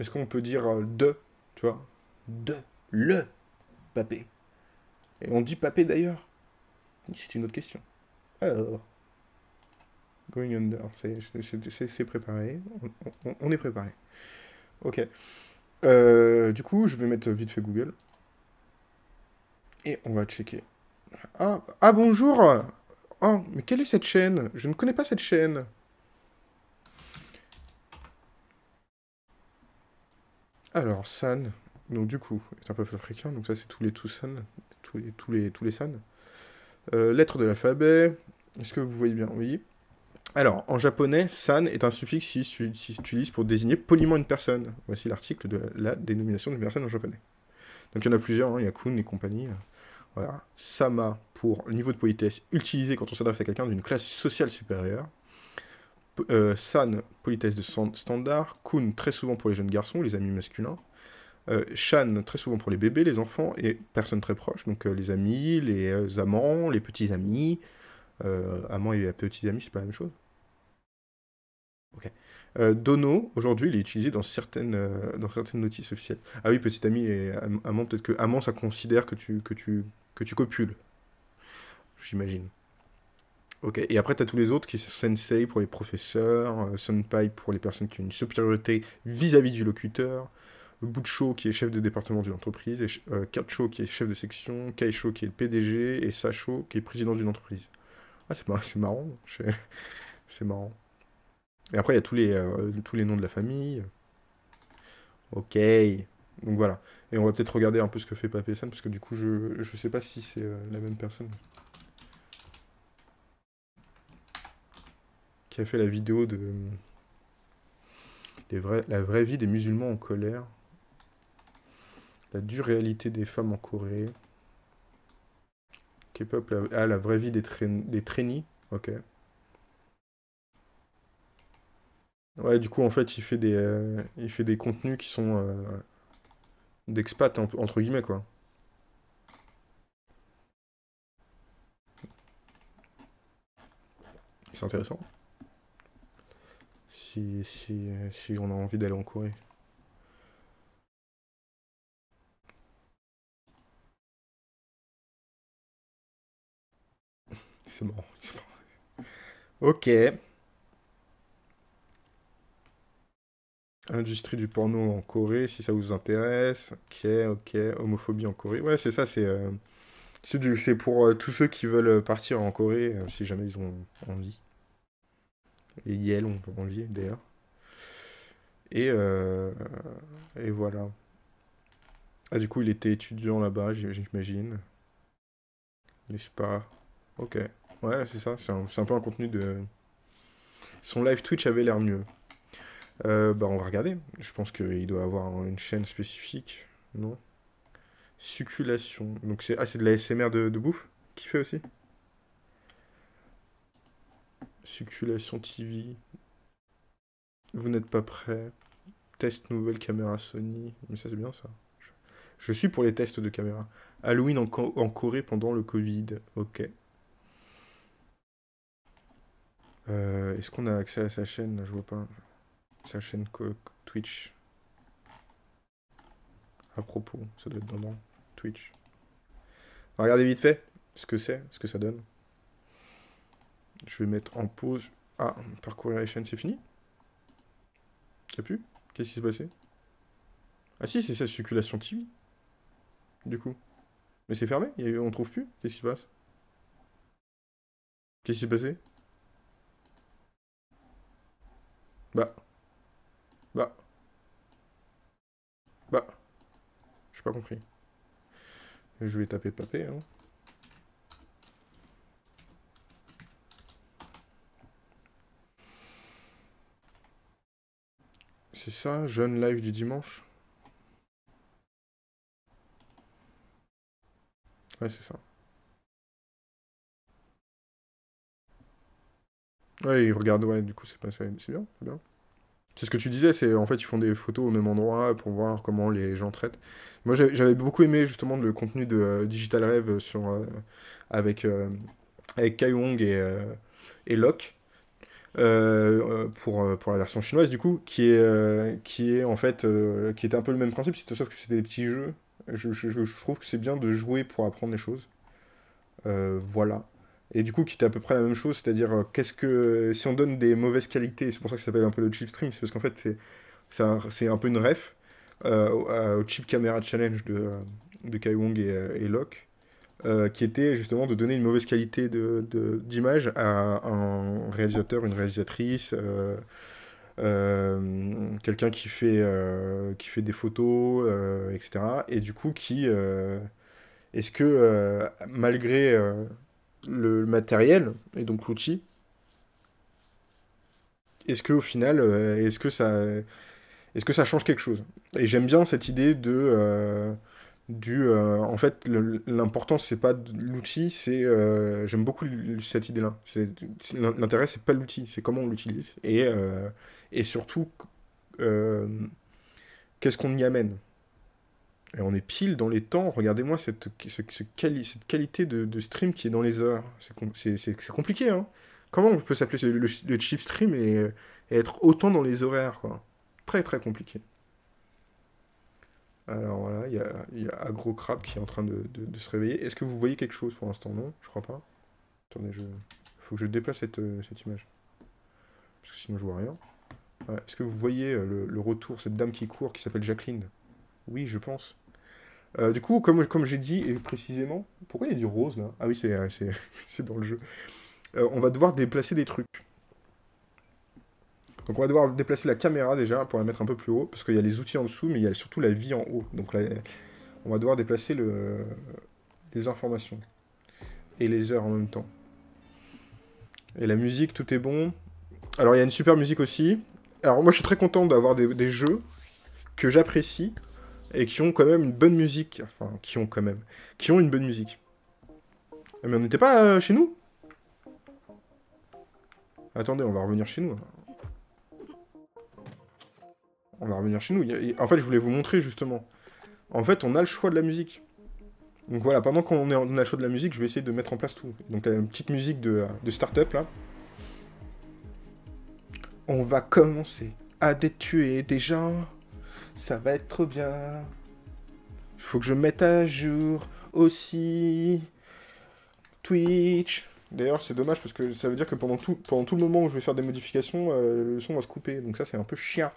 Est-ce qu'on peut dire euh, de, tu vois? De, le papé. Et on dit papé d'ailleurs? C'est une autre question. Alors. Going under, c'est préparé. On, est préparé. Ok. Euh, du coup, je vais mettre vite fait Google. Et on va checker. Ah, ah bonjour Oh, mais quelle est cette chaîne? Je ne connais pas cette chaîne. Alors, San, donc du coup, est un peuple africain, donc ça c'est tous les San, tous les, tous les, tous les San. Euh, lettre de l'alphabet, est-ce que vous voyez bien? Oui. Alors, en japonais, san est un suffixe qui s'utilise pour désigner poliment une personne. Voici l'article de la dénomination d'une personne en japonais. Donc il y en a plusieurs, hein. il y a kun et compagnie. Voilà. Sama pour niveau de politesse utilisé quand on s'adresse à quelqu'un d'une classe sociale supérieure. Euh, san, politesse de standard. Kun, très souvent pour les jeunes garçons, les amis masculins. Euh, Shan, très souvent pour les bébés, les enfants et personnes très proches, donc euh, les amis, les amants, les petits amis. amants et petits amis, c'est pas la même chose. Ok. Dono, aujourd'hui, il est utilisé dans certaines, dans certaines notices officielles. Ah oui, petit ami et amant, peut-être que amant, ça considère que tu, que tu, que tu copules. J'imagine. Ok, et après, tu as tous les autres qui sont sensei pour les professeurs, euh, senpai pour les personnes qui ont une supériorité vis-à-vis du locuteur, Bucho qui est chef de département d'une entreprise, et, euh, Kacho qui est chef de section, Kaisho qui est le PDG, et Sacho qui est président d'une entreprise. Ah, c'est marrant, c'est marrant. c'est marrant. Et après, il y a tous les, euh, tous les noms de la famille. Ok. Donc voilà. Et on va peut-être regarder un peu ce que fait Papé-san, parce que du coup, je ne sais pas si c'est la même personne. Qui a fait la vidéo de la vraie vie des musulmans en colère, la dure réalité des femmes en Corée, K-pop, la, ah, la vraie vie des, des trainees, ok. Ouais, du coup, en fait, il fait des, euh, il fait des contenus qui sont euh, d'expat, entre guillemets, quoi. C'est intéressant si, si, si on a envie d'aller en Corée. C'est bon. ok. Industrie du porno en Corée, si ça vous intéresse. Ok, ok. Homophobie en Corée. Ouais, c'est ça, c'est... Euh, c'est pour euh, tous ceux qui veulent partir en Corée, euh, si jamais ils ont envie. Et Yale, on va enlever d'ailleurs. Et, euh, et voilà. Ah, du coup, il était étudiant là-bas, j'imagine. N'est-ce pas? Ok. Ouais, c'est ça. C'est un, un, peu un contenu de... Son live Twitch avait l'air mieux. Euh, bah, on va regarder. Je pense qu'il doit avoir une chaîne spécifique. Non? Succulation. Donc, c'est ah, de la SMR de, de bouffe qu'il fait aussi? Circulation TV. Vous n'êtes pas prêt. Test nouvelle caméra Sony. Mais ça, c'est bien ça. Je suis pour les tests de caméra. Halloween en, Corée pendant le Covid. Ok. Euh, est-ce qu'on a accès à sa chaîne? Je vois pas. Sa chaîne Twitch. À propos, ça doit être dans Twitch. Regardez vite fait ce que c'est, ce que ça donne. Je vais mettre en pause. Ah, parcourir les chaînes, c'est fini? Y'a plus? Qu'est-ce qui s'est passé? Ah si, c'est ça, circulation TV. Du coup. Mais c'est fermé On trouve plus? Qu'est-ce qui se passe? Qu'est-ce qui s'est passé? Bah. Bah. Bah. J'ai pas compris. Je vais taper papé, hein. C'est ça, jeune live du dimanche? Ouais, c'est ça. Ouais, ils regardent, ouais, du coup, c'est pas, c'est bien, c'est bien. C'est ce que tu disais, c'est en fait, ils font des photos au même endroit pour voir comment les gens traitent. Moi, j'avais beaucoup aimé justement le contenu de euh, Digital Rêve sur, euh, avec, euh, avec Kai Wong et, et Locke. Euh, pour, euh, pour la version chinoise du coup, qui est, euh, qui est en fait, qui était un peu le même principe, sauf que c'était des petits jeux. Je, je- trouve que c'est bien de jouer pour apprendre les choses. voilà. Et du coup, qui était à peu près la même chose, c'est-à-dire qu'est-ce que si on donne des mauvaises qualités, c'est pour ça que ça s'appelle un peu le chip stream, c'est parce qu'en fait c'est c'est un, un peu une ref au, au chip camera challenge de, de Kai Wong et, et Locke. Euh, qui était justement de donner une mauvaise qualité d'image à un réalisateur, une réalisatrice, euh, euh, quelqu'un qui fait, qui fait des photos, etc. Et du coup, qui, est-ce que malgré le matériel, et donc l'outil, est-ce que au final, est-ce que ça, est-ce que ça change quelque chose? Et j'aime bien cette idée de, du, euh, en fait, l'important, c'est pas l'outil, c'est, euh, j'aime beaucoup cette idée-là. C'est, c'est- l'intérêt, c'est pas l'outil, c'est comment on l'utilise. Et, euh, et surtout, qu'est-ce qu'on y amène? Et on est pile dans les temps. Regardez-moi cette, ce- ce cette qualité de, stream qui est dans les heures. C'est com- compliqué, hein? Comment on peut s'appeler le, le, chip stream et, être autant dans les horaires? Très, très compliqué. Alors voilà, il y a, y Agro Crab qui est en train de, se réveiller. Est-ce que vous voyez quelque chose pour l'instant? Non? Je crois pas. Attendez, je... faut que je déplace cette, euh, image. Parce que sinon je vois rien. Est-ce que vous voyez euh, le, retour, cette dame qui court, qui s'appelle Jacqueline? Oui, je pense. Euh, du coup, comme, comme j'ai dit, et précisément, pourquoi il y a du rose là? Ah oui, c'est dans le jeu. On va devoir déplacer des trucs. Donc on va devoir déplacer la caméra déjà pour la mettre un peu plus haut, parce qu'il y a les outils en dessous, mais il y a surtout la vie en haut. Donc là, on va devoir déplacer le, les informations et les heures en même temps. Et la musique, tout est bon. Alors il y a une super musique aussi. Alors moi je suis très content d'avoir des, jeux que j'apprécie et qui ont quand même une bonne musique. Enfin, qui ont quand même. Qui ont une bonne musique. Mais on n'était pas euh, chez nous? Attendez, on va revenir chez nous. On va revenir chez nous. En fait, je voulais vous montrer justement. En fait, on a le choix de la musique. Donc voilà, pendant qu'on a le choix de la musique, je vais essayer de mettre en place tout. Donc une petite musique de, de start-up là. On va commencer à détuer des gens. Ça va être trop bien. Il faut que je mette à jour aussi Twitch. D'ailleurs, c'est dommage parce que ça veut dire que pendant tout, pendant tout le moment où je vais faire des modifications, euh, le son va se couper. Donc ça, c'est un peu chiant.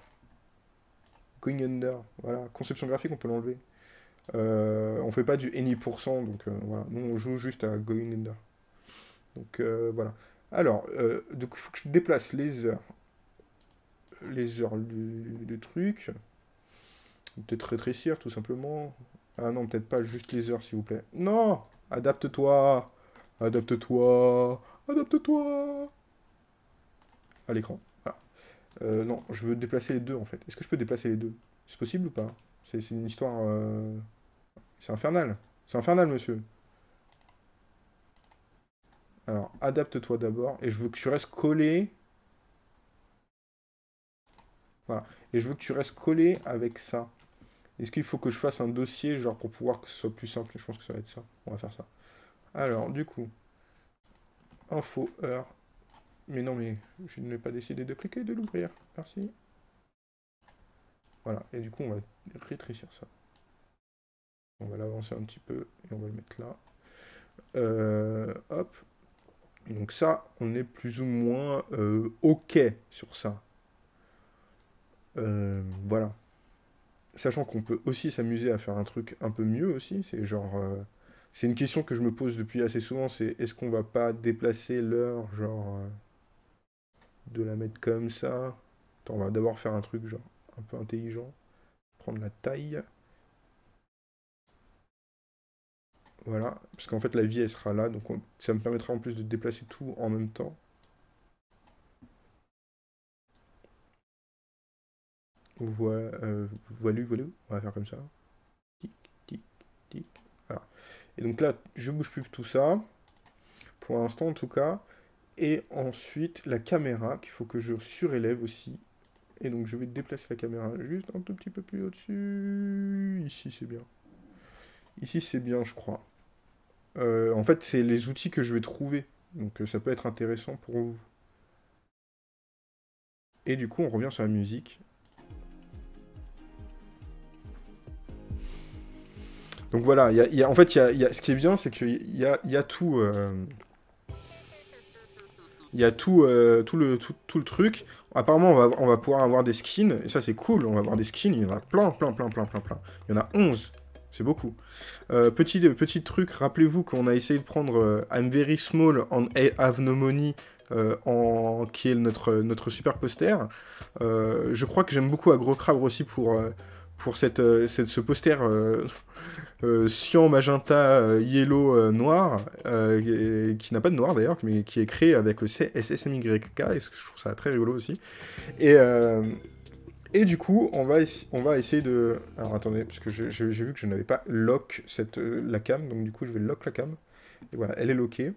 Going Under. Voilà. Conception graphique, on peut l'enlever. Euh, on fait pas du any pourcent, donc euh, voilà. Nous, on joue juste à Going Under. Donc euh, voilà. Alors, euh, donc il faut que je déplace les heures. Les heures du, du truc. Peut-être rétrécir, tout simplement. Ah non, peut-être pas juste les heures, s'il vous plaît. Non! Adapte-toi! Adapte-toi! Adapte-toi! À l'écran. Euh, non, je veux déplacer les deux, en fait. Est-ce que je peux déplacer les deux? C'est possible ou pas? C'est c'est une histoire... euh, C'est infernal. C'est infernal, monsieur. Alors, adapte-toi d'abord. Et je veux que tu restes collé. Voilà. Et je veux que tu restes collé avec ça. Est-ce qu'il faut que je fasse un dossier, genre, pour pouvoir que ce soit plus simple? Je pense que ça va être ça. On va faire ça. Alors, du coup, info, heure. Mais non, mais je n'ai pas décidé de cliquer, de l'ouvrir. Merci. Voilà. Et du coup, on va rétrécir ça. On va l'avancer un petit peu et on va le mettre là. Euh, hop. Donc ça, on est plus ou moins euh, OK sur ça. Euh, voilà. Sachant qu'on peut aussi s'amuser à faire un truc un peu mieux aussi. C'est genre... c'est une question que je me pose depuis assez souvent, c'est est-ce qu'on va pas déplacer l'heure, genre... de la mettre comme ça? On va d'abord faire un truc genre un peu intelligent. Prendre la taille. Voilà, parce qu'en fait la vie elle sera là, donc on- ça me permettra en plus de déplacer tout en même temps. Voilà, euh, on va faire comme ça. Tic, tic, tic. Voilà. Et donc là, je bouge plus tout ça, pour l'instant en tout cas. Et ensuite, la caméra, qu'il faut que je surélève aussi. Et donc je vais déplacer la caméra juste un tout petit peu plus au-dessus. Ici c'est bien. Ici c'est bien, je crois. Euh, en fait, c'est les outils que je vais trouver. Donc euh, ça peut être intéressant pour vous. Et du coup, on revient sur la musique. Donc voilà, y y a, en fait, y a, ce qui est bien, c'est qu'il y a, y a tout... Il y a tout, tout, le, tout, le truc. Apparemment, on va, pouvoir avoir des skins. Et ça, c'est cool. On va avoir des skins. Il y en a plein, plein, plein, plein, plein, plein. Il y en a 11. C'est beaucoup. Euh, petit, truc, rappelez-vous qu'on a essayé de prendre euh, I'm Very Small euh, en, qui est notre, super poster. je crois que j'aime beaucoup AgroCrab aussi pour, pour ce poster cyan, magenta, yellow, noir, qui n'a pas de noir d'ailleurs, mais qui est créé avec le CSSMYK, et je trouve ça très rigolo aussi. Et, et du coup, on va, on va essayer de... Alors attendez, parce que j'ai vu que je n'avais pas lock cette, euh, la cam, donc du coup je vais lock la cam. Et voilà, elle est lockée.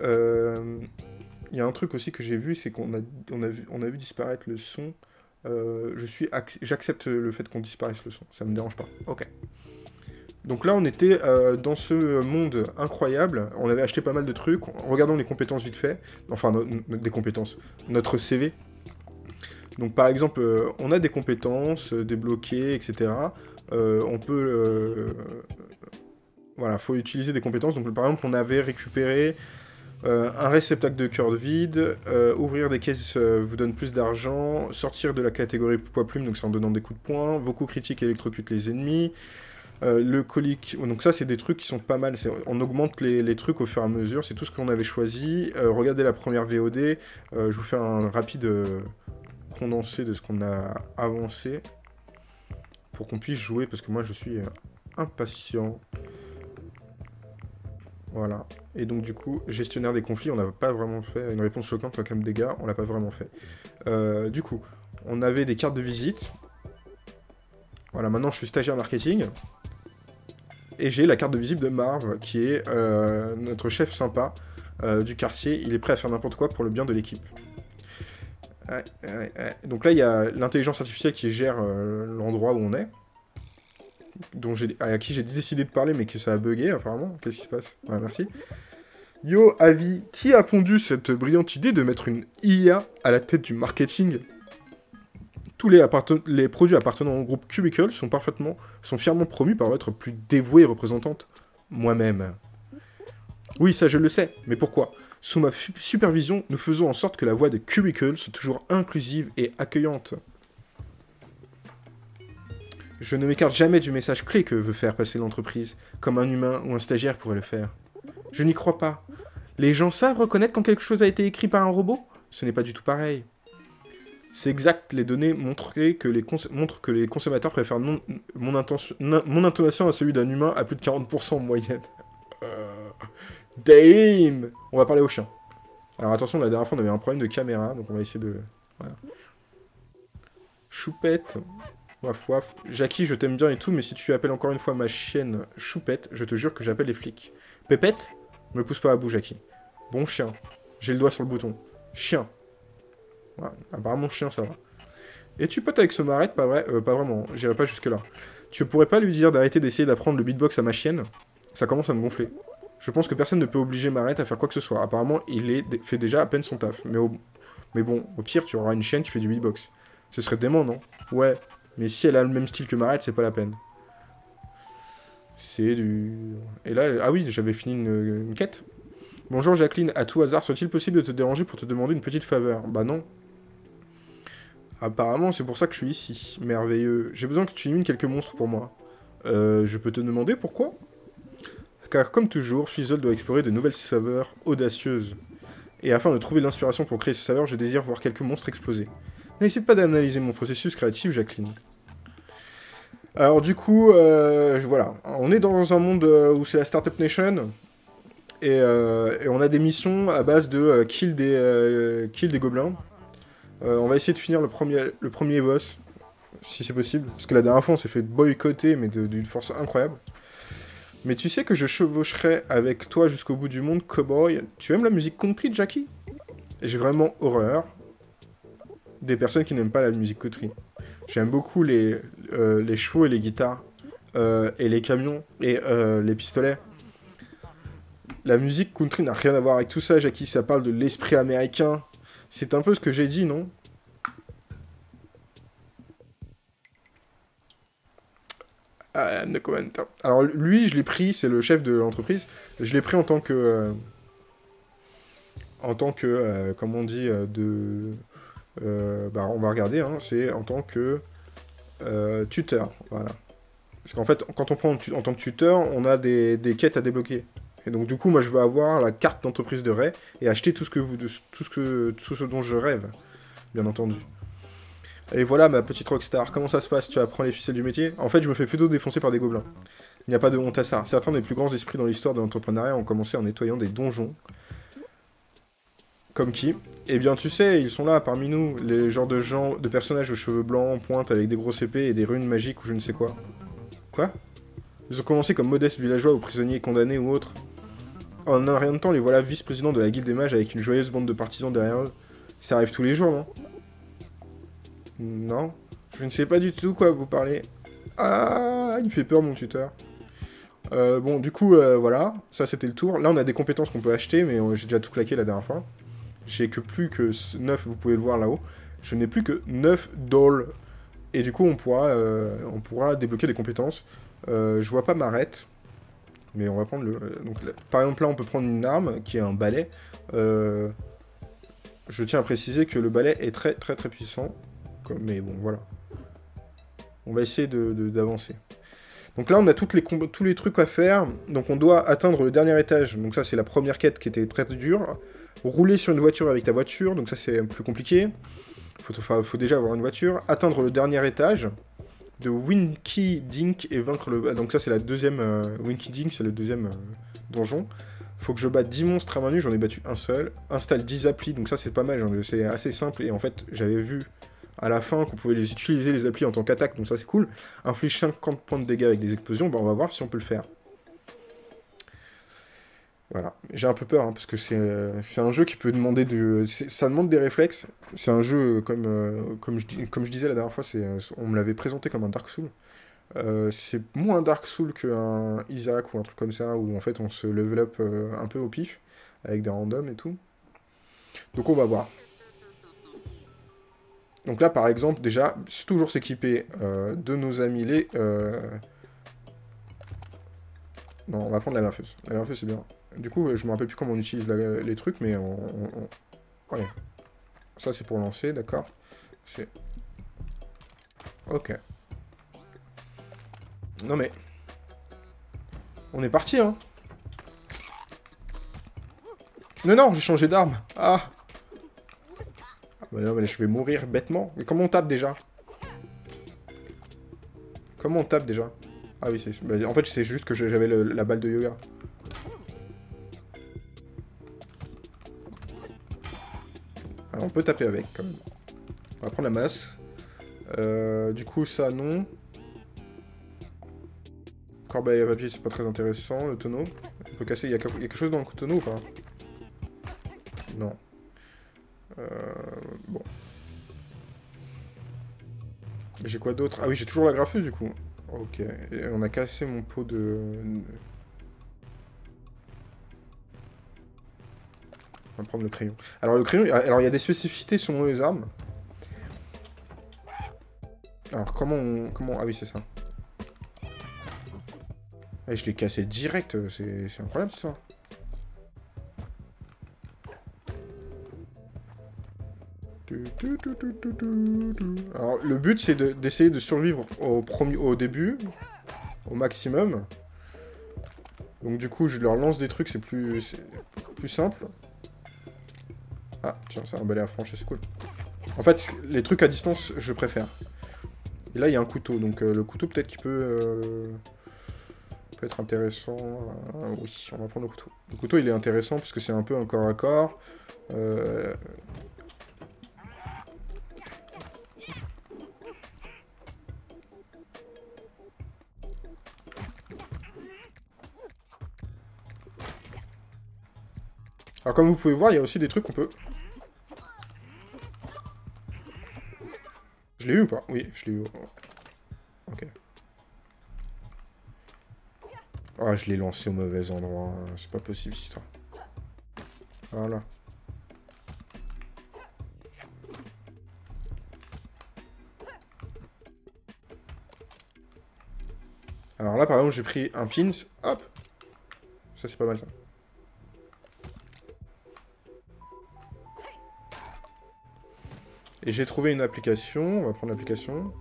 Euh, il y a un truc aussi que j'ai vu, c'est qu'on a, on a, vu, on a vu disparaître le son. Euh, J'accepte le fait qu'on disparaisse le son, ça me dérange pas. Ok. Donc là, on était dans ce monde incroyable. On avait acheté pas mal de trucs. Regardons les compétences vite fait. Enfin, des compétences. Notre CV. Donc par exemple, euh, on a des compétences euh, débloquées, etc. Euh, on peut... voilà, faut utiliser des compétences. Donc par exemple, on avait récupéré un réceptacle de cœur vide, ouvrir des caisses vous donne plus d'argent, sortir de la catégorie poids plume, donc c'est en donnant des coups de poing, vos coups critiques électrocutent les ennemis, le colique, donc ça c'est des trucs qui sont pas mal, on augmente les, trucs au fur et à mesure, c'est tout ce qu'on avait choisi. regardez la première VOD, je vous fais un rapide condensé de ce qu'on a avancé pour qu'on puisse jouer parce que moi je suis euh, impatient. Voilà. Et donc du coup, gestionnaire des conflits, on n'a pas vraiment fait une réponse choquante comme dégâts, on l'a pas vraiment fait. Euh, du coup, on avait des cartes de visite. Voilà, maintenant je suis stagiaire marketing. Et j'ai la carte de visite de Marv, qui est euh, notre chef sympa du quartier. Il est prêt à faire n'importe quoi pour le bien de l'équipe. Donc là, il y a l'intelligence artificielle qui gère euh, l'endroit où on est. Dont à qui j'ai décidé de parler, mais que ça a bugué apparemment. Qu'est-ce qui se passe? Merci. Yo, Avi, qui a pondu cette brillante idée de mettre une IA à la tête du marketing? Tous les, les, produits appartenant au groupe Cubicle sont parfaitement, sont fièrement promus par votre plus dévouée représentante, moi-même. Oui, ça je le sais, mais pourquoi? Sous ma supervision, nous faisons en sorte que la voix de Cubicle soit toujours inclusive et accueillante. Je ne m'écarte jamais du message clé que veut faire passer l'entreprise, comme un humain ou un stagiaire pourrait le faire. Je n'y crois pas. Les gens savent reconnaître quand quelque chose a été écrit par un robot? Ce n'est pas du tout pareil. C'est exact, les données montrent que les, consommateurs préfèrent mon, mon, intonation à celui d'un humain à plus de 40% en moyenne. Euh... Damn On va parler au chien. Alors attention, la dernière fois on avait un problème de caméra, donc on va essayer de... Voilà. Choupette. Waf waf. Jackie, je t'aime bien et tout, mais si tu appelles encore une fois ma chienne Choupette, je te jure que j'appelle les flics. Pépette? Me pousse pas à bout, Jackie. Bon chien. J'ai le doigt sur le bouton. Chien. Apparemment, chien, ça va. Et tu potes avec ce marrette Pas vrai euh, Pas vraiment. J'irai pas jusque-là. Tu pourrais pas lui dire d'arrêter d'essayer d'apprendre le beatbox à ma chienne? Ça commence à me gonfler. Je pense que personne ne peut obliger Marette à faire quoi que ce soit. Apparemment, il est, fait déjà à peine son taf. Mais, bon, au pire, tu auras une chaîne qui fait du beatbox. Ce serait dément, non? Ouais, mais si elle a le même style que Marette, c'est pas la peine. C'est du... Et là, ah oui, j'avais fini une, quête. Bonjour Jacqueline, à tout hasard, soit-il possible de te déranger pour te demander une petite faveur? Bah non. Apparemment, c'est pour ça que je suis ici. Merveilleux. J'ai besoin que tu élimines quelques monstres pour moi. Euh, je peux te demander pourquoi? Car comme toujours, Fizzle doit explorer de nouvelles saveurs audacieuses. Et afin de trouver l'inspiration pour créer ces saveurs, je désire voir quelques monstres exploser. N'hésite pas d'analyser mon processus créatif, Jacqueline. Alors du coup, euh, voilà, on est dans un monde euh, où c'est la Startup Nation, euh, et, on a des missions à base de kill, des, kill des gobelins. On va essayer de finir le premier, le premier boss, si c'est possible, parce que la dernière fois on s'est fait boycotter, mais d'une force incroyable. Mais tu sais que je chevaucherai avec toi jusqu'au bout du monde, cowboy. Tu aimes la musique country, Jackie? J'ai vraiment horreur des personnes qui n'aiment pas la musique country. J'aime beaucoup les, euh, les chevaux et les guitares, euh, et les camions, et euh, les pistolets. La musique country n'a rien à voir avec tout ça, Jackie. Ça parle de l'esprit américain. C'est un peu ce que j'ai dit, non? Ah. Alors lui, je l'ai pris, c'est le chef de l'entreprise. Je l'ai pris en tant que, euh, en tant que, euh, comment on dit, euh, de, bah, on va regarder. Hein, c'est en tant que tuteur, voilà. Parce qu'en fait, quand on prend en, en tant que tuteur, on a des, des quêtes à débloquer. Et donc du coup, moi, je veux avoir la carte d'entreprise de Ray et acheter tout ce que vous, tout ce que, tout ce dont je rêve, bien entendu. Et voilà ma petite rockstar. Comment ça se passe? Tu apprends les ficelles du métier? En fait, je me fais plutôt défoncer par des gobelins. Il n'y a pas de honte à ça. Certains des plus grands esprits dans l'histoire de l'entrepreneuriat ont commencé en nettoyant des donjons. Comme qui? Eh bien, tu sais, ils sont là parmi nous, les genres de gens, de personnages aux cheveux blancs, en pointe, avec des grosses épées et des runes magiques ou je ne sais quoi. Quoi? Ils ont commencé comme modestes villageois ou prisonniers condamnés ou autres. En un rien de temps, les voilà vice-présidents de la guilde des mages avec une joyeuse bande de partisans derrière eux. Ça arrive tous les jours, non Non Je ne sais pas du tout quoi vous parlez. Ah, il fait peur mon tuteur. Euh, bon, du coup, euh, voilà, ça c'était le tour. Là, on a des compétences qu'on peut acheter, mais euh, j'ai déjà tout claqué la dernière fois. J'ai que plus que 9, vous pouvez le voir là-haut. Je n'ai plus que 9 dolls. Et du coup, on pourra, on pourra débloquer des compétences. Je vois pas Marette, mais on va prendre le... euh, Donc, par exemple, là, on peut prendre une arme, qui est un balai. Euh, je tiens à préciser que le balai est très très très puissant. Mais bon, voilà. On va essayer de- de- d'avancer. Donc là, on a toutes les tous les trucs à faire. Donc on doit atteindre le dernier étage. Donc ça, c'est la première quête qui était très dure. Rouler sur une voiture avec ta voiture. Donc ça, c'est plus compliqué. Enfin, faut déjà avoir une voiture. Atteindre le dernier étage de Winky Dink et vaincre le... Donc ça, c'est la deuxième... euh, Winky Dink, c'est le deuxième euh, donjon. Faut que je batte 10 monstres à main nue, j'en ai battu un seul. Installe 10 applis, donc ça c'est pas mal, ai- c'est assez simple. Et en fait, j'avais vu à la fin qu'on pouvait les utiliser les applis en tant qu'attaque, donc ça c'est cool. Inflige 50 points de dégâts avec des explosions, bah on va voir si on peut le faire. Voilà, j'ai un peu peur, hein, parce que c'est un jeu qui peut demander du... Ça demande des réflexes. C'est un jeu, euh, comme, euh, comme, je, comme je disais la dernière fois, euh, on me l'avait présenté comme un Dark Souls. Euh, c'est moins Dark Souls qu'un Isaac ou un truc comme ça, où en fait on se level up un peu au pif, avec des randoms et tout. Donc on va voir. Donc là par exemple, déjà, toujours s'équiper de nos amis les... Non, on va prendre la nerfeuse. La nerfeuse c'est bien. Du coup, je me rappelle plus comment on utilise les trucs, mais on... Ouais. Ça c'est pour lancer, d'accord. C'est... Ok. Non mais... On est parti, hein Non, non, j'ai changé d'arme Ah Ah bah non, mais je vais mourir bêtement. Mais comment on tape déjà? Comment on tape déjà? Ah oui, c'est... bah, en fait, c'est juste que j'avais la balle de yoga. On peut taper avec, quand même. On va prendre la masse. Euh, du coup, ça, non. Corbeille à papier, c'est pas très intéressant. Le tonneau. On peut casser. Il y, a quelque chose dans le tonneau ou pas? Non. Euh, bon. J'ai quoi d'autre? Ah oui, j'ai toujours la graffeuse du coup. Ok. On a cassé mon pot de... On va prendre le crayon. Alors le crayon, alors il y a des spécificités selon les armes. Alors comment on... Comment... Ah oui, c'est ça. Ah, je l'ai cassé direct, c'est c'est incroyable ça. Alors le but c'est de- d'essayer de, survivre au, premier, au début, au maximum. Donc du coup je leur lance des trucs, c'est plus, plus simple. Ah tiens, c'est un balai à franchir, c'est cool. En fait, les trucs à distance, je préfère. Et là, il y a un couteau, donc euh, le couteau peut-être qu'il peut, euh, peut être intéressant. Euh, oui, on va prendre le couteau. Le couteau, il est intéressant parce que c'est un peu un corps à corps. Alors comme vous pouvez voir, il y a aussi des trucs qu'on peut... Je l'ai eu ou pas? Oui, je l'ai eu. Ok. Ah, je l'ai lancé au mauvais endroit. C'est pas possible, cette histoire. Voilà. Alors là, par exemple, j'ai pris un pins. Hop Ça, c'est pas mal, ça. Et j'ai trouvé une application. On va prendre l'application.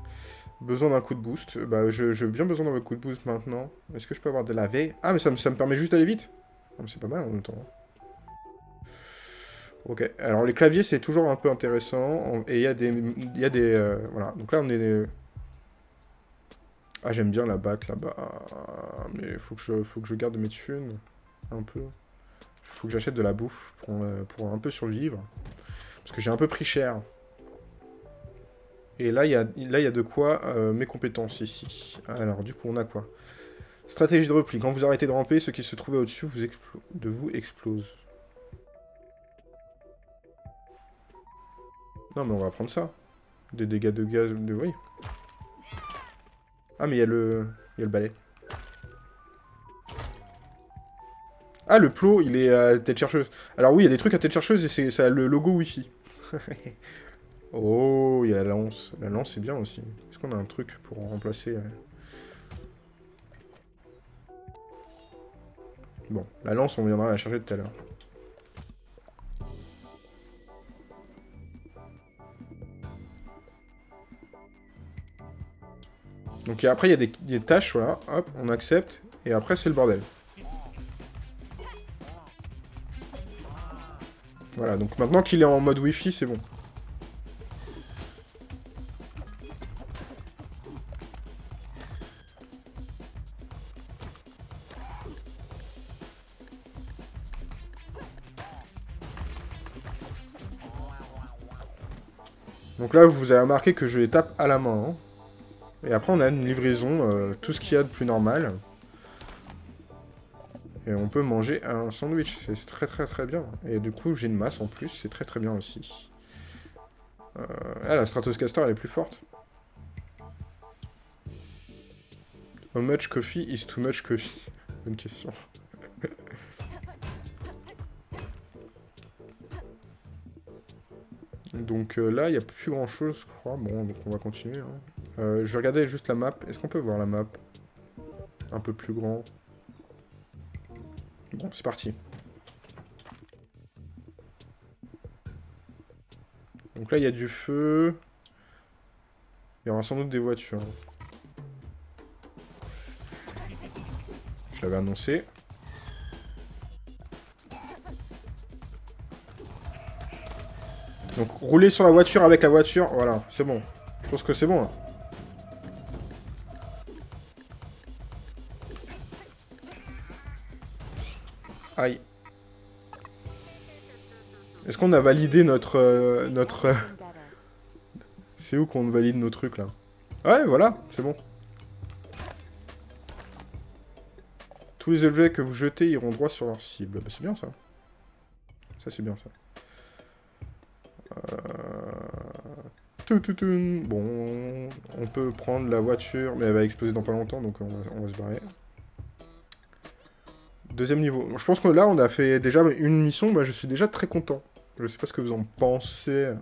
Besoin d'un coup de boost. Bah, j'ai bien besoin d'un coup de boost maintenant. Est-ce que je peux avoir de la veille Ah, mais ça, me- ça me permet juste d'aller vite. Ah, c'est pas mal en même temps. Ok, alors les claviers c'est toujours un peu intéressant, et il y a des... Y a des euh, voilà, donc là on est... Ah j'aime bien la batte là-bas, mais faut que, je, faut que je garde mes thunes, un peu. Faut que j'achète de la bouffe pour, euh, pour un peu survivre, parce que j'ai un peu pris cher. Et là il y a, y a de quoi euh, mes compétences ici. Alors du coup on a quoi? Stratégie de repli, quand vous arrêtez de ramper, ce qui se trouvait au-dessus de vous explose. Non, mais on va prendre ça. Des dégâts de gaz, de... Oui. Ah, mais il y a le... Y a le balai. Ah, le plot, il est à tête chercheuse. Alors oui, il y a des trucs à tête chercheuse et ça a le logo Wi-Fi. oh, il y a la lance. La lance, c'est bien aussi. Est-ce qu'on a un truc pour en remplacer euh Bon, la lance, on viendra la chercher tout à l'heure. Donc après, il y a des, des tâches, voilà, hop, on accepte, et après, c'est le bordel. Voilà, donc maintenant qu'il est en mode Wi-Fi, c'est bon. Là, vous avez remarqué que je les tape à la main. hein. Et après, on a une livraison, euh, tout ce qu'il y a de plus normal. Et on peut manger un sandwich, c'est très très très bien. Et du coup, j'ai une masse en plus, c'est très très bien aussi. Euh, ah, la Stratocaster, elle est plus forte. How much coffee is too much coffee? Bonne question. Donc euh, là, il n'y a plus grand chose, je crois. Bon, donc on va continuer. hein. Euh, je vais regarder juste la map. Est-ce qu'on peut voir la map Un peu plus grand? Bon, c'est parti. Donc là, il y a du feu. Il y aura sans doute des voitures. Je l'avais annoncé. Donc rouler sur la voiture avec la voiture, voilà, c'est bon. Je pense que c'est bon là. Aïe. Est-ce qu'on a validé notre... euh, notre... euh, C'est où qu'on valide nos trucs là? Ouais, voilà, c'est bon. Tous les objets que vous jetez iront droit sur leur cible. Bah, c'est bien ça. Ça c'est bien ça. Bon, on peut prendre la voiture, mais elle va exploser dans pas longtemps, donc on va, se barrer. Deuxième niveau. Je pense que là, on a fait déjà une mission, bah, je suis déjà très content. Je sais pas ce que vous en pensez.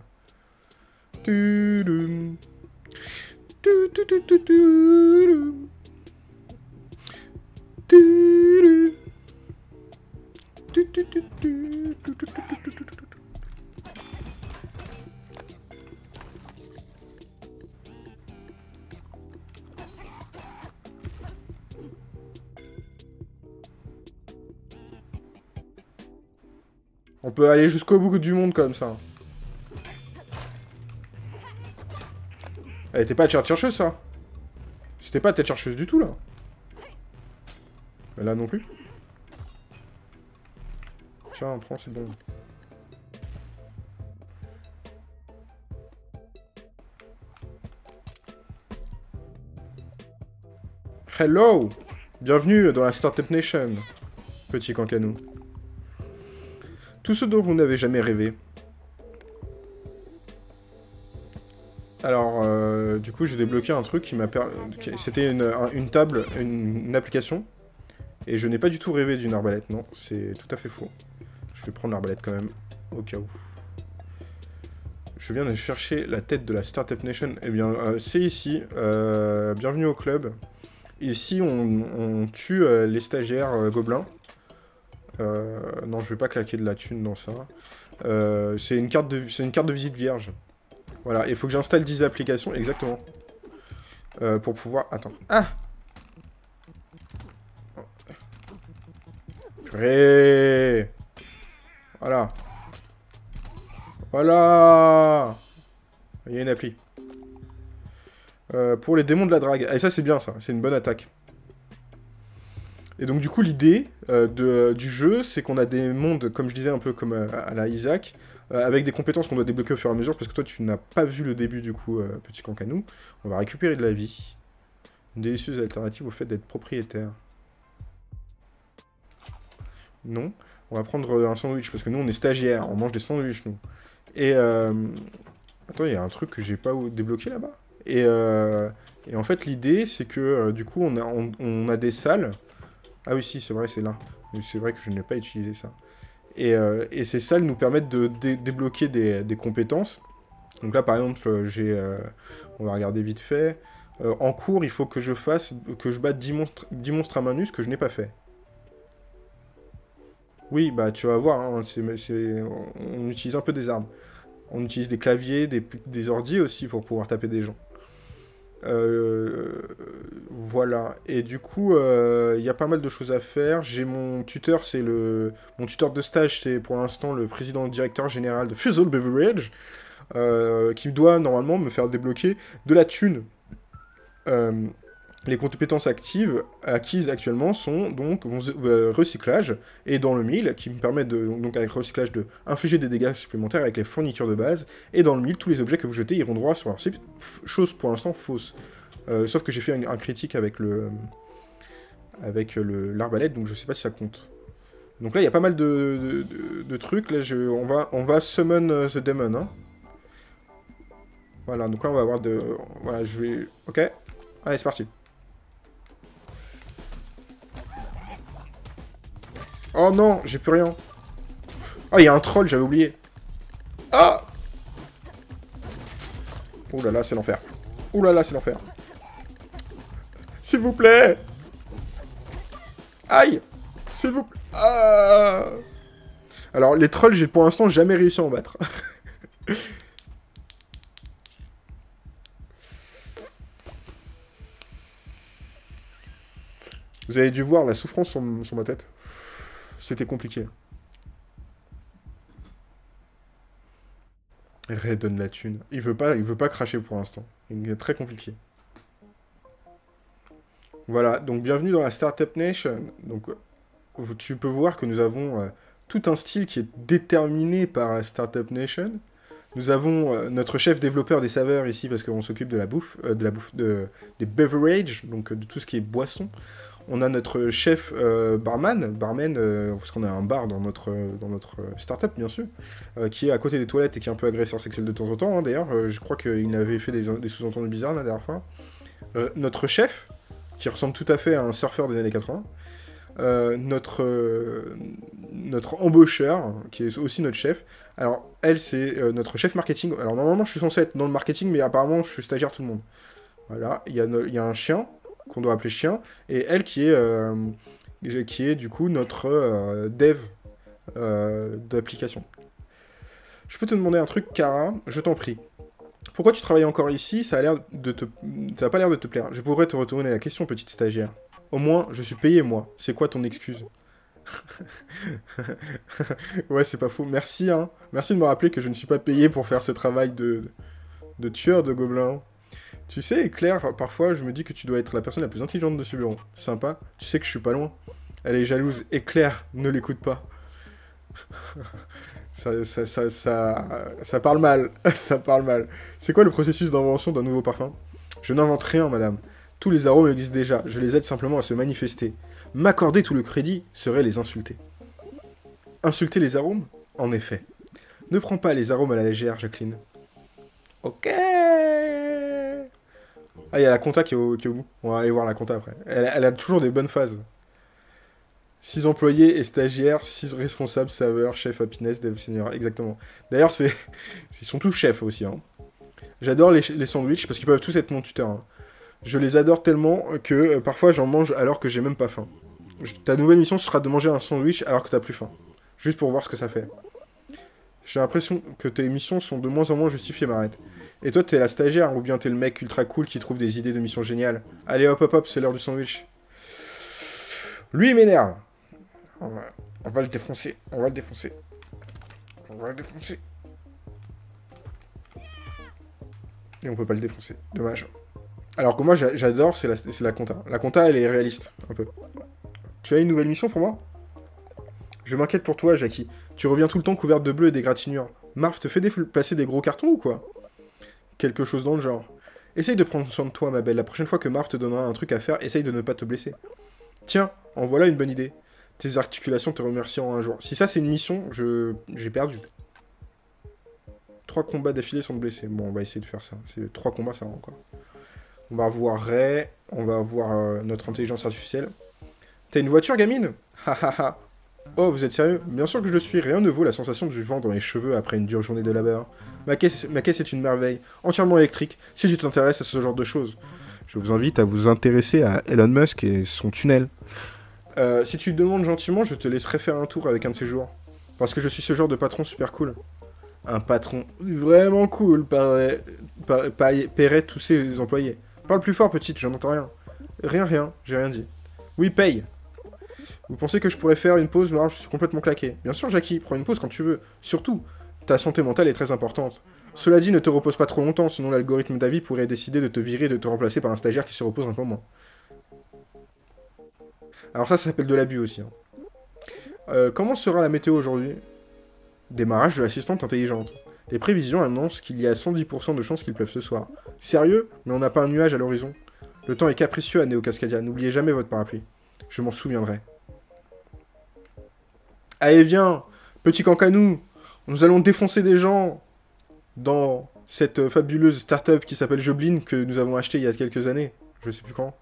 On peut aller jusqu'au bout du monde comme ça. Elle était pas tête chercheuse, ça C'était pas tête chercheuse du tout, là. Là non plus. Tiens, prends, c'est bon. Hello Bienvenue dans la Startup Nation, petit cancanou. Tout ce dont vous n'avez jamais rêvé. Alors, euh, du coup, j'ai débloqué un truc qui m'a permis... C'était une, un- une table, une, application. Et je n'ai pas du tout rêvé d'une arbalète, non. C'est tout à fait faux. Je vais prendre l'arbalète quand même, au cas où. Je viens de chercher la tête de la Startup Nation. Eh bien, euh, c'est ici. Euh, bienvenue au club. Ici, on, tue les stagiaires euh, non, je vais pas claquer de la thune dans ça. c'est une, carte de, une carte de visite vierge. Voilà, il faut que j'installe 10 applications, exactement. pour pouvoir... Attends. Ah Purée Voilà. Voilà Il y a une appli. Euh, pour les démons de la drague. Et ça, c'est bien, ça. C'est une bonne attaque. Et donc, du coup, l'idée euh, du jeu, c'est qu'on a des mondes, comme je disais, un peu comme euh, à la Isaac, avec des compétences qu'on doit débloquer au fur et à mesure, parce que toi, tu n'as pas vu le début, du coup, petit cancanou. On va récupérer de la vie. Une délicieuse alternative au fait d'être propriétaire. Non. On va prendre un sandwich, parce que nous, on est stagiaires, on mange des sandwichs, nous. Et... Attends, il y a un truc que j'ai pas débloqué là-bas euh, et, en fait, l'idée, c'est que euh, du coup, on a, on, a, des salles. Ah oui, si, c'est vrai, c'est là. C'est vrai que je n'ai pas utilisé ça. Et, euh, ces salles nous permettent de débloquer des, compétences. Donc là, par exemple, j'ai... on va regarder vite fait. en cours, il faut que je fasse... que je batte 10 monstres, 10 monstres à main nue, que je n'ai pas fait. Oui, bah tu vas voir, hein, on utilise un peu des armes. On utilise des claviers, des, des ordi aussi pour pouvoir taper des gens. Euh, voilà. Et du coup, euh, il y a pas mal de choses à faire. J'ai mon tuteur, c'est le... Mon tuteur de stage, c'est pour l'instant le président directeur général de Fuzzle Beverage, euh, qui doit normalement me faire débloquer de la thune les compétences actives acquises actuellement sont donc euh, recyclage et dans le mille, qui me permet de, donc avec recyclage de infliger des dégâts supplémentaires avec les fournitures de base, et dans le mille, tous les objets que vous jetez iront droit sur leur cible, chose pour l'instant fausse. Euh, sauf que j'ai fait un, critique avec le avec l'arbalète, donc je sais pas si ça compte. Donc là, il y a pas mal de, trucs, là je, on, va, on va summon euh, the demon. Hein. Voilà, donc là on va avoir de... Voilà, je vais... Ok, allez c'est parti. Oh non, j'ai plus rien. Oh, il y a un troll, j'avais oublié. Ah Oh là là, c'est l'enfer. Oh là là, c'est l'enfer. S'il vous plaît Aïe S'il vous plaît ah Alors, les trolls, j'ai pour l'instant jamais réussi à en battre. Vous avez dû voir la souffrance sur ma tête c'était compliqué. Ray donne la thune. Il veut pas, il veut pas cracher pour l'instant. Il est très compliqué. Voilà, donc bienvenue dans la Startup Nation. Donc, tu peux voir que nous avons euh, tout un style qui est déterminé par la Startup Nation. Nous avons euh, notre chef développeur des saveurs ici parce qu'on s'occupe de la bouffe, euh, de la bouffe de, des beverages, donc de tout ce qui est boisson. On a notre chef euh, barman, barman, euh, parce qu'on a un bar dans notre, dans notre startup, bien sûr, euh, qui est à côté des toilettes et qui est un peu agresseur sexuel de temps en temps, hein, d'ailleurs. je crois qu'il avait fait des, sous-entendus bizarres la dernière fois. notre chef, qui ressemble tout à fait à un surfeur des années 80. notre, embaucheur, qui est aussi notre chef. Alors, elle, c'est notre chef marketing. Alors, normalement, je suis censé être dans le marketing, mais apparemment, je suis stagiaire tout le monde. Voilà, il y, a un chien, qu'on doit appeler chien, et elle qui est, euh, qui est du coup notre euh, dev euh, d'application. Je peux te demander un truc, Cara, je t'en prie. Pourquoi tu travailles encore ici? Ça a l'air de te, ça a pas l'air de te plaire. Je pourrais te retourner la question, petite stagiaire. Au moins, je suis payé moi. C'est quoi ton excuse? Ouais, c'est pas faux. Merci, hein. Merci de me rappeler que je ne suis pas payé pour faire ce travail de, de tueur de gobelins. Tu sais, Claire, parfois, je me dis que tu dois être la personne la plus intelligente de ce bureau. Sympa. Tu sais que je suis pas loin. Elle est jalouse. Et Claire, ne l'écoute pas. ça, ça, ça, ça, parle mal. ça parle mal. C'est quoi le processus d'invention d'un nouveau parfum? Je n'invente rien, madame. Tous les arômes existent déjà. Je les aide simplement à se manifester. M'accorder tout le crédit serait les insulter. Insulter les arômes? En effet. Ne prends pas les arômes à la légère, Jacqueline. Ok ah, il y a la compta qui est, au, bout. On va aller voir la compta après. Elle, a toujours des bonnes phases. 6 employés et stagiaires, 6 responsables, serveurs, chef happiness, dev senior. Exactement. D'ailleurs, c'est ils sont tous chefs aussi. Hein. J'adore les, les, sandwichs parce qu'ils peuvent tous être mon tuteur. Hein. Je les adore tellement que euh, parfois j'en mange alors que j'ai même pas faim. Ta nouvelle mission sera de manger un sandwich alors que t'as plus faim. Juste pour voir ce que ça fait. J'ai l'impression que tes missions sont de moins en moins justifiées, Marette. Et toi, t'es la stagiaire ou bien t'es le mec ultra cool qui trouve des idées de missions géniales. Allez, hop, hop, hop, c'est l'heure du sandwich. Lui, il m'énerve. On va, le défoncer. On va le défoncer. On va le défoncer. Et on peut pas le défoncer. Dommage. Alors que moi, j'a- j'adore, c'est la, la compta. La compta, elle est réaliste, un peu. Tu as une nouvelle mission pour moi? Je m'inquiète pour toi, Jackie. Tu reviens tout le temps couverte de bleu et d'égratignures. Marv te fait passer des gros cartons ou quoi? Quelque chose dans le genre. Essaye de prendre soin de toi, ma belle. La prochaine fois que Marv te donnera un truc à faire, essaye de ne pas te blesser. Tiens, en voilà une bonne idée. Tes articulations te remercieront un jour. Si ça c'est une mission, je j'ai perdu. Trois combats d'affilée sans te blesser. Bon, on va essayer de faire ça. C'est trois combats, ça va encore. On va voir Ray, on va voir euh, notre intelligence artificielle. T'as une voiture, gamine? Ha. Oh, vous êtes sérieux? Bien sûr que je le suis. Rien ne vaut la sensation du vent dans les cheveux après une dure journée de labeur. Ma caisse, ma caisse est une merveille, entièrement électrique, si tu t'intéresses à ce genre de choses. Je vous invite à vous intéresser à Elon Musk et son tunnel. Euh, si tu demandes gentiment, je te laisserai faire un tour avec un de ces jours. Parce que je suis ce genre de patron super cool. Un patron vraiment cool, paierait tous ses employés. Parle plus fort, petite, j'en entends rien. Rien, rien, j'ai rien dit. Oui, paye. Vous pensez que je pourrais faire une pause Non, je suis complètement claqué. Bien sûr, Jackie, prends une pause quand tu veux. Surtout, ta santé mentale est très importante. Cela dit, ne te repose pas trop longtemps, sinon l'algorithme d'avis pourrait décider de te virer et de te remplacer par un stagiaire qui se repose un peu moins. Alors ça, ça s'appelle de l'abus aussi. hein. Euh, comment sera la météo aujourd'hui? Démarrage de l'assistante intelligente. Les prévisions annoncent qu'il y a 110% de chances qu'il pleuve ce soir. Sérieux? Mais on n'a pas un nuage à l'horizon. Le temps est capricieux à Neo Cascadia, n'oubliez jamais votre parapluie. Je m'en souviendrai. Allez, viens Petit cancanou Nous allons défoncer des gens dans cette fabuleuse start-up qui s'appelle Joblin que nous avons acheté il y a quelques années. Je sais plus quand.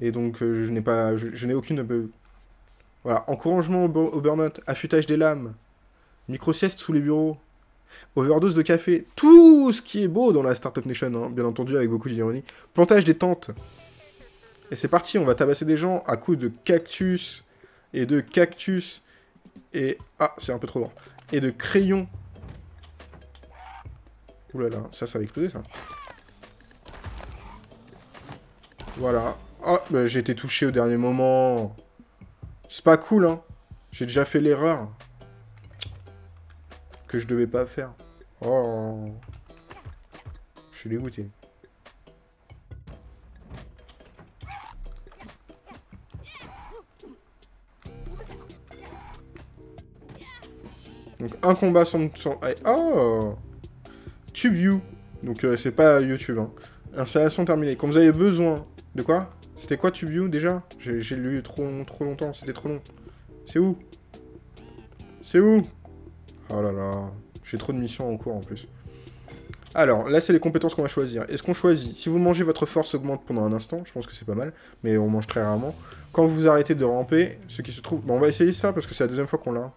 Et donc, euh, je n'ai pas... Je, n'ai aucune... euh, Voilà. Encouragement au burn-out, affûtage des lames, micro-sieste sous les bureaux, overdose de café, tout ce qui est beau dans la Startup Nation, hein, bien entendu, avec beaucoup d'ironie. Plantage des tentes. Et c'est parti, on va tabasser des gens à coups de cactus et de cactus et... Ah, c'est un peu trop loin. Et de crayons. Ouh là ça, ça va exploser, ça. Voilà. Bah, j'ai été touché au dernier moment. C'est pas cool, hein. J'ai déjà fait l'erreur. Que je devais pas faire. Oh. Je suis dégoûté. Donc un combat sans... ah, Oh TubeU. Donc euh, c'est pas YouTube. Hein. Installation terminée. Quand vous avez besoin... De quoi? C'était quoi TubeU déjà? J'ai lu trop, trop longtemps, c'était trop long. C'est où? C'est où? Oh là là. J'ai trop de missions en cours en plus. Alors, là, c'est les compétences qu'on va choisir. Est-ce qu'on choisit? Si vous mangez, votre force augmente pendant un instant. Je pense que c'est pas mal. Mais on mange très rarement. Quand vous arrêtez de ramper, ce qui se trouve... Bon, on va essayer ça parce que c'est la deuxième fois qu'on l'a.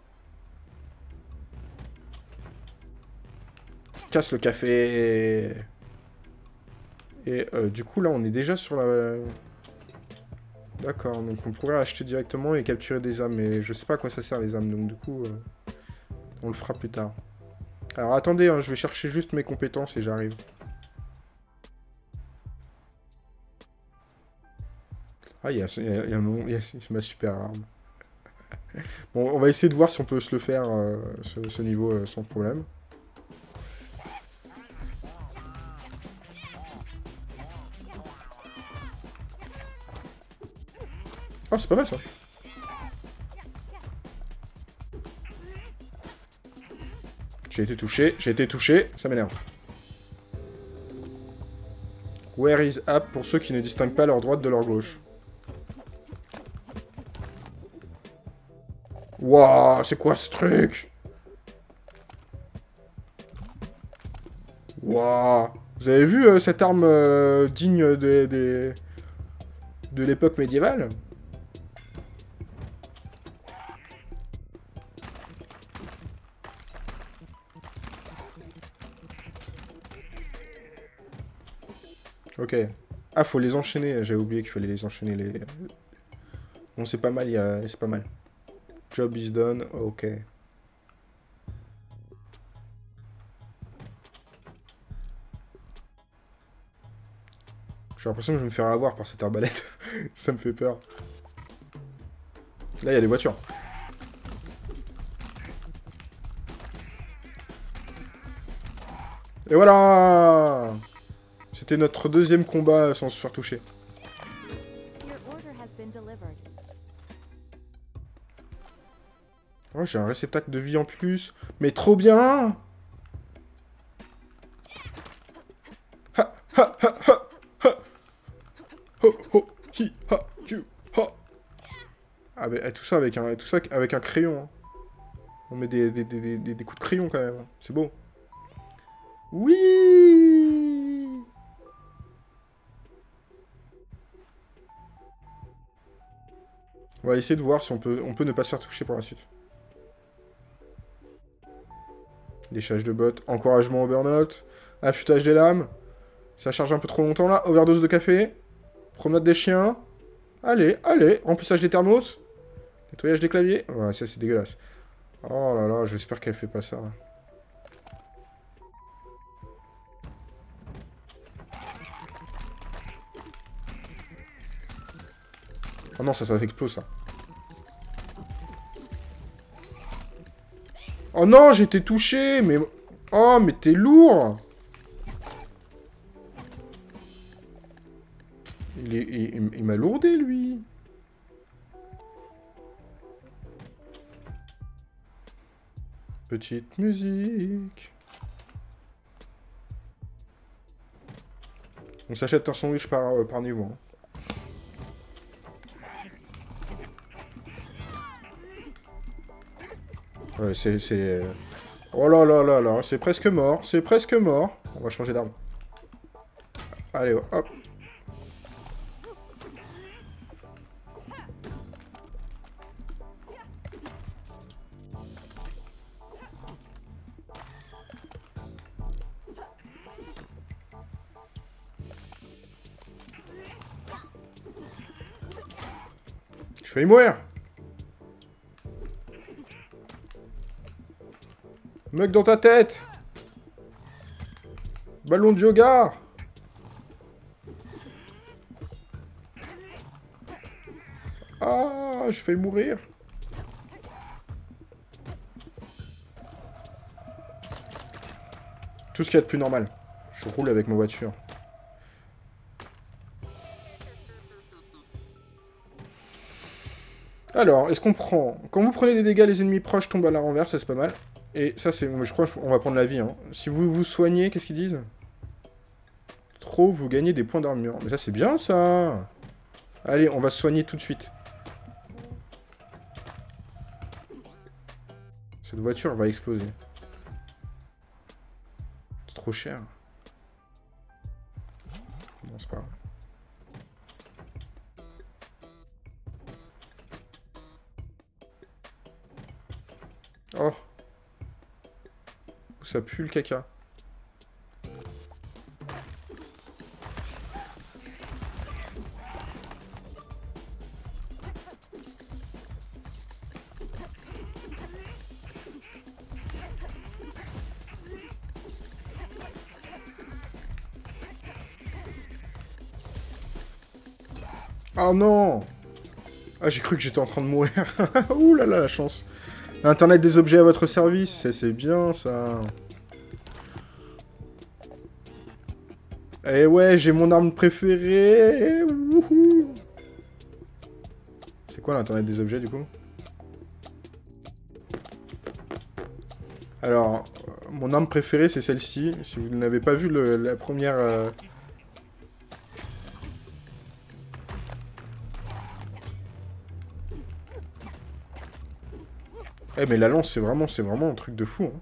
Le café Et euh, du coup, là, on est déjà sur la... D'accord, donc on pourrait acheter directement et capturer des âmes. Mais je sais pas à quoi ça sert, les âmes. Donc du coup, euh, on le fera plus tard. Alors attendez, hein, je vais chercher juste mes compétences et j'arrive. Ah, il y a, y a- y a ma super arme. bon, on va essayer de voir si on peut se le faire, euh, ce, niveau, sans problème. Ah, c'est pas mal ça. J'ai été touché, j'ai été touché, ça m'énerve. Where is up pour ceux qui ne distinguent pas leur droite de leur gauche? Wouah, c'est quoi ce truc? Wouah Vous avez vu euh, cette arme euh, digne des- des- de l'époque médiévale? Ok. Ah, faut les enchaîner. J'avais oublié qu'il fallait les enchaîner. Les... Bon, c'est pas mal. A... C'est pas mal. Job is done. Ok. J'ai l'impression que je vais me faire avoir par cette arbalète. Ça me fait peur. Là, il y a des voitures. Et voilà C'était notre deuxième combat sans se faire toucher. Oh, j'ai un réceptacle de vie en plus. Mais trop bien tout ça avec un, tout ça avec un crayon. Hein. On met des, coups de crayon quand même. Hein. C'est beau. Oui On va essayer de voir si on peut, on peut ne pas se faire toucher pour la suite. Déchage de bottes, encouragement au burn-out, affûtage des lames. Ça charge un peu trop longtemps là. Overdose de café. Promenade des chiens. Allez, allez. Remplissage des thermos. Nettoyage des claviers Ouais, ça c'est dégueulasse. Oh là là, j'espère qu'elle fait pas ça. Oh non, ça, ça explose, ça. Oh non, j'étais touché, mais... Oh, mais t'es lourd Il, il m'a lourdé, lui Petite musique. On s'achète un sandwich par, euh, par niveau. Hein. C'est... Euh, oh là là là là, c'est presque mort, c'est presque mort. On va changer d'arme. Allez, hop. vais y mourir Mec dans ta tête Ballon de yoga Ah, je fais mourir Tout ce qu'il y a de plus normal. Je roule avec ma voiture. Alors, est-ce qu'on prend... Quand vous prenez des dégâts, les ennemis proches tombent à la renverse, c'est pas mal. Et ça, c'est... Je crois qu'on va prendre la vie. Hein. Si vous vous soignez, qu'est-ce qu'ils disent? Trop, vous gagnez des points d'armure. Mais ça, c'est bien, ça Allez, on va se soigner tout de suite. Cette voiture va exploser. C'est trop cher. Bon, c'est pas. Oh. Ça pue le caca. Oh non Ah, j'ai cru que j'étais en train de mourir. Ouh là là, la chance. Internet des objets à votre service, c'est bien ça. Eh ouais, j'ai mon arme préférée. C'est quoi l'internet des objets du coup? Alors, mon arme préférée c'est celle-ci. Si vous n'avez pas vu la première... Euh, Eh mais la lance c'est vraiment, c'est vraiment un truc de fou. Hein.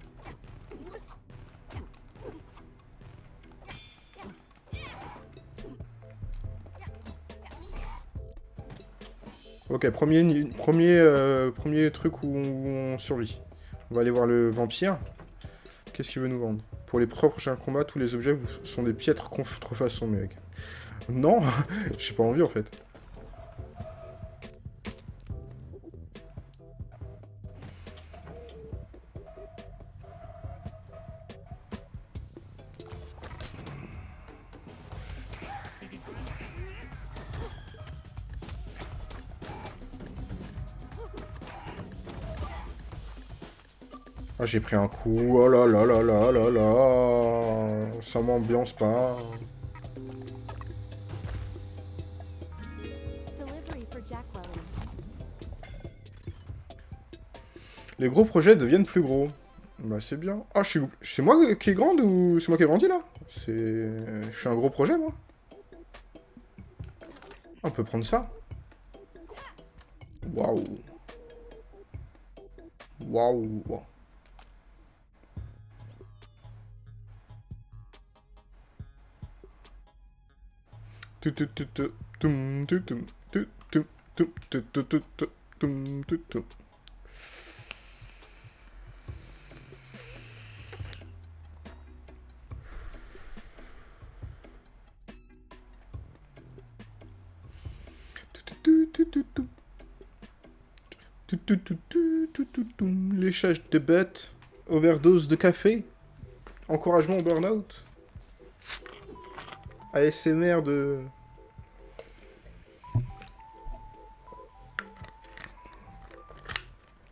Ok, premier, premier, euh, premier truc où on, survit. On va aller voir le vampire. Qu'est-ce qu'il veut nous vendre? Pour les prochains combats, tous les objets sont des piètres contrefaçons, mec. Non, j'ai pas envie en fait. J'ai pris un coup. Oh là là là là là là. Ça m'ambiance pas. Les gros projets deviennent plus gros. Bah c'est bien. Ah, je suis... c'est moi qui est grande ou c'est moi qui ai grandi là? C'est... Je suis un gros projet moi On peut prendre ça. Waouh. Waouh. Léchage de bêtes, overdose de café, encouragement au burn-out, ASMR de...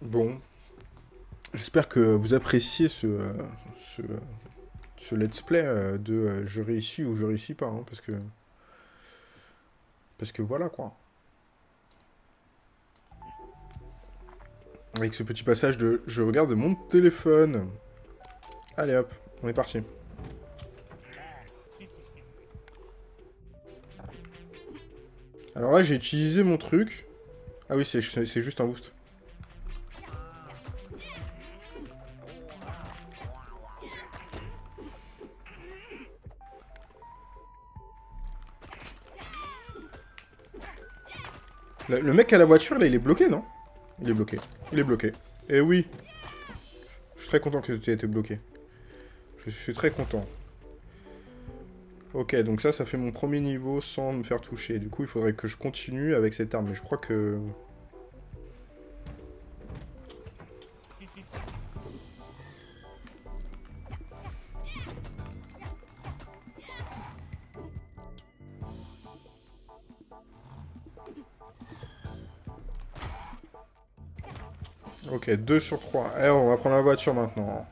Bon. J'espère que vous appréciez ce, ce, ce let's play euh, de euh, je réussis ou je réussis pas, hein, parce que... Parce que voilà, quoi. Avec ce petit passage de je regarde mon téléphone. Allez hop, on est parti. Alors là, j'ai utilisé mon truc. Ah oui, c'est juste un boost. Le, mec à la voiture, là, il est bloqué, non? Il est bloqué. Il est bloqué. Eh oui Je suis très content que tu aies été bloqué. Je suis très content. Ok, donc ça, ça fait mon premier niveau sans me faire toucher. Du coup, il faudrait que je continue avec cette arme. Mais je crois que... Ok, 2 sur 3. Eh, on va prendre la voiture maintenant.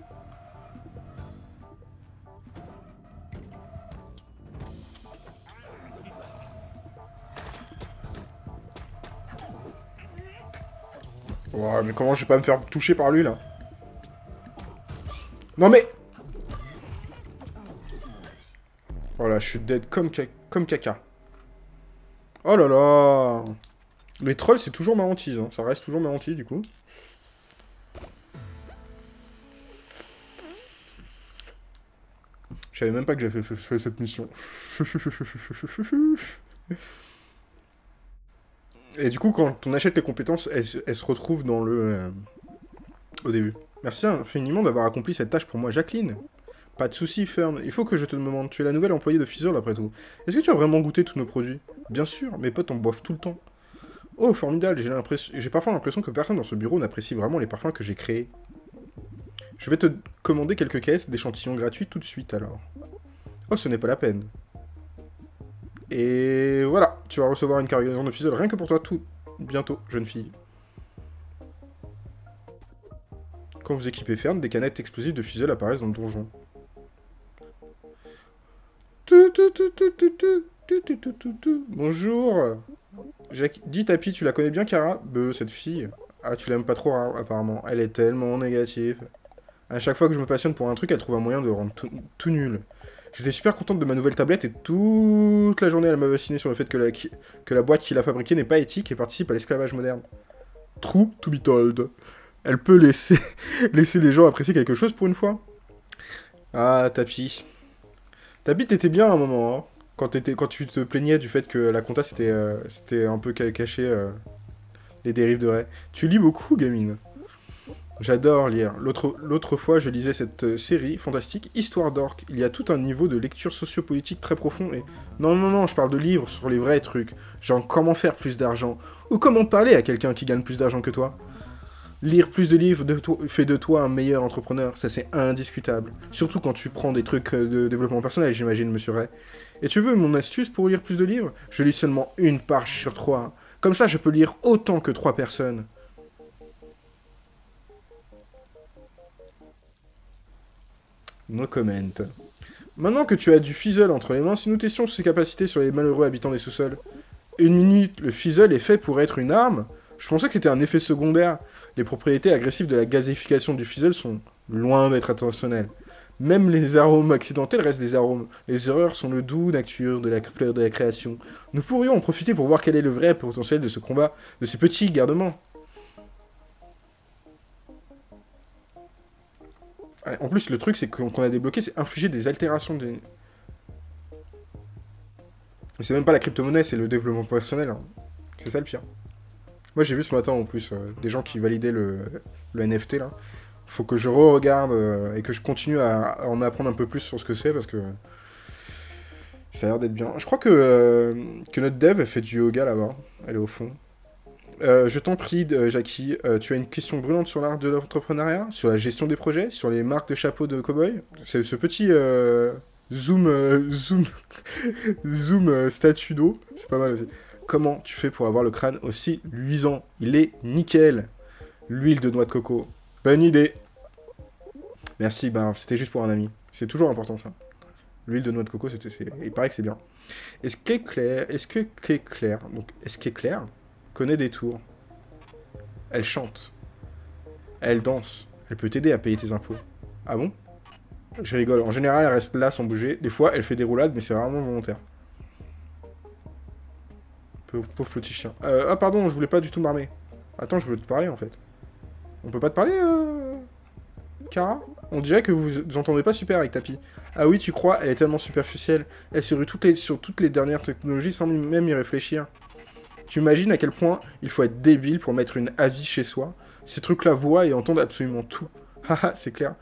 Mais comment je vais pas me faire toucher par lui, là Non, mais... Voilà, je suis dead comme, comme caca. Oh là là Les trolls, c'est toujours ma hantise. Hein. Ça reste toujours ma hantise, du coup. Je savais même pas que j'avais fait, cette mission. Et du coup, quand on achète les compétences, elles, se retrouvent dans le... Euh, au début. Merci infiniment d'avoir accompli cette tâche pour moi, Jacqueline. Pas de soucis, Fern. Il faut que je te demande, tu es la nouvelle employée de Fizzle après tout. Est-ce que tu as vraiment goûté tous nos produits? Bien sûr, mes potes en boivent tout le temps. Oh, formidable, j'ai parfois l'impression que personne dans ce bureau n'apprécie vraiment les parfums que j'ai créés. Je vais te commander quelques caisses d'échantillons gratuits tout de suite alors. Oh, ce n'est pas la peine. Et voilà, tu vas recevoir une cargaison de fizzle rien que pour toi tout bientôt, jeune fille. Quand vous équipez Fern, des canettes explosives de fizzle apparaissent dans le donjon. Bonjour Dis Tapi, tu la connais bien, Kara Beuh, cette fille. Ah, tu l'aimes pas trop, hein, apparemment. Elle est tellement négative. À chaque fois que je me passionne pour un truc, elle trouve un moyen de rendre tout, nul. J'étais super contente de ma nouvelle tablette et toute la journée elle m'a vacciné sur le fait que la, que la boîte qui l'a fabriquée n'est pas éthique et participe à l'esclavage moderne. True to be told. Elle peut laisser, laisser les gens apprécier quelque chose pour une fois. Ah, Tapi. Tapi, t'étais bien à un moment, hein. quand, tu te plaignais du fait que la compta c'était euh, un peu caché euh, les dérives de Ray. Tu lis beaucoup, gamine. J'adore lire. L'autre fois, je lisais cette euh, série fantastique, Histoire d'Orc. Il y a tout un niveau de lecture sociopolitique très profond et... Non, non, non, je parle de livres sur les vrais trucs. Genre comment faire plus d'argent? Ou comment parler à quelqu'un qui gagne plus d'argent que toi? Lire plus de livres fait de toi un meilleur entrepreneur, ça c'est indiscutable. Surtout quand tu prends des trucs euh, de développement personnel, j'imagine, monsieur Ray. Et tu veux mon astuce pour lire plus de livres? Je lis seulement une page sur trois. Comme ça, je peux lire autant que trois personnes. No comment. Maintenant que tu as du fizzle entre les mains, si nous testions ses capacités sur les malheureux habitants des sous-sols. Une minute, le fizzle est fait pour être une arme Je pensais que c'était un effet secondaire. Les propriétés agressives de la gazification du fizzle sont loin d'être intentionnelles. Même les arômes accidentels restent des arômes. Les erreurs sont le doux nature de la fleur de la création. Nous pourrions en profiter pour voir quel est le vrai potentiel de ce combat, de ces petits gardements. En plus, le truc, c'est qu'on a débloqué, c'est infliger des altérations. De... C'est même pas la crypto-monnaie, c'est le développement personnel. Hein. C'est ça le pire. Moi, j'ai vu ce matin, en plus, euh, des gens qui validaient le, NFT, là. Faut que je re-regarde euh, et que je continue à, en apprendre un peu plus sur ce que c'est, parce que... Ça a l'air d'être bien. Je crois que, euh, que notre dev, fait du yoga, là-bas. Elle est au fond. Euh, je t'en prie, euh, Jackie, euh, tu as une question brûlante sur l'art de l'entrepreneuriat, sur la gestion des projets, sur les marques de chapeaux de cowboy? C'est ce petit zoom, zoom, zoom statut d'eau, c'est pas mal aussi. Comment tu fais pour avoir le crâne aussi luisant? Il est nickel. L'huile de noix de coco. Bonne idée. Merci, ben c'était juste pour un ami. C'est toujours important ça. L'huile de noix de coco, c'était, il paraît que c'est bien. Est-ce qu'est clair Est-ce que clair Donc, est-ce qu'est clair connaît des tours. Elle chante. Elle danse. Elle peut t'aider à payer tes impôts. Ah bon? Je rigole. En général, elle reste là sans bouger. Des fois, elle fait des roulades, mais c'est rarement volontaire. Pauvre petit chien. Euh, ah pardon, je voulais pas du tout m'armer. Attends, je voulais te parler en fait. On peut pas te parler, euh... Cara? On dirait que vous, entendez pas super avec Tapi. Ah oui, tu crois, elle est tellement superficielle. Elle se rue sur toutes les dernières technologies sans même y réfléchir. Tu imagines à quel point il faut être débile pour mettre une avis chez soi? Ces trucs-là voient et entendent absolument tout. Haha, c'est clair.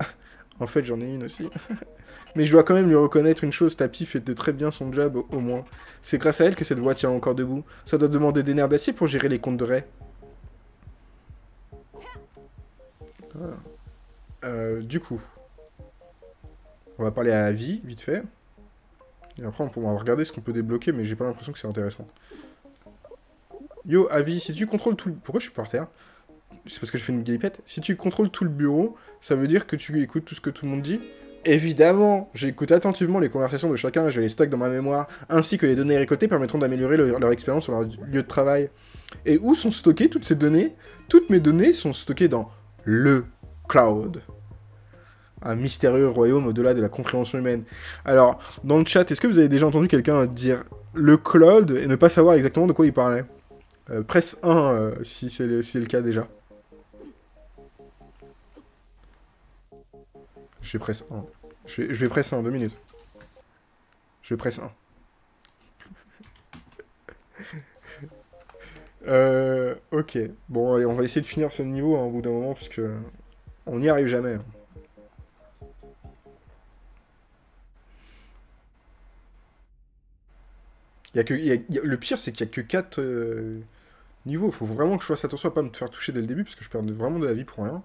en fait, j'en ai une aussi. Mais je dois quand même lui reconnaître une chose, Tapi fait de très bien son job, au moins. C'est grâce à elle que cette voix tient encore debout. Ça doit demander des nerfs d'acier pour gérer les comptes de Ray. Euh, du coup, on va parler à Avi, vite fait. Et après, on pourra regarder ce qu'on peut débloquer, mais j'ai pas l'impression que c'est intéressant. Yo, Avi, si tu contrôles tout le... Pourquoi je suis par terre? C'est parce que je fais une galipette. Si tu contrôles tout le bureau, ça veut dire que tu écoutes tout ce que tout le monde dit? Évidemment J'écoute attentivement les conversations de chacun et je les stocke dans ma mémoire, ainsi que les données récoltées permettront d'améliorer leur expérience sur leur lieu de travail. Et où sont stockées toutes ces données? Toutes mes données sont stockées dans le cloud. Un mystérieux royaume au-delà de la compréhension humaine. Alors, dans le chat, est-ce que vous avez déjà entendu quelqu'un dire le cloud et ne pas savoir exactement de quoi il parlait? Euh, presse 1 euh, si c'est le, cas déjà. Je vais presse 1. Je vais, je presse 1, 2 minutes. Je vais presse 1. euh, ok. Bon, allez, on va essayer de finir ce niveau hein, au bout d'un moment, parce que on n'y arrive jamais. Le pire, c'est qu'il n'y a que 4 niveau. Faut vraiment que je fasse attention à pas me faire toucher dès le début, parce que je perds vraiment de la vie pour rien.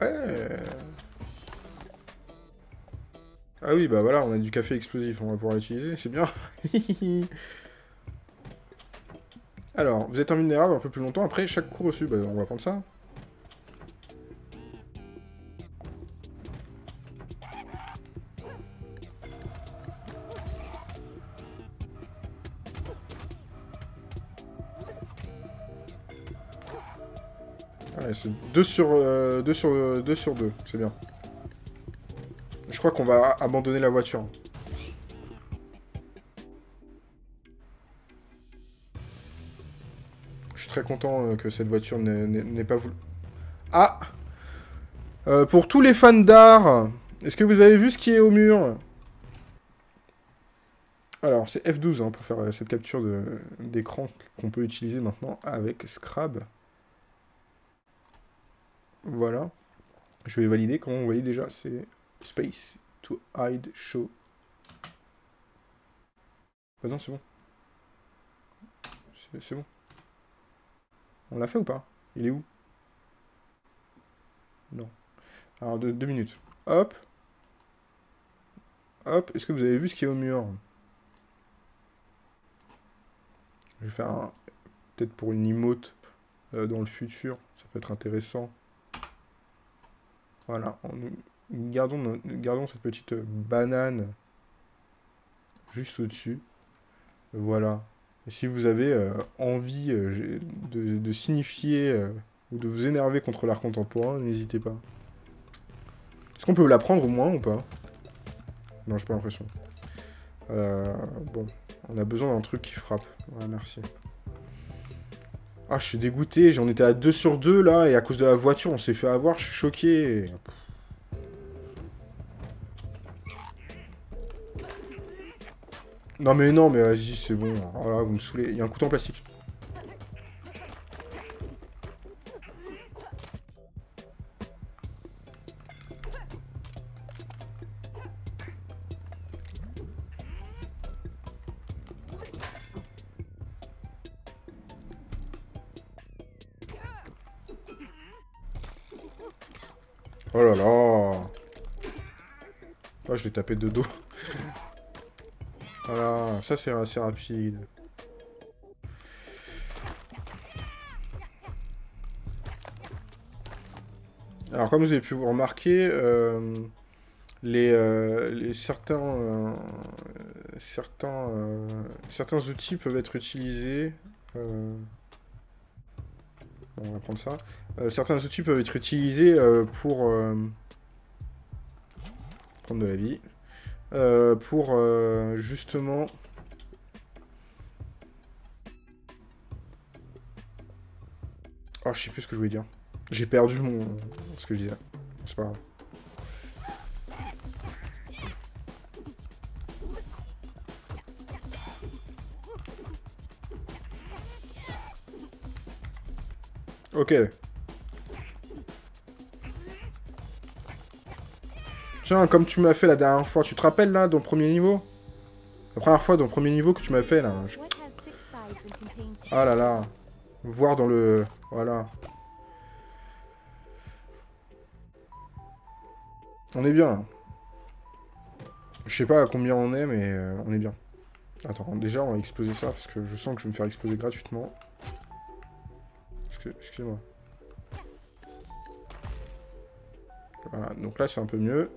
Ouais. Ah oui, bah voilà, on a du café explosif, on va pouvoir l'utiliser, c'est bien. Alors, vous êtes invulnérable un peu plus longtemps, après chaque coup reçu, bah on va prendre ça. Ouais, c'est 2 sur, 2 euh, sur, 2 sur 2, c'est bien crois qu'on va abandonner la voiture. Je suis très content euh, que cette voiture n'ait pas voulu... Ah euh, Pour tous les fans d'art, est-ce que vous avez vu ce qui est au mur? Alors, c'est F12 hein, pour faire euh, cette capture d'écran qu'on peut utiliser maintenant avec Scrab. Voilà. Je vais valider. Comment on valide déjà C'est Space to hide show. Ah non, c'est bon. C'est bon. On l'a fait ou pas? Il est où? Non. Alors, deux, minutes. Hop. Hop. Est-ce que vous avez vu ce qui est au mur? Je vais faire un... Peut-être pour une emote euh, dans le futur. Ça peut être intéressant. Voilà. Gardons, gardons cette petite banane juste au-dessus. Voilà. Et si vous avez euh, envie euh, de, signifier euh, ou de vous énerver contre l'art contemporain, n'hésitez pas. Est-ce qu'on peut l'apprendre au moins ou pas? Non, j'ai pas l'impression. bon, on a besoin d'un truc qui frappe. Ouais, merci. Ah, je suis dégoûté, j'en étais à 2 sur 2 là, et à cause de la voiture, on s'est fait avoir, je suis choqué. Non mais non, mais vas-y, c'est bon. Voilà, oh vous me saoulez. Il y a un couteau en plastique. Oh là là Oh, je l'ai tapé de dos. Voilà, ça c'est assez rapide. Alors comme vous avez pu vous remarquer, euh, les, euh, certains, euh, certains, certains outils peuvent être utilisés. on va prendre ça. certains outils peuvent être utilisés pour prendre de la vie. Pour euh, Oh, je sais plus ce que je voulais dire. J'ai perdu mon... ce que je disais. C'est pas grave. Ok. comme tu m'as fait la dernière fois. Tu te rappelles, là, dans le premier niveau? La première fois, dans le premier niveau que tu m'as fait, là. Ah là là. Voir dans le... Voilà. On est bien, là. Je sais pas à combien on est, mais euh, on est bien. Attends, déjà, on va exploser ça, parce que je sens que je vais me faire exploser gratuitement. Excusez-moi. Voilà, donc là, c'est un peu mieux.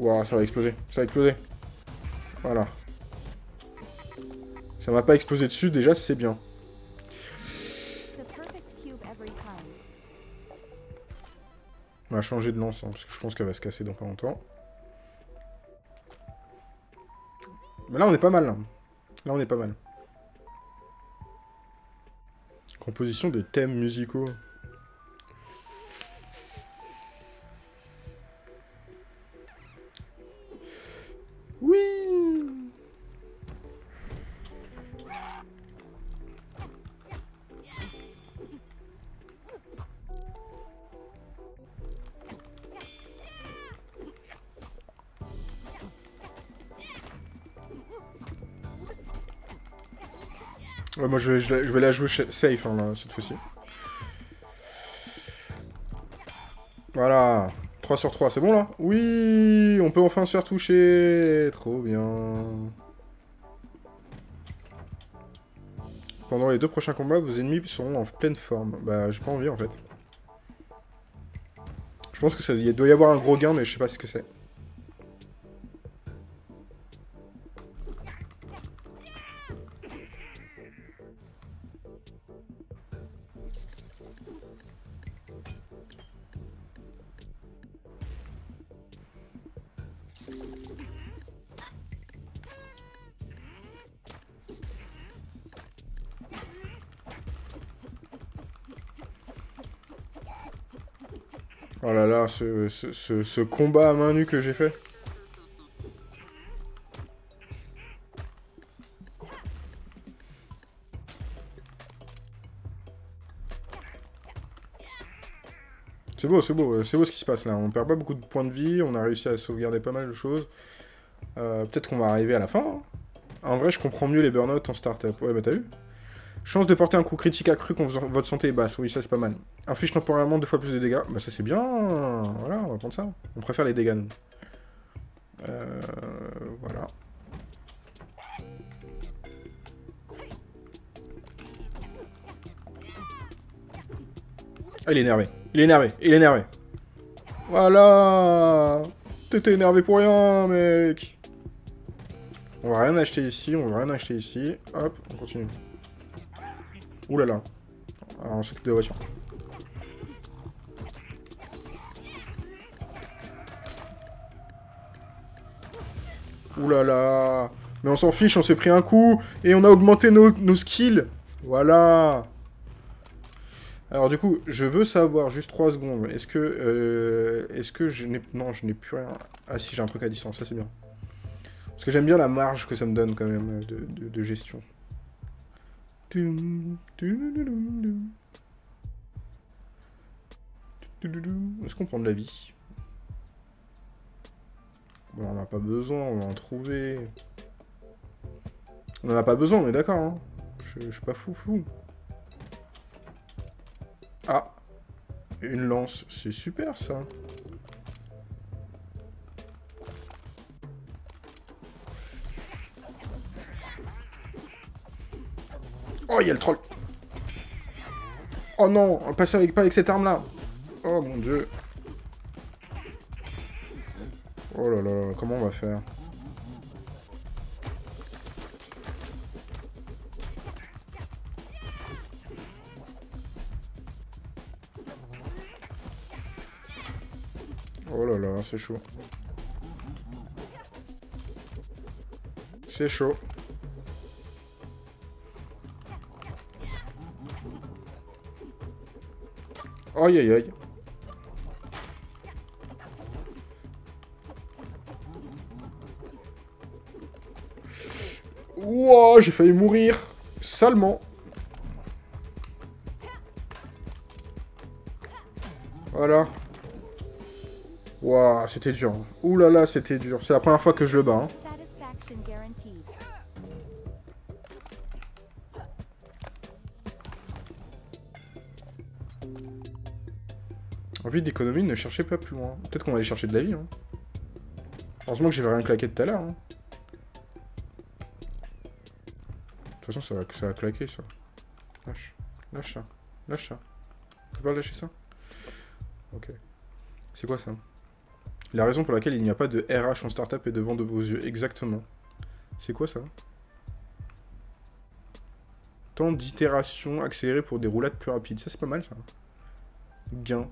Wow, ça va exploser. Ça va exploser. Voilà. Ça m'a pas explosé dessus, déjà, c'est bien. On va changer de lance, hein, parce que je pense qu'elle va se casser dans pas longtemps. Mais là, on est pas mal. Là, on est pas mal. Composition des thèmes musicaux. Je vais, la jouer safe hein, cette fois-ci. Voilà. 3 sur 3, c'est bon là? Oui On peut enfin se faire toucher Trop bien. Pendant les deux prochains combats, vos ennemis seront en pleine forme. Bah, j'ai pas envie en fait. Je pense que ça, il doit y avoir un gros gain, mais je sais pas ce que c'est. Ce, combat à main nue que j'ai fait. C'est beau, c'est beau, c'est beau ce qui se passe là. On perd pas beaucoup de points de vie, on a réussi à sauvegarder pas mal de choses. Euh, peut-être qu'on va arriver à la fin. Hein. En vrai, je comprends mieux les burn-out en startup. Ouais, bah t'as vu Chance de porter un coup critique accru quand votre santé est basse. Oui, ça c'est pas mal. Inflige temporairement deux fois plus de dégâts. Bah ça c'est bien. Voilà, on va prendre ça. On préfère les dégâts. Euh, voilà. Ah, il est énervé. Il est énervé. Il est énervé. Voilà T'étais énervé pour rien, mec On va rien acheter ici, on va rien acheter ici. Hop, on continue. Ouh là là. Alors, on s'occupe de la voiture. Ouh là là. Mais on s'en fiche, on s'est pris un coup et on a augmenté nos, nos skills. Voilà. Alors du coup, je veux savoir, juste 3 secondes, est-ce que, euh, est-ce que je n'ai... Non, je n'ai plus rien. Ah si, j'ai un truc à distance, ça c'est bien. Parce que j'aime bien la marge que ça me donne quand même de, de, de gestion. Est-ce qu'on prend de la vie? On n'en a pas besoin, on va en trouver. On n'en a pas besoin, on est d'accord, hein. Je, suis pas fou fou. Ah Une lance, c'est super ça. Oh, il y a le troll. Oh non, passe avec, pas avec cette arme-là. Oh mon dieu Oh là là, comment on va faire Oh là là, c'est chaud. C'est chaud. Aïe aïe aïe. J'ai failli mourir. Salement. Voilà. Waouh, c'était dur. Ouh là là, c'était dur. C'est la première fois que je le bats. Hein. Envie d'économie, ne cherchez pas plus loin. Peut-être qu'on va aller chercher de la vie. Hein. Heureusement que j'avais rien claqué tout à l'heure. Hein. Ça va, ça claquer, ça. Lâche. Lâche ça. Lâche ça. Tu pas lâcher ça Ok. C'est quoi ça? La raison pour laquelle il n'y a pas de RH en startup est devant de vos yeux. Exactement. C'est quoi ça? Temps d'itération accéléré pour des roulades plus rapides. Ça, c'est pas mal, ça. Gain.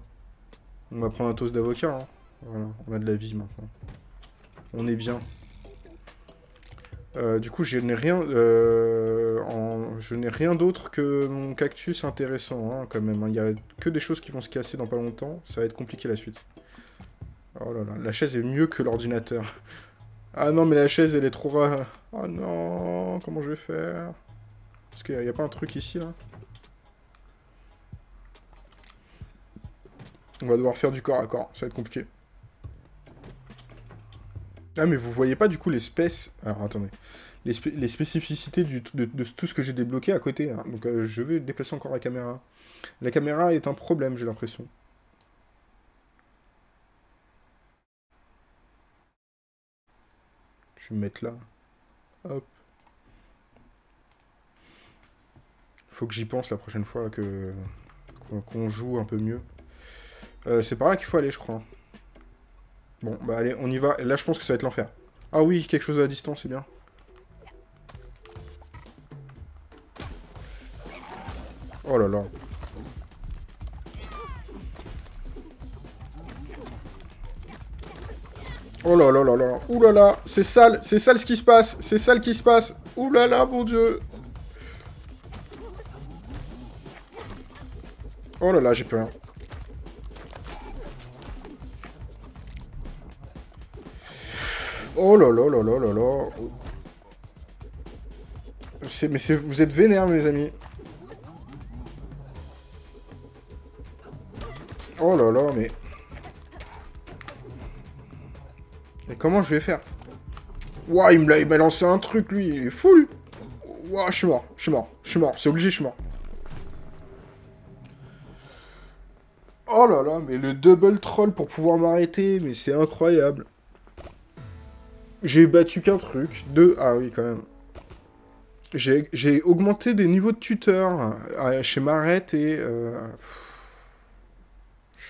On va prendre un toast d'avocat. Hein. Voilà, on a de la vie maintenant. On est bien. Euh, du coup, je n'ai rien, euh, je n'ai rien d'autre que mon cactus intéressant, hein, quand même. Hein. Il n'y a que des choses qui vont se casser dans pas longtemps. Ça va être compliqué la suite. Oh là là, la chaise est mieux que l'ordinateur. Ah non, mais la chaise, elle est trop... Oh non, comment je vais faire? Parce qu'il n'y a, pas un truc ici, là On va devoir faire du corps à corps, ça va être compliqué. Ah, mais vous voyez pas, du coup, l'espèce... Alors, attendez. Les, spécificités de, tout ce que j'ai débloqué à côté. Hein. Donc, euh, je vais déplacer encore la caméra. La caméra est un problème, j'ai l'impression. Je vais me mettre là. Hop. Faut que j'y pense la prochaine fois que qu'on joue un peu mieux. Euh, c'est par là qu'il faut aller, je crois. Bon, bah allez, on y va. Là, je pense que ça va être l'enfer. Ah oui, quelque chose à distance, c'est bien. Oh là là. Oh là là là là. Ouh là là. C'est sale. C'est sale ce qui se passe. C'est sale qui se passe. Ouh là là, mon dieu. Oh là là, j'ai peur. Oh là là là là là là. Mais vous êtes vénère, mes amis. Oh là là, mais... Et comment je vais faire? Ouah, il m'a lancé un truc, lui. Il est fou, lui. Ouah, je suis mort. Je suis mort. Je suis mort. C'est obligé, je suis mort. Oh là là, mais le double troll pour pouvoir m'arrêter, mais c'est incroyable. J'ai battu qu'un truc. Deux... Ah oui, quand même. J'ai augmenté des niveaux de tuteur euh, chez Marette et... Euh,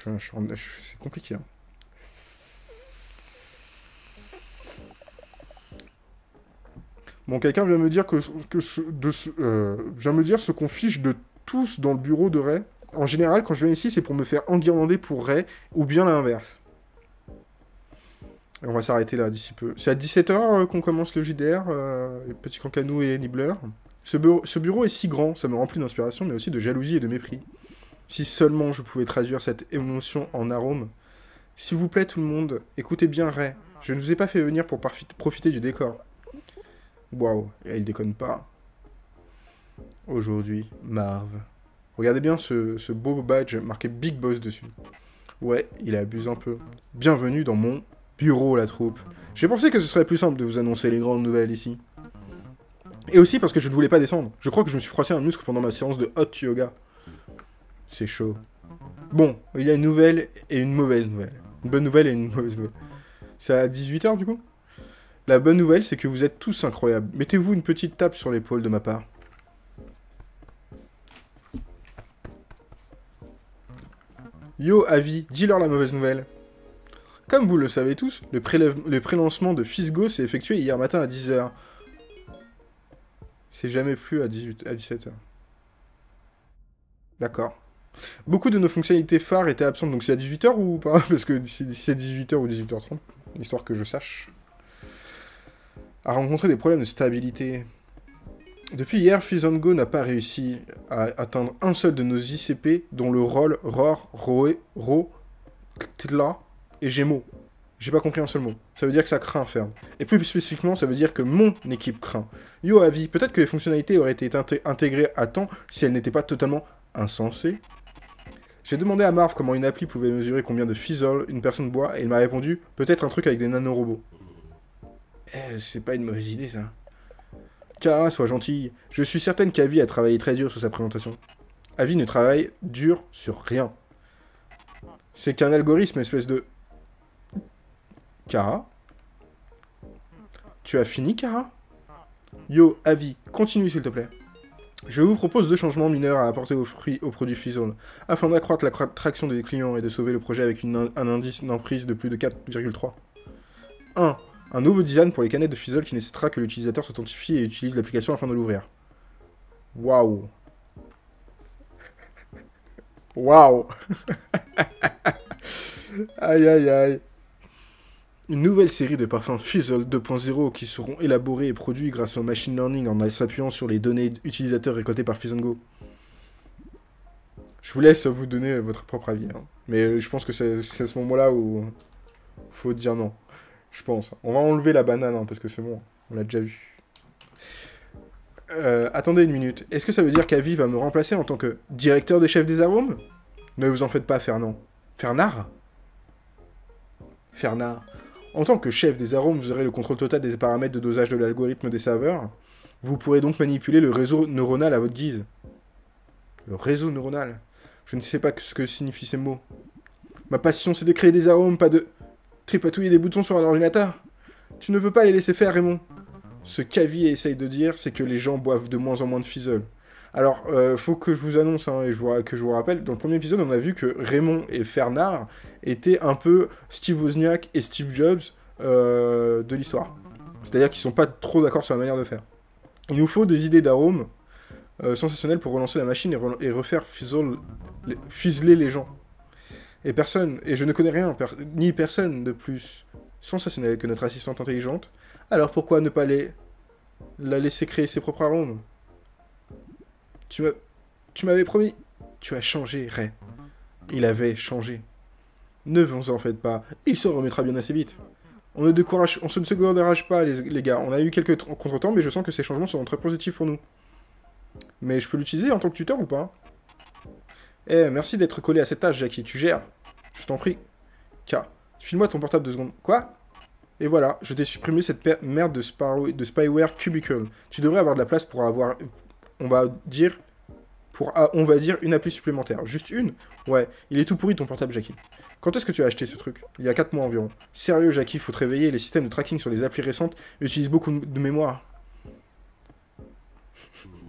c'est compliqué. Hein. Bon, quelqu'un vient me dire que, que ce, de euh, vient me dire ce qu'on fiche de tous dans le bureau de Ray. En général, quand je viens ici, c'est pour me faire enguirlander pour Ray, ou bien l'inverse. On va s'arrêter là d'ici peu. C'est à 17h euh, qu'on commence le JDR, euh, Petit Cancanou et Nibbler. Ce, ce bureau est si grand, ça me remplit d'inspiration, mais aussi de jalousie et de mépris. Si seulement je pouvais traduire cette émotion en arôme. S'il vous plaît tout le monde, écoutez bien Ray. Je ne vous ai pas fait venir pour profiter du décor. Waouh, il déconne pas. Aujourd'hui, Marv. Regardez bien ce, beau badge marqué Big Boss dessus. Ouais, il abuse un peu. Bienvenue dans mon bureau, la troupe. J'ai pensé que ce serait plus simple de vous annoncer les grandes nouvelles ici. Et aussi parce que je ne voulais pas descendre. Je crois que je me suis froissé un muscle pendant ma séance de hot yoga. C'est chaud. Bon, il y a une nouvelle et une mauvaise nouvelle. Une bonne nouvelle et une mauvaise nouvelle. C'est à 18h du coup? La bonne nouvelle, c'est que vous êtes tous incroyables. Mettez-vous une petite tape sur l'épaule de ma part. Yo, Avi, dis-leur la mauvaise nouvelle. Comme vous le savez tous, le, le prélancement de Fisgo s'est effectué hier matin à 10h. C'est jamais plus à, 18... à 17h. D'accord. Beaucoup de nos fonctionnalités phares étaient absentes, donc c'est à 18h ou pas Parce que c'est 18h ou 18h30, histoire que je sache a rencontré des problèmes de stabilité. Depuis hier, Fizongo n'a pas réussi à atteindre un seul de nos ICP, dont le rôle ROR, ROE, RO, TLA et Gémeaux. J'ai pas compris un seul mot. Ça veut dire que ça craint ferme. Et plus spécifiquement, ça veut dire que mon équipe craint. Yo avis, peut-être que les fonctionnalités auraient été intégrées à temps si elles n'étaient pas totalement insensées. J'ai demandé à Marv comment une appli pouvait mesurer combien de fizzle une personne boit, et il m'a répondu peut-être un truc avec des nanorobots. Eh, c'est pas une mauvaise idée, ça. Kara, sois gentille. Je suis certaine qu'Avi a travaillé très dur sur sa présentation. Avi ne travaille dur sur rien. C'est qu'un algorithme, espèce de... Kara? Tu as fini, Kara? Yo, Avi, continue s'il te plaît. Je vous propose deux changements mineurs à apporter aux, fruits, aux produits Fizzle, afin d'accroître la traction des clients et de sauver le projet avec un indice d'emprise de plus de 4,3. 1. Un nouveau design pour les canettes de Fizzle qui nécessitera que l'utilisateur s'authentifie et utilise l'application afin de l'ouvrir. Waouh Waouh Aïe aïe aïe Une nouvelle série de parfums Fizzle 2.0 qui seront élaborés et produits grâce au machine learning en s'appuyant sur les données utilisateurs récoltées par Go. Je vous laisse vous donner votre propre avis. Hein. Mais je pense que c'est à ce moment-là où faut dire non. Je pense. On va enlever la banane, hein, parce que c'est bon. On l'a déjà vu. Euh, attendez une minute. Est-ce que ça veut dire qu'Avi va me remplacer en tant que directeur des chefs des arômes? Ne vous en faites pas, Fernand. Fernard? Fernard. En tant que chef des arômes, vous aurez le contrôle total des paramètres de dosage de l'algorithme des serveurs. Vous pourrez donc manipuler le réseau neuronal à votre guise. Le réseau neuronal Je ne sais pas ce que signifient ces mots. Ma passion, c'est de créer des arômes, pas de tripatouiller des boutons sur un ordinateur. Tu ne peux pas les laisser faire, Raymond. Ce qu'Avi essaye de dire, c'est que les gens boivent de moins en moins de fizzle. Alors, euh, faut que je vous annonce hein, et je que je vous rappelle, dans le premier épisode, on a vu que Raymond et Fernard étaient un peu Steve Wozniak et Steve Jobs euh, de l'histoire. C'est-à-dire qu'ils sont pas trop d'accord sur la manière de faire. Il nous faut des idées d'arômes euh, sensationnelles pour relancer la machine et, refaire fizzler les gens. Et personne, et je ne connais rien, ni personne de plus sensationnel que notre assistante intelligente, alors pourquoi ne pas la laisser créer ses propres arômes? Tu. Tu m'avais promis... Tu as changé, Ray. Il avait changé. Ne vous en faites pas, il se remettra bien assez vite. On ne, se pas, les, gars. On a eu quelques contretemps, mais je sens que ces changements seront très positifs pour nous. Mais je peux l'utiliser en tant que tuteur ou pas? Eh, merci d'être collé à cette tâche, Jackie. Tu gères. Je t'en prie. K. File-moi ton portable deux secondes. Quoi? Et voilà, je t'ai supprimé cette merde de, de spyware cubicle. Tu devrais avoir de la place pour avoir, on va dire, pour, on va dire, une appli supplémentaire. Juste une? Ouais, il est tout pourri ton portable, Jackie. Quand est-ce que tu as acheté ce truc? Il y a 4 mois environ. Sérieux, Jackie, faut te réveiller. Les systèmes de tracking sur les applis récentes utilisent beaucoup de mémoire.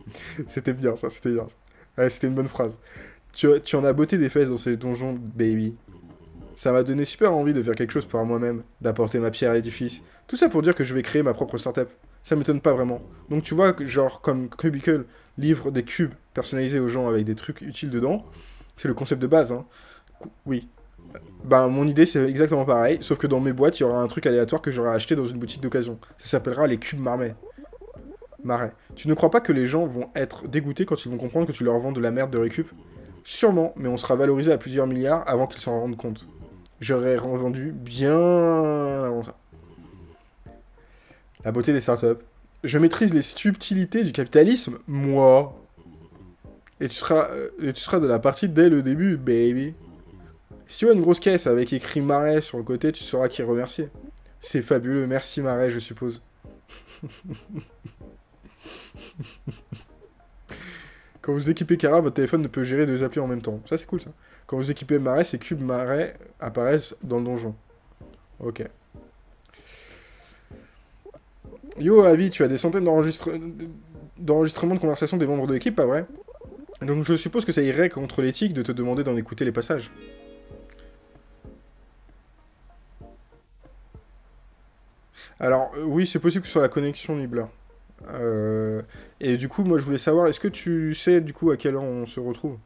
c'était bien, ça, c'était bien. Ouais, c'était une bonne phrase. Tu, tu en as botté des fesses dans ces donjons, baby. Ça m'a donné super envie de faire quelque chose pour moi-même, d'apporter ma pierre à l'édifice. Tout ça pour dire que je vais créer ma propre startup. Ça m'étonne pas vraiment. Donc tu vois, genre comme Cubicle livre des cubes personnalisés aux gens avec des trucs utiles dedans, c'est le concept de base, hein. Oui, ben, mon idée, c'est exactement pareil, sauf que dans mes boîtes, il y aura un truc aléatoire que j'aurai acheté dans une boutique d'occasion. Ça s'appellera les cubes marmets. Marais. Tu ne crois pas que les gens vont être dégoûtés quand ils vont comprendre que tu leur vends de la merde de récup? Sûrement, mais on sera valorisé à plusieurs milliards avant qu'ils s'en rendent compte. J'aurais revendu bien avant ça. La beauté des startups. Je maîtrise les subtilités du capitalisme, moi. Et tu seras, euh, tu seras de la partie dès le début, baby. Si tu as une grosse caisse avec écrit Marais sur le côté, tu sauras qui remercier. C'est fabuleux, merci Marais, je suppose. Quand vous équipez Kara, votre téléphone ne peut gérer deux applis en même temps. Ça, c'est cool, ça. Quand vous équipez Marais, ces cubes Marais apparaissent dans le donjon. Ok. Yo, Avi, tu as des centaines d'enregistrements de conversation des membres de l'équipe, pas vrai? Donc je suppose que ça irait contre l'éthique de te demander d'en écouter les passages. Alors, euh, oui, c'est possible sur la connexion Nibla. Euh, et du coup, moi, je voulais savoir, est-ce que tu sais, du coup, à quelle heure on se retrouve?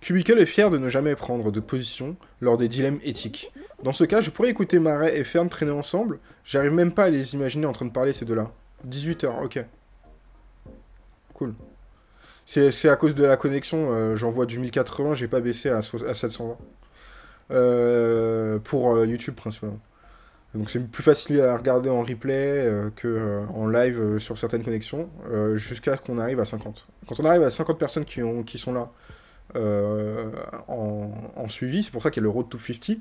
Cubicle est fier de ne jamais prendre de position lors des dilemmes éthiques. Dans ce cas, je pourrais écouter Marais et Fern traîner ensemble. J'arrive même pas à les imaginer en train de parler, ces deux-là. 18h, ok. Cool. C'est à cause de la connexion, euh, j'envoie du 1080, j'ai pas baissé à, à 720. pour YouTube, principalement. Donc c'est plus facile à regarder en replay euh, que euh, en live euh, sur certaines connexions, jusqu'à qu'on arrive à 50. Quand on arrive à 50 personnes qui sont là en, suivi, c'est pour ça qu'il y a le Road to 50,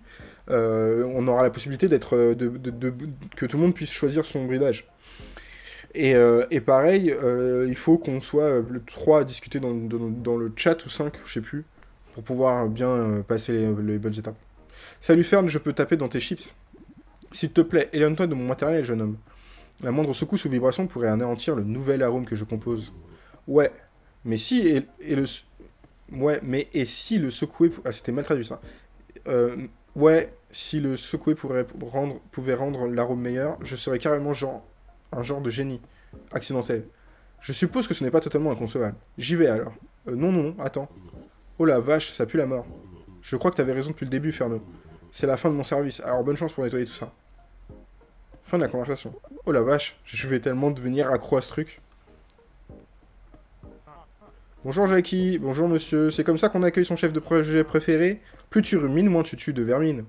on aura la possibilité d'être de, que tout le monde puisse choisir son bridage. Et, et pareil, il faut qu'on soit le 3 à discuter dans, dans, le chat ou 5, je sais plus, pour pouvoir bien passer les, les bonnes étapes. Salut Fern, je peux taper dans tes chips s'il te plaît, éloigne-toi de mon matériel, jeune homme. La moindre secousse ou vibration pourrait anéantir le nouvel arôme que je compose. Ouais, mais si et, le... Ouais, mais et si le secouer... Ah, c'était mal traduit, ça. Euh, ouais, si le rendre, pouvait rendre l'arôme meilleur, je serais carrément genre... un genre de génie. Accidentel. Je suppose que ce n'est pas totalement inconcevable. J'y vais, alors. Euh, non, non, attends. Oh la vache, ça pue la mort. Je crois que t'avais raison depuis le début, Ferno. C'est la fin de mon service, alors bonne chance pour nettoyer tout ça. Fin de la conversation. Oh la vache, je vais tellement devenir accro à ce truc. Bonjour Jackie, bonjour monsieur, c'est comme ça qu'on accueille son chef de projet préféré Plus tu rumines, moins tu tues de vermine.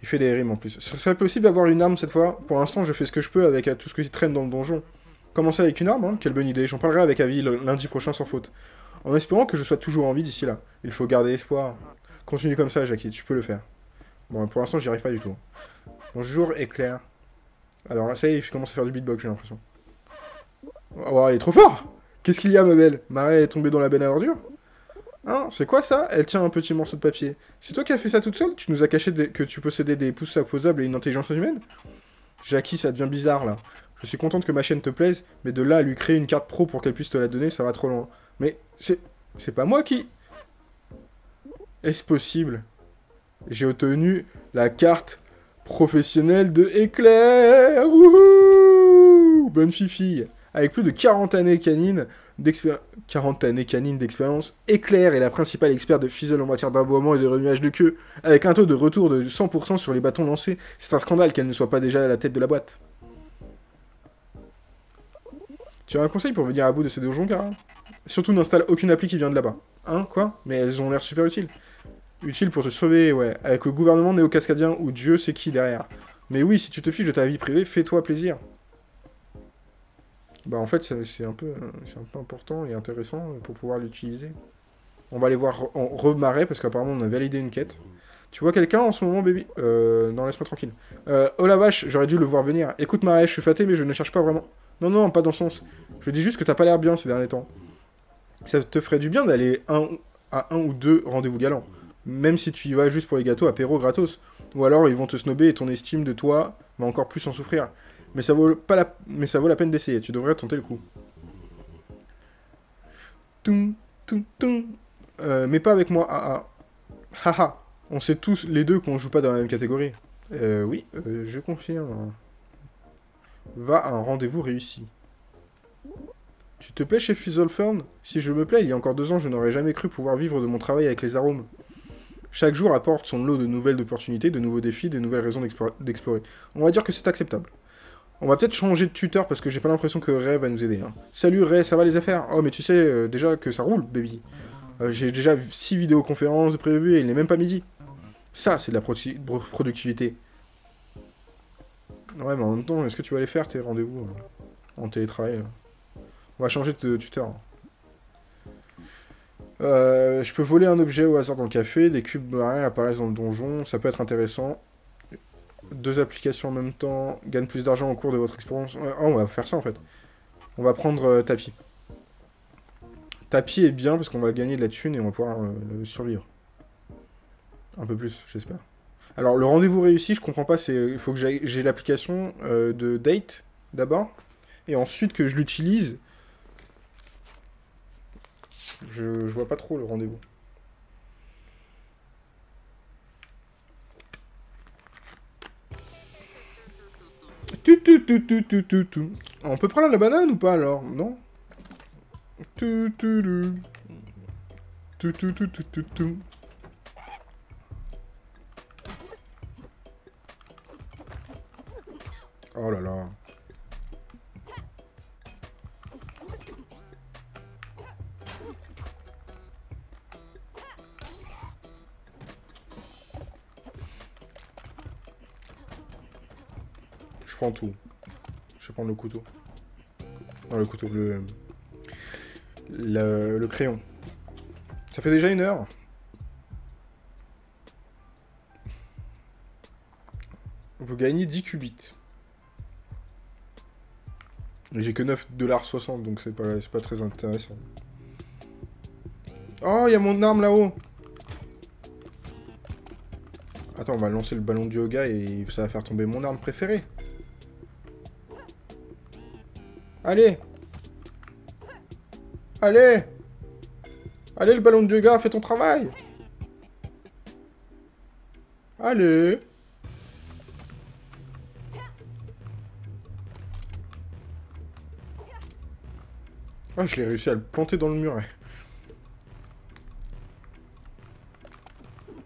Il fait des rimes en plus. Ce serait possible d'avoir une arme cette fois? Pour l'instant, je fais ce que je peux avec tout ce qui traîne dans le donjon. Commencer avec une arme, hein Quelle bonne idée. J'en parlerai avec Avi lundi prochain sans faute. En espérant que je sois toujours en vie d'ici là. Il faut garder espoir. Continue comme ça, Jackie, tu peux le faire. Bon, pour l'instant, j'y arrive pas du tout. Bonjour, Éclair. Alors, ça y est, il commence à faire du beatbox, j'ai l'impression. Oh, il est trop fort Qu'est-ce qu'il y a, ma belle? Marais est tombée dans la benne à ordures Hein, c'est quoi ça? Elle tient un petit morceau de papier. C'est toi qui as fait ça toute seule? Tu nous as caché que tu possédais des pouces opposables et une intelligence humaine? Jackie, ça devient bizarre, là. Je suis contente que ma chaîne te plaise, mais de là à lui créer une carte pro pour qu'elle puisse te la donner, ça va trop loin. Mais c'est... C'est pas moi qui... Est-ce possible? J'ai obtenu la carte professionnel de Éclair. Wouhou! Bonne fifille Avec plus de 40 années canines d'expérience... 40 années canines d'expérience, Éclair est la principale experte de fizzle en matière d'aboiement et de remuage de queue, avec un taux de retour de 100% sur les bâtons lancés. C'est un scandale qu'elle ne soit pas déjà à la tête de la boîte. Tu as un conseil pour venir à bout de ces donjons, Cara? Surtout n'installe aucune appli qui vient de là-bas. Hein? Quoi? Mais elles ont l'air super utiles. Utile pour te sauver, ouais. Avec le gouvernement néo-cascadien ou Dieu c'est qui derrière. Mais oui, si tu te fiches de ta vie privée, fais-toi plaisir. Bah en fait, c'est un, peu, important et intéressant pour pouvoir l'utiliser. On va aller voir en remarrer parce qu'apparemment on a validé une quête. Tu vois quelqu'un en ce moment, baby? Euh, non, laisse-moi tranquille. Euh, oh la vache, j'aurais dû le voir venir. Écoute, Marais, je suis faté, mais je ne cherche pas vraiment. Non, non, pas dans le sens. Je dis juste que t'as pas l'air bien ces derniers temps. Ça te ferait du bien d'aller à un ou deux rendez-vous galants. Même si tu y vas juste pour les gâteaux, apéro gratos. Ou alors ils vont te snobber et ton estime de toi va encore plus en souffrir. Mais ça vaut, pas la... Mais ça vaut la peine d'essayer, tu devrais tenter le coup. Toum, toum, toum. Euh, mais pas avec moi, ah ah. Haha. On sait tous les deux qu'on joue pas dans la même catégorie. Euh, oui, euh, je confirme. Va à un rendez-vous réussi. Tu te plais chez Fizzlefern Si je me plais, il y a encore deux ans, je n'aurais jamais cru pouvoir vivre de mon travail avec les arômes. Chaque jour apporte son lot de nouvelles opportunités, de nouveaux défis, de nouvelles raisons d'explorer. On va dire que c'est acceptable. On va peut-être changer de tuteur parce que j'ai pas l'impression que Ray va nous aider. Hein. Salut Ray, ça va les affaires? Oh mais tu sais euh, déjà que ça roule, baby. j'ai déjà 6 vidéoconférences prévues et il n'est même pas midi. Ça, c'est de la productivité. Ouais, mais en même temps, est-ce que tu vas aller faire tes rendez-vous euh, en télétravail On va changer de tuteur. Euh, je peux voler un objet au hasard dans le café, des cubes marins apparaissent dans le donjon, ça peut être intéressant. Deux applications en même temps, gagne plus d'argent au cours de votre expérience. Oh, on va faire ça en fait. On va prendre euh, tapis. Tapis est bien parce qu'on va gagner de la thune et on va pouvoir survivre. Un peu plus, j'espère. Alors, le rendez-vous réussi, je comprends pas, c'est il faut que j'ai l'application euh, de date, d'abord, et ensuite que je l'utilise. Je, je vois pas trop le rendez-vous. On peut prendre la banane ou pas alors Non Oh là là. Tout. Je vais prendre le couteau. Non, le couteau, le... Le, crayon. Ça fait déjà une heure. Vous gagnez 10 qubits. J'ai que 9,60$, donc c'est pas, pas très intéressant. Oh, il y a mon arme là-haut Attends, on va lancer le ballon de yoga et ça va faire tomber mon arme préférée. Allez Allez Allez, le ballon de yoga, fais ton travail Allez Ah, je l'ai réussi à le planter dans le muret.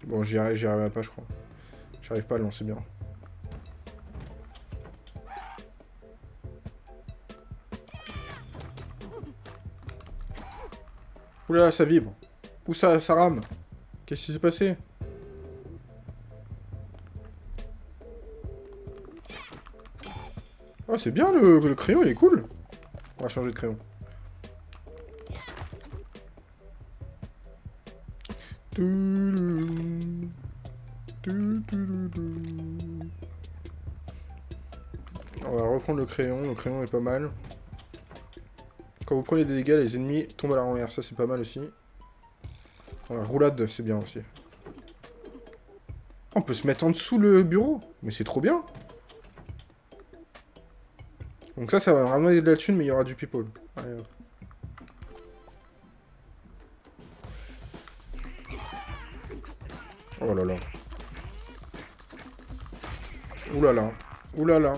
Bon, j'y arriverai pas, je crois. J'arrive pas à le lancer bien. Oula, ça vibre. Où ça, rame? Qu'est-ce qui s'est passé? Oh, c'est bien, le, le crayon, il est cool. On va changer de crayon. On va reprendre le crayon, le crayon est pas mal. Quand vous prenez des dégâts, les ennemis tombent à la renverse, ça c'est pas mal aussi. La roulade, c'est bien aussi. On peut se mettre en dessous le bureau, mais c'est trop bien. Donc ça, ça va ramener de la thune, mais il y aura du people. Oh là là. Ouh là là. Ouh là là.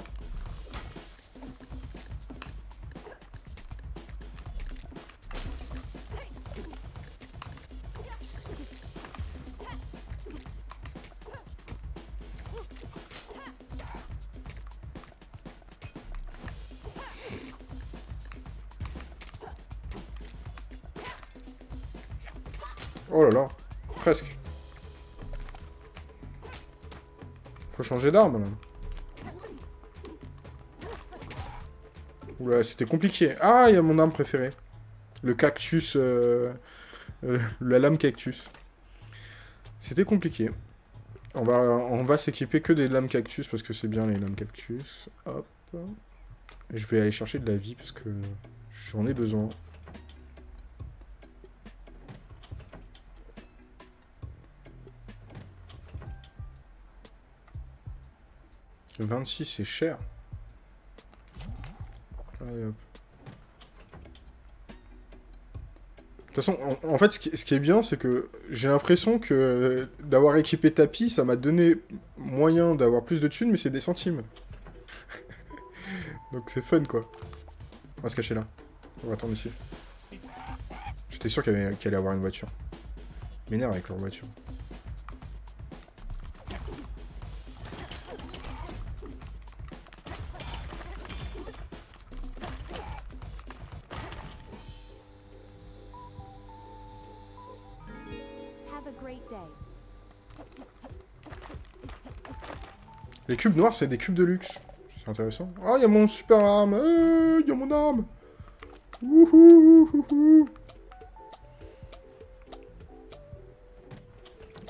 Changer là. C'était compliqué. Ah, il y a mon arme préférée. Le cactus... Euh, euh, la lame cactus. C'était compliqué. On va, on va s'équiper que des lames cactus parce que c'est bien les lames cactus. Hop. je vais aller chercher de la vie parce que j'en ai besoin. 26, c'est cher. Allez, hop. De toute façon, en, fait, ce qui, est bien, c'est que j'ai l'impression que d'avoir équipé tapis, ça m'a donné moyen d'avoir plus de thunes, mais c'est des centimes. Donc c'est fun, quoi. On va se cacher là. On va attendre ici. J'étais sûr qu'il allait avoir une voiture. M'énerve avec leur voiture. Les cubes noirs, c'est des cubes de luxe. C'est intéressant. Ah, il y a mon super arme Il y a mon arme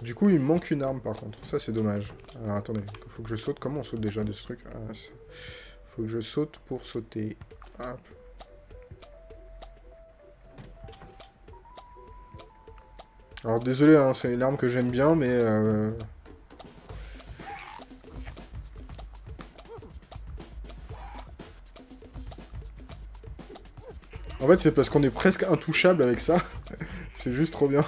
Du coup, il manque une arme, par contre. Ça, c'est dommage. Alors, attendez. Faut que je saute. Comment on saute déjà de ce truc? Ah, faut que je saute pour sauter. Hop. Alors, désolé, hein, c'est une arme que j'aime bien, mais... Euh... En fait, c'est parce qu'on est presque intouchable avec ça. c'est juste trop bien.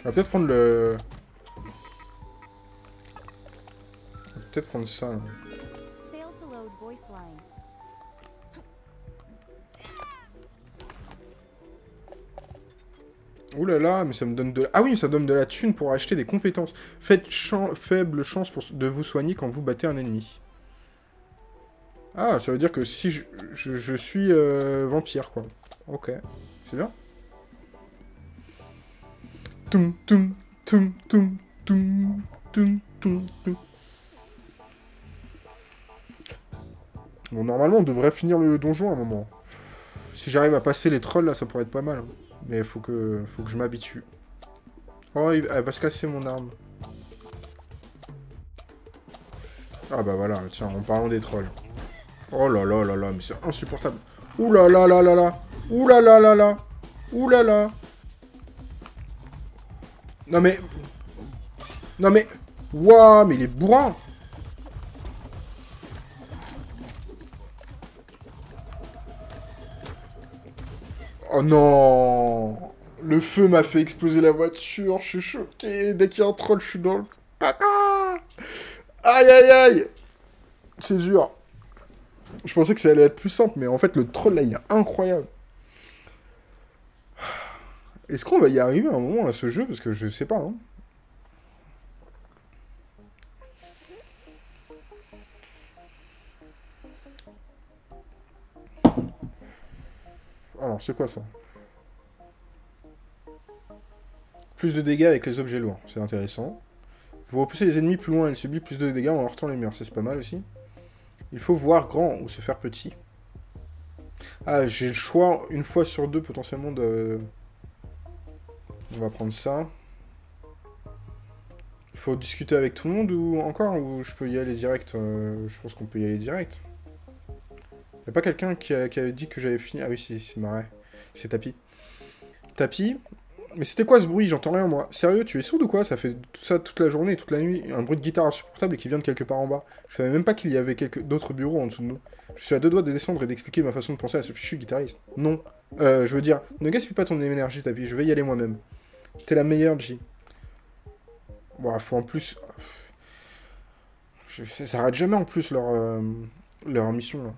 On va peut-être prendre le... On va peut-être prendre ça. Ouh mais ça me donne de... Ah oui, ça donne de la thune pour acheter des compétences. Faites faible chance pour... de vous soigner quand vous battez un ennemi. Ah, ça veut dire que si je, suis euh, vampire, quoi. Ok, c'est bien. Toum, toum, toum, toum, toum, toum, toum. Bon, normalement, on devrait finir le donjon à un moment. Si j'arrive à passer les trolls, là, ça pourrait être pas mal. Hein. Mais faut que, faut que je m'habitue. Oh, elle va se casser mon arme. Ah bah voilà, tiens, en parlant des trolls. Oh là là là là, mais c'est insupportable. Ouh là là là là là. Ouh là là là là. Ouh là là. Non mais... Non mais... Waouh, mais il est bourrin Oh non Le feu m'a fait exploser la voiture, je suis choqué. Dès qu'il y a un troll, je suis dans le... Aïe aïe aïe C'est dur. Je pensais que ça allait être plus simple, mais en fait, le troll, là, il est incroyable. Est-ce qu'on va y arriver à un moment à ce jeu? Parce que je sais pas, hein. Alors, c'est quoi ça? Plus de dégâts avec les objets lourds, c'est intéressant. Vous repoussez les ennemis plus loin, ils subissent plus de dégâts en heurtant les murs, c'est pas mal aussi. Il faut voir grand ou se faire petit. Ah, j'ai le choix, une fois sur deux, potentiellement, de... On va prendre ça. Il faut discuter avec tout le monde ou encore Ou je peux y aller direct euh, Je pense qu'on peut y aller direct. Y'a pas quelqu'un qui, avait dit que j'avais fini? Ah oui, c'est marrant. C'est Tapi. Tapi Mais c'était quoi ce bruit? J'entends rien, moi. Sérieux, tu es sourd ou quoi? Ça fait tout ça toute la journée, toute la nuit. Un bruit de guitare insupportable et qui vient de quelque part en bas. Je savais même pas qu'il y avait d'autres bureaux en dessous de nous. Je suis à deux doigts de descendre et d'expliquer ma façon de penser à ce fichu guitariste. Non. Euh, je veux dire, ne gaspille pas ton énergie, Tapi. Je vais y aller moi-même. T'es la meilleure, J. Bon, faut en plus... Ça arrête jamais en plus leur, euh, leur mission, là.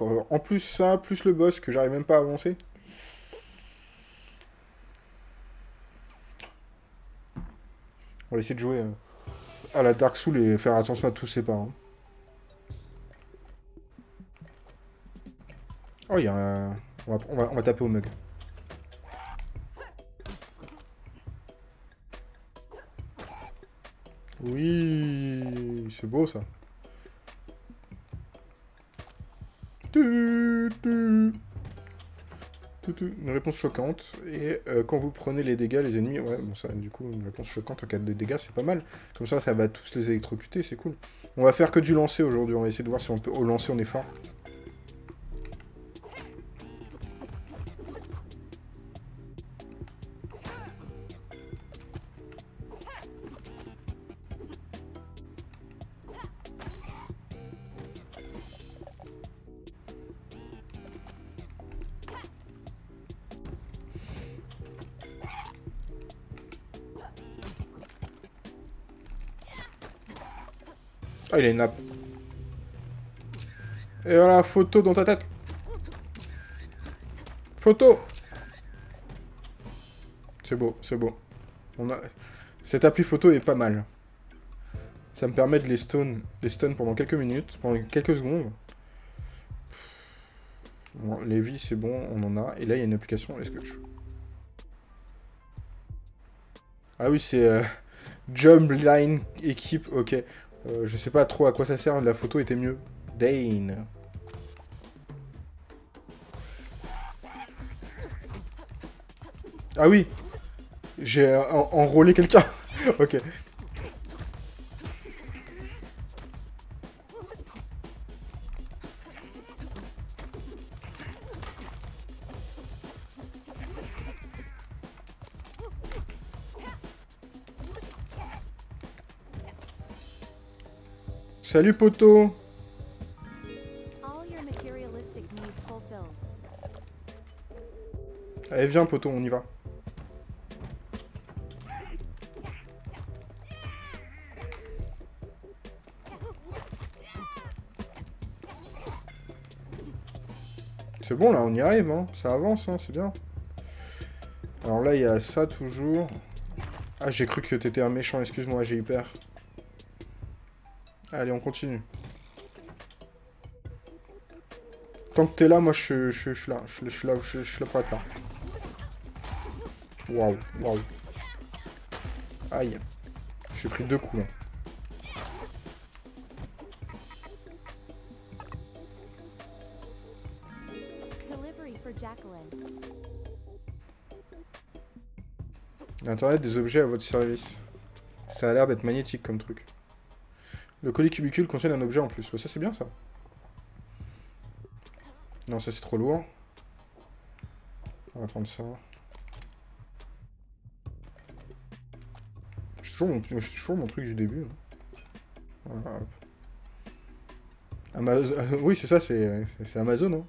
En plus ça, plus le boss que j'arrive même pas à avancer. On va essayer de jouer euh, à la Dark Soul et faire attention à tous ses pas. Hein. Oh, il y a un... On va, on va taper au mug. Oui, c'est beau ça. Une réponse choquante. Et euh, quand vous prenez les dégâts, les ennemis... Ouais, bon ça, du coup, une réponse choquante en cas de dégâts, c'est pas mal. Comme ça, ça va tous les électrocuter, c'est cool. On va faire que du lancer aujourd'hui. On va essayer de voir si on peut... Au lancer, on est fort. Il a une nappe. Et voilà, photo dans ta tête. Photo C'est beau, c'est beau. On a... Cette appli photo est pas mal. Ça me permet de les stun, les pendant quelques minutes, pendant quelques secondes. Bon, les vies, c'est bon, on en a. Et là, il y a une application. Est-ce que. Ah oui, c'est... Euh... Jump Line Équipe, ok. Euh, je sais pas trop à quoi ça sert, la photo était mieux. Dane. Ah oui J'ai enrôlé quelqu'un Ok. Salut poto Allez viens poto, on y va. C'est bon là, on y arrive, hein. ça avance, hein, c'est bien. Alors là, il y a ça toujours. Ah, j'ai cru que t'étais un méchant, excuse-moi, j'ai eu peur. Allez, on continue. Tant que t'es là, moi je, je, suis là. Je, suis là, je, suis là pour être là. Waouh, waouh. Aïe. J'ai pris deux coups. Là. Internet des objets à votre service. Ça a l'air d'être magnétique comme truc. Le colis cubicule contient un objet en plus. ça, c'est bien, ça. Non, ça, c'est trop lourd. On va prendre ça. J'ai toujours, mon... truc du début. Hein. Voilà. Amazon... Oui, c'est ça, c'est Amazon. Hein.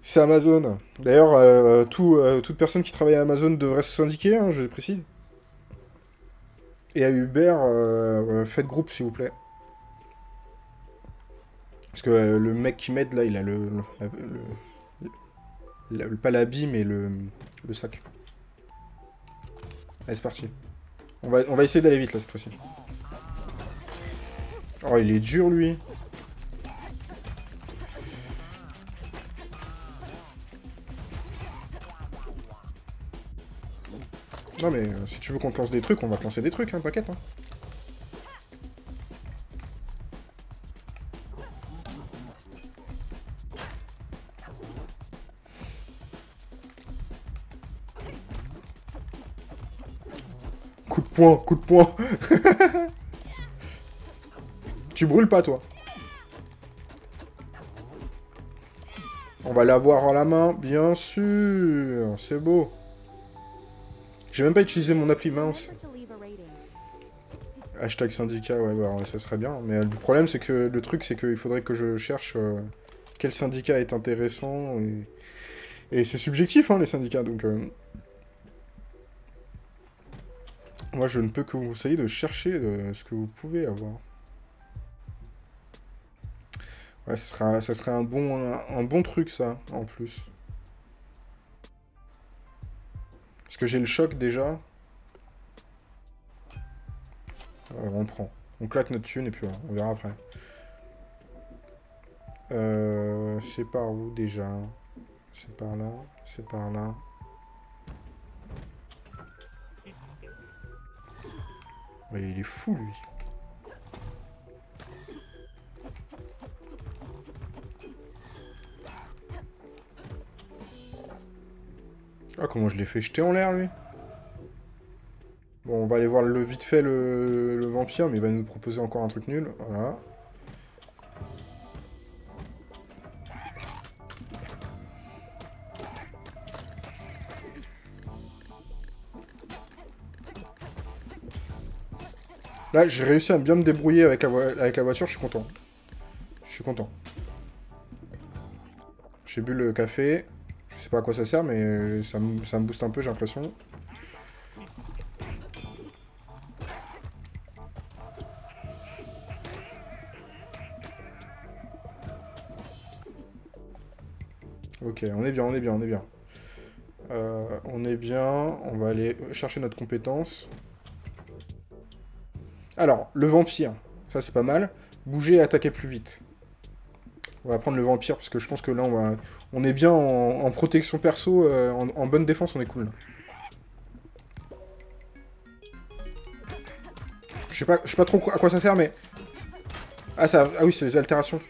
C'est Amazon. D'ailleurs, euh, euh, toute personne qui travaille à Amazon devrait se syndiquer, hein, je précise. Et à Uber, euh, faites groupe s'il vous plaît. Parce que euh, le mec qui m'aide là, il a le, le, pas l'habit mais le, le sac. Allez c'est parti. On va, on va essayer d'aller vite là cette fois-ci. Oh il est dur lui. Non mais euh, si tu veux qu'on te lance des trucs, on va te lancer des trucs, hein, paquette. Hein. Coup de poing, coup de poing. tu brûles pas, toi. On va l'avoir en la main, bien sûr. C'est beau. J'ai même pas utilisé mon appli mince. Hashtag syndicat, ouais, bah, ça serait bien. Mais le problème, c'est que le truc, c'est qu'il faudrait que je cherche euh, quel syndicat est intéressant. Et, c'est subjectif, hein, les syndicats, donc... Euh, moi, je ne peux que vous conseiller de chercher euh, ce que vous pouvez avoir. Ouais, ça sera, ça serait un bon, un bon truc, ça, en plus. Que j'ai le choc déjà On prend. On claque notre thune et puis on verra après. Euh, c'est par où déjà? C'est par là, c'est par là. Mais il est fou, lui. Ah, comment je l'ai fait jeter en l'air, lui? Bon, on va aller voir le vite fait le, le vampire, mais il va nous proposer encore un truc nul. Voilà. Là, j'ai réussi à bien me débrouiller avec avec la voiture, je suis content. Je suis content. J'ai bu le café. À quoi ça sert, mais ça me, ça me booste un peu, j'ai l'impression. Ok, on est bien, on est bien, on est bien. Euh, on est bien, on va aller chercher notre compétence. Alors, le vampire, ça c'est pas mal. Bouger et attaquer plus vite. On va prendre le vampire, parce que je pense que là, on, va... on est bien en, protection perso, euh, en, bonne défense, on est cool. Je sais pas, trop à quoi ça sert, mais... Ah, ça... ah oui, c'est les altérations.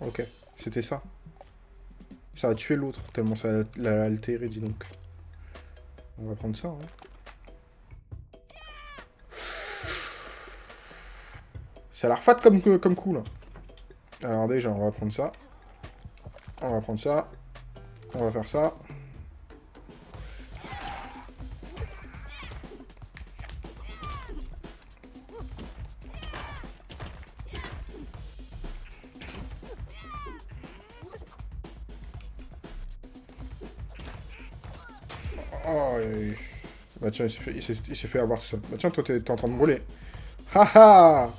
Ok, c'était ça. Ça a tué l'autre, tellement ça l'a altéré, dis donc. On va prendre ça, hein. Ça a l'air fat comme, comme. Alors déjà, on va prendre ça. On va prendre ça. On va faire ça. Oh, Bah tiens, il s'est fait, fait, avoir tout seul. Bah tiens, toi, t'es en train de brûler. Haha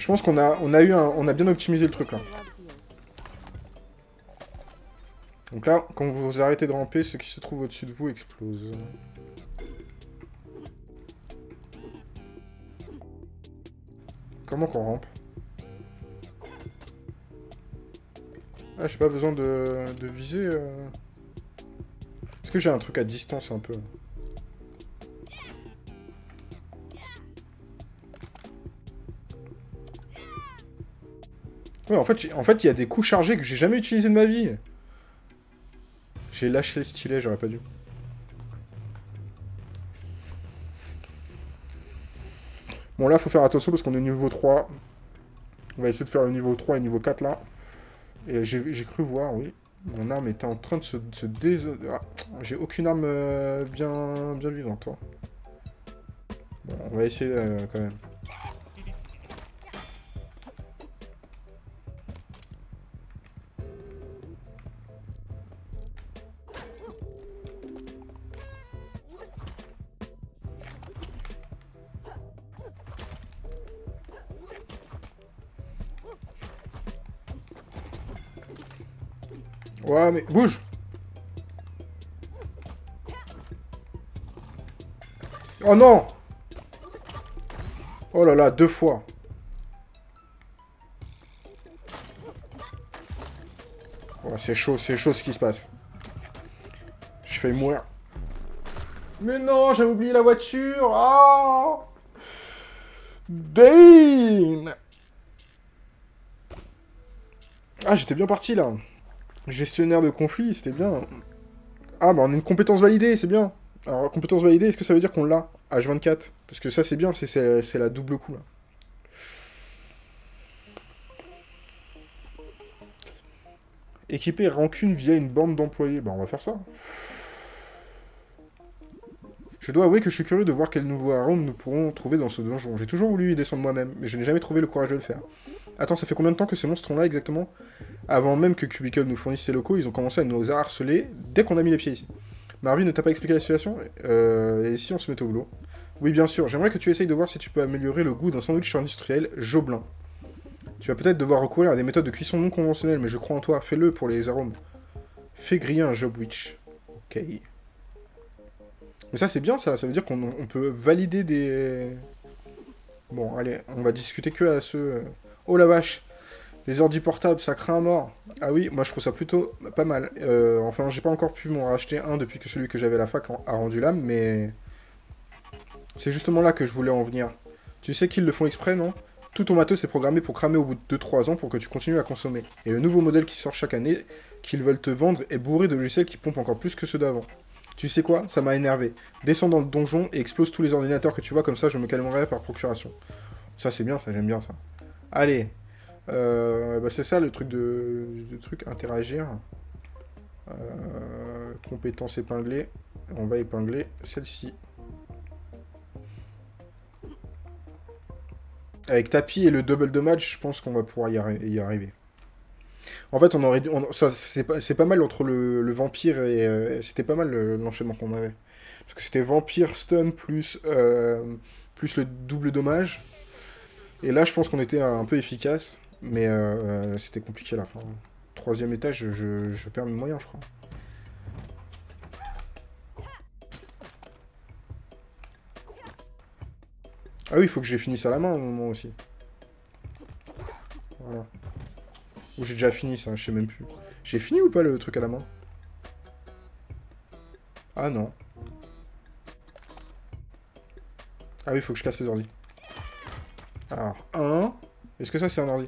je pense qu'on a, on a, eu on a bien optimisé le truc là. Donc là, quand vous arrêtez de ramper, ce qui se trouve au-dessus de vous explose. Comment qu'on rampe? Ah, j'ai pas besoin de, viser. Euh. Est-ce que j'ai un truc à distance un peu? Ouais, en fait, en fait, il y a des coups chargés que j'ai jamais utilisés de ma vie. J'ai lâché les stylets, j'aurais pas dû. Bon, là, faut faire attention parce qu'on est niveau 3. On va essayer de faire le niveau 3 et niveau 4, là. Et j'ai cru voir, oui. Mon arme était en train de se, se ah, j'ai aucune arme euh, bien, bien vivante. Hein. Bon, on va essayer euh, quand même. Ouais, mais bouge Oh non Oh là là, deux fois. Oh, c'est chaud, c'est chaud ce qui se passe. Je fais mourir. Mais non, j'avais oublié la voiture Oh Dane Ah, j'étais bien parti, là. Gestionnaire de conflit, c'était bien. Ah, bah on a une compétence validée, c'est bien. Alors, compétence validée, est-ce que ça veut dire qu'on l'a H24 Parce que ça, c'est bien, c'est la double coup, là. Équiper rancune via une bande d'employés. Bah, on va faire ça. Je dois avouer que je suis curieux de voir quel nouveau arôme nous pourrons trouver dans ce donjon. J'ai toujours voulu y descendre moi-même, mais je n'ai jamais trouvé le courage de le faire. Attends, ça fait combien de temps que ces monstres sont là exactement? Avant même que Cubicle nous fournisse ses locaux, ils ont commencé à nous harceler dès qu'on a mis les pieds ici. Marvin ne t'a pas expliqué la situation euh, Et si on se mettait au boulot? Oui, bien sûr. J'aimerais que tu essayes de voir si tu peux améliorer le goût d'un sandwich industriel Joblin. Tu vas peut-être devoir recourir à des méthodes de cuisson non conventionnelles, mais je crois en toi. Fais-le pour les arômes. Fais griller un Jobwitch. Ok. Mais ça, c'est bien, ça. Ça veut dire qu'on peut valider des... Bon, allez, on va discuter que à ceux... Oh la vache Les ordi portables, ça craint mort. Ah oui, moi je trouve ça plutôt pas mal. Euh, enfin, j'ai pas encore pu m'en racheter un depuis que celui que j'avais à la fac a rendu l'âme, mais... C'est justement là que je voulais en venir. Tu sais qu'ils le font exprès, non? Tout ton matos est programmé pour cramer au bout de 2-3 ans pour que tu continues à consommer. Et le nouveau modèle qui sort chaque année, qu'ils veulent te vendre, est bourré de logiciels qui pompent encore plus que ceux d'avant. Tu sais quoi? Ça m'a énervé. Descends dans le donjon et explose tous les ordinateurs que tu vois, comme ça je me calmerai par procuration. Ça c'est bien, ça j'aime bien ça. Allez, euh, bah, c'est ça le truc de, truc interagir. Euh, compétences épinglées. On va épingler celle-ci. Avec tapis et le double de match, je pense qu'on va pouvoir y, arriver. En fait, on aurait c'est pas, mal entre le, vampire et... Euh, c'était pas mal l'enchaînement qu'on avait. Parce que c'était vampire, stun, plus, plus le double dommage. Et là, je pense qu'on était un peu efficace. Mais euh, c'était compliqué la fin. Troisième étage, je, perds mes moyens, je crois. Ah oui, il faut que j'ai fini ça à la main au moment aussi. Voilà. Ou j'ai déjà fini ça, je sais même plus. J'ai fini ou pas le truc à la main? Ah non. Ah oui, il faut que je casse les ordi. Alors, un... Est-ce que ça c'est un ordi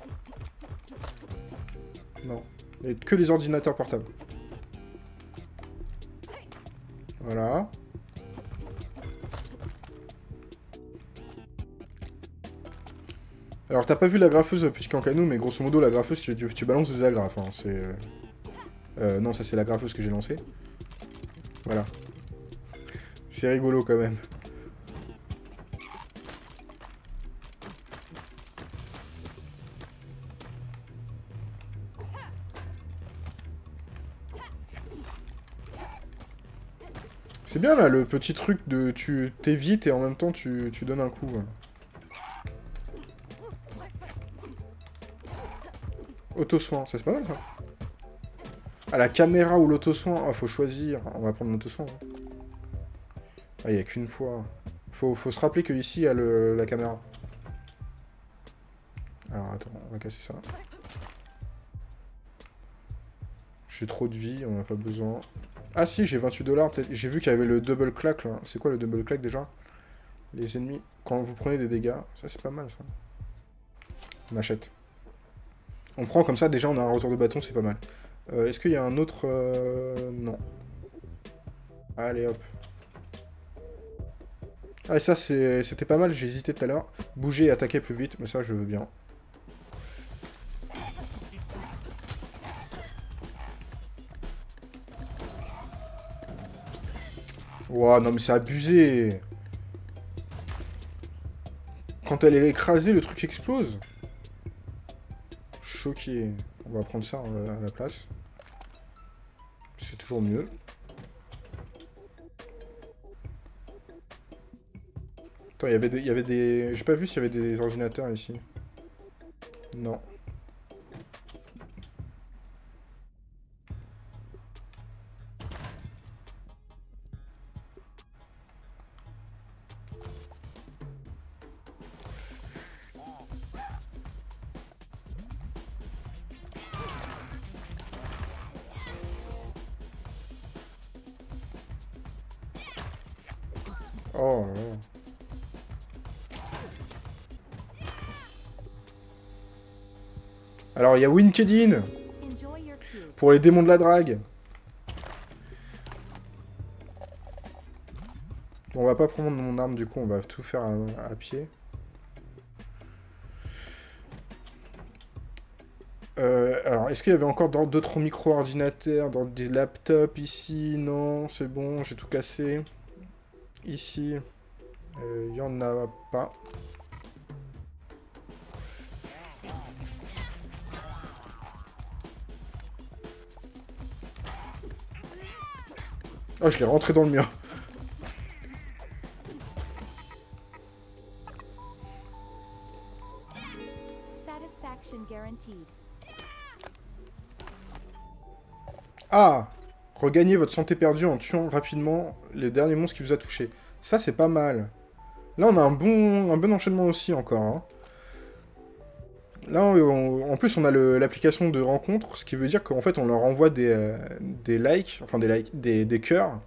Non. A que les ordinateurs portables. Voilà. Alors, t'as pas vu la graffeuse Petit Cancanou, mais grosso modo, la graffeuse, tu, balances des agrafes. Hein. Euh, euh, non, ça c'est la graffeuse que j'ai lancée. Voilà. C'est rigolo quand même. Bien là, le petit truc de tu t'évites et en même temps tu, donnes un coup. Auto-soin, ça c'est pas mal ça. À la caméra ou l'auto-soin, ah, faut choisir. On va prendre l'auto-soin. Hein. Ah, il a qu'une fois. Faut, faut se rappeler que ici il y a le, la caméra. Alors attends, on va casser ça. J'ai trop de vie, on n'a pas besoin. Ah si, j'ai 28 dollars. J'ai vu qu'il y avait le double clack, là. C'est quoi le double clack, déjà? Les ennemis, quand vous prenez des dégâts. Ça, c'est pas mal, ça. On achète. On prend comme ça, déjà, on a un retour de bâton, c'est pas mal. Euh, est-ce qu'il y a un autre... Euh, non. Allez, hop. Ah, ça, c'était pas mal, j'ai hésité tout à l'heure. Bouger et attaquer plus vite, mais ça, je veux bien. Ouah, non mais c'est abusé Quand elle est écrasée, le truc explose Choqué. On va prendre ça à la place. C'est toujours mieux. Attends, il y avait des... Des... J'ai pas vu s'il y avait des ordinateurs ici. Non. Alors, il y a Winkedin pour les démons de la drague. on va pas prendre mon arme, du coup, on va tout faire à, pied. Euh, alors, est-ce qu'il y avait encore d'autres micro-ordinateurs, dans des laptops ici? Non, c'est bon, j'ai tout cassé. Ici, il euh, n'y en a pas. Oh, je l'ai rentré dans le mur. Ah Regagnez votre santé perdue en tuant rapidement les derniers monstres qui vous a touché. Ça, c'est pas mal. Là, on a un bon, un bon enchaînement aussi, encore. Hein. Là, en plus, on a l'application de rencontre, ce qui veut dire qu'en fait, on leur envoie des, euh, des likes, enfin des likes, des, des cœurs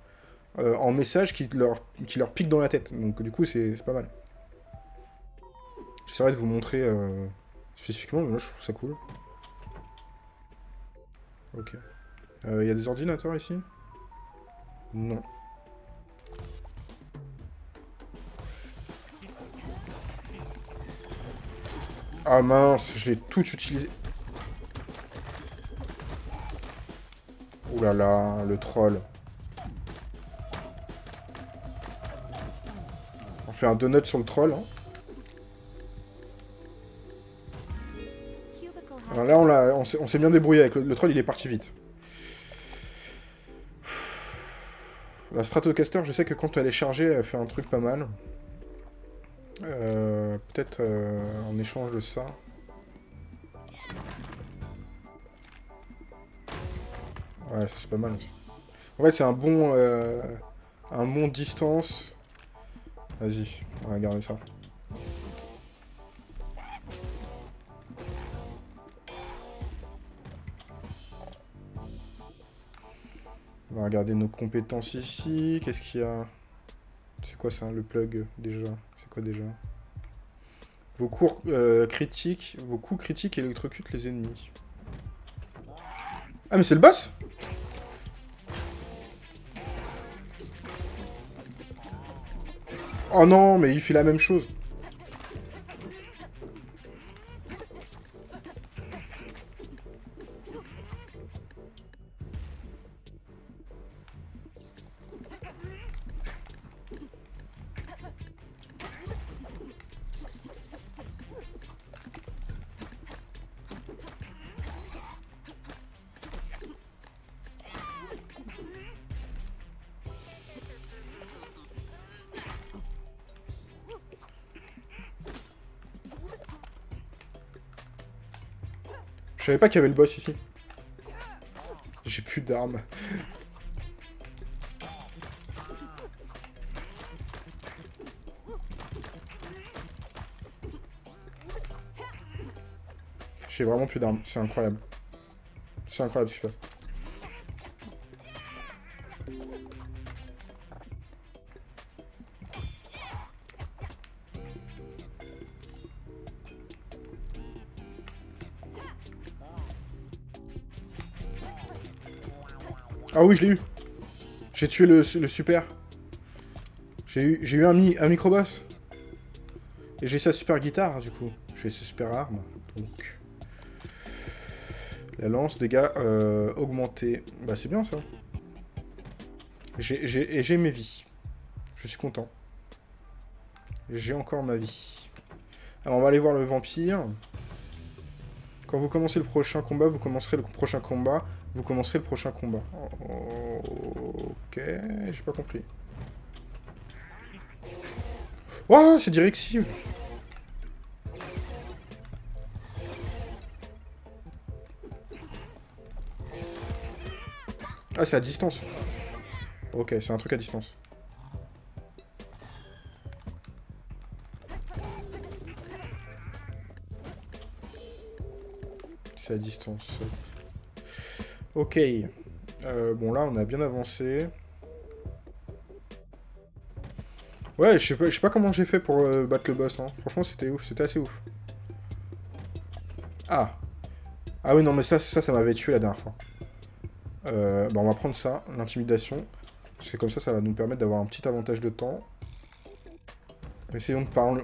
euh, en message qui leur, qui leur piquent dans la tête. Donc, du coup, c'est pas mal. J'essaierai de vous montrer euh, spécifiquement, mais moi, je trouve ça cool. Ok. Il y a des ordinateurs ici? Non. Ah mince, je l'ai tout utilisé. Ouh là le troll. On fait un donut sur le troll. Hein. Alors là, on, on s'est bien débrouillé avec le, le, troll, il est parti vite. La Stratocaster, je sais que quand elle est chargée, elle fait un truc pas mal. Euh, Peut-être euh, en échange de ça. Ouais, ça c'est pas mal. En fait, c'est un bon... Euh, un bon distance. Vas-y, on va regarder ça. On va regarder nos compétences ici. Qu'est-ce qu'il y a? C'est quoi ça, le plug, déjà? Déjà Vos cours euh, critiques, vos coups critiques électrocutent les ennemis. Ah mais c'est le boss Oh non, mais il fait la même chose. Je savais pas qu'il y avait le boss ici. J'ai plus d'armes. J'ai vraiment plus d'armes. C'est incroyable. C'est incroyable ce que Ah oui, je l'ai eu. J'ai tué le, super. J'ai eu, eu un, un micro-boss. Et j'ai sa super guitare, du coup. J'ai sa super arme. Donc... La lance, dégâts euh, augmentés. Bah c'est bien ça. Et j'ai mes vies. Je suis content. J'ai encore ma vie. Alors on va aller voir le vampire. Quand vous commencez le prochain combat, vous commencerez le prochain combat vous commencerez le prochain combat. Ok, j'ai pas compris. Oh, c'est directive Ah, c'est à distance. Ok, c'est un truc à distance. C'est à distance. Ok. Euh, bon, là, on a bien avancé. Ouais, je sais pas, comment j'ai fait pour euh, battre le boss. Hein. Franchement, c'était ouf. C'était assez ouf. Ah. Ah oui, non, mais ça, ça, m'avait tué la dernière fois. Euh, bon, on va prendre ça, l'intimidation. Parce que comme ça, ça va nous permettre d'avoir un petit avantage de temps. Essayons de parler...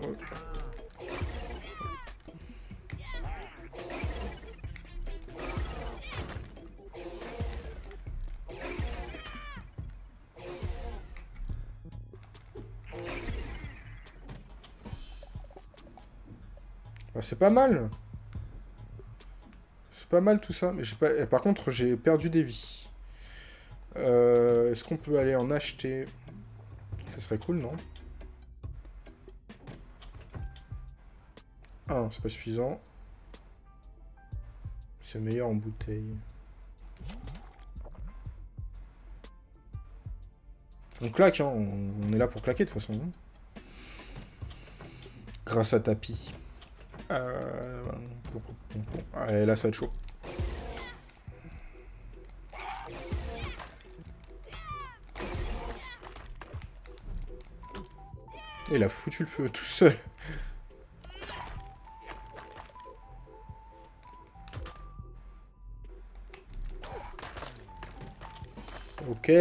c'est pas mal. C'est pas mal tout ça. Mais pas... par contre, j'ai perdu des vies. Euh, est-ce qu'on peut aller en acheter? Ça serait cool, non? Ah, c'est pas suffisant. C'est meilleur en bouteille. On claque, hein. on est là pour claquer de toute façon. Grâce à tapis. Euh... Ouais, là, ça va être chaud. il a foutu le feu tout seul. Ok.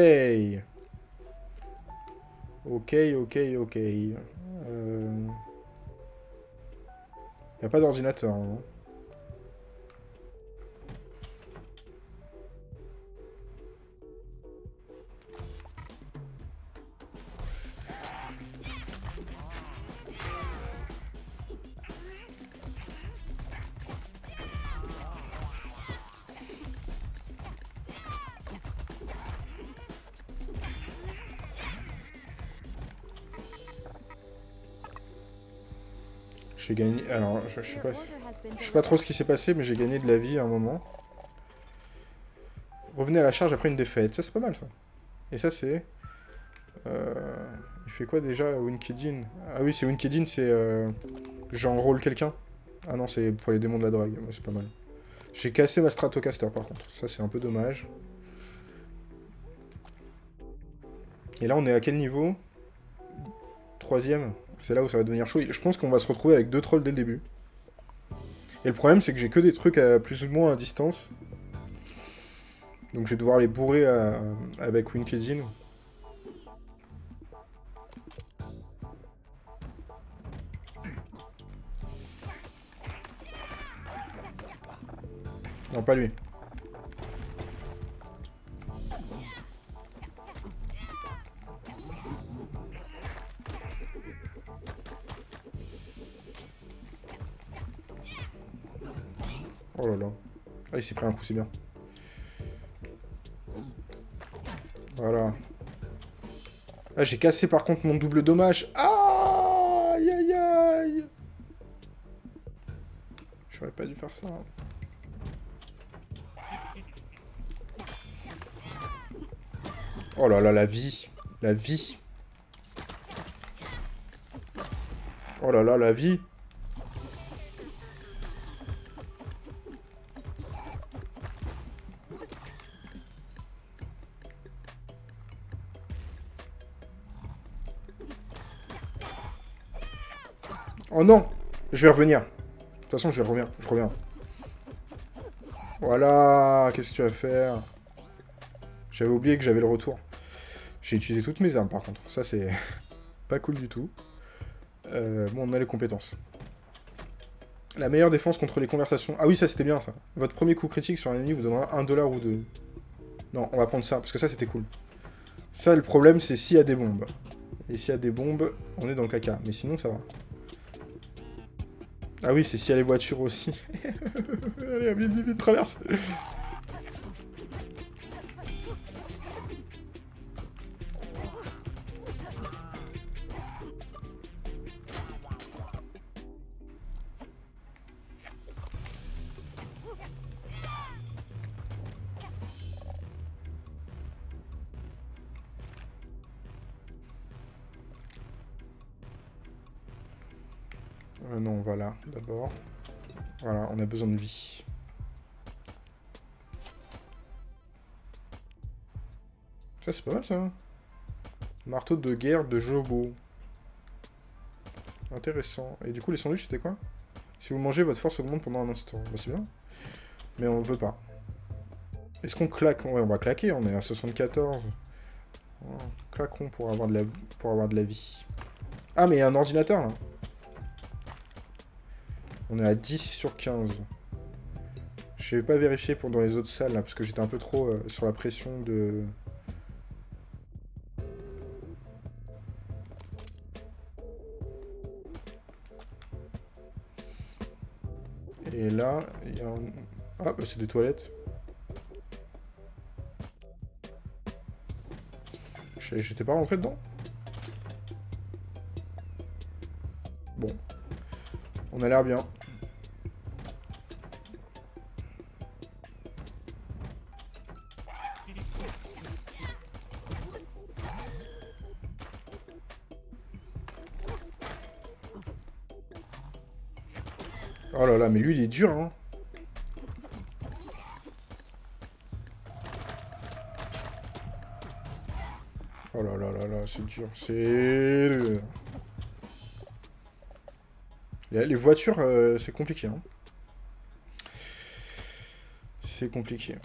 Ok, ok, ok. Euh... Y a pas d'ordinateur. Hein. Gagné... Alors, je, sais pas... Je sais pas trop ce qui s'est passé, mais j'ai gagné de la vie à un moment. Revenez à la charge après une défaite. Ça, c'est pas mal, ça. Et ça, c'est... Euh... Il fait quoi, déjà, Winkedin? Ah oui, c'est Winkedin, c'est... Euh... J'enrôle quelqu'un. Ah non, c'est pour les démons de la drague. c'est pas mal. J'ai cassé ma Stratocaster, par contre. Ça, c'est un peu dommage. Et là, on est à quel niveau? Troisième? C'est là où ça va devenir chaud. Je pense qu'on va se retrouver avec deux trolls dès le début. Et le problème, c'est que j'ai que des trucs à plus ou moins à distance. Donc je vais devoir les bourrer avec Winkedin. Non, pas lui. Oh là là. Ah, il s'est pris un coup, c'est bien. Voilà. Ah, j'ai cassé par contre mon double dommage. Aïe, aïe, aïe. J'aurais pas dû faire ça. Hein. Oh là là, la vie. La vie. Oh là là, la vie. Oh non Je vais revenir. De toute façon, je vais revenir. Je reviens. Voilà Qu'est-ce que tu vas faire? J'avais oublié que j'avais le retour. J'ai utilisé toutes mes armes, par contre. Ça, c'est pas cool du tout. Euh, bon, on a les compétences. La meilleure défense contre les conversations. Ah oui, ça, c'était bien, ça. Votre premier coup critique sur un ennemi vous donnera un dollar ou deux. Non, on va prendre ça, parce que ça, c'était cool. Ça, le problème, c'est s'il y a des bombes. Et s'il y a des bombes, on est dans le caca. Mais sinon, ça va. Ah oui, c'est s'il y a les voitures aussi. Allez, vite, vite, vite, traverse. D'abord. Voilà, on a besoin de vie. Ça, c'est pas mal, ça. Marteau de guerre de Jobo. Intéressant. Et du coup, les sandwichs, c'était quoi? Si vous mangez, votre force augmente pendant un instant. Bah, c'est bien. Mais on veut pas. Est-ce qu'on claque? Ouais, on va claquer, on est à 74. claquons pour avoir, de la... pour avoir de la vie. Ah, mais il y a un ordinateur, là. On est à 10 sur 15. Je vais pas vérifier pour dans les autres salles, là, parce que j'étais un peu trop euh, sur la pression de... Et là, il y a un... Ah, bah c'est des toilettes. J'étais pas rentré dedans Bon. On a l'air bien. Là mais lui, il est dur, hein. Oh là là là là, c'est dur. C'est... Les voitures, euh, c'est compliqué. Hein. C'est compliqué.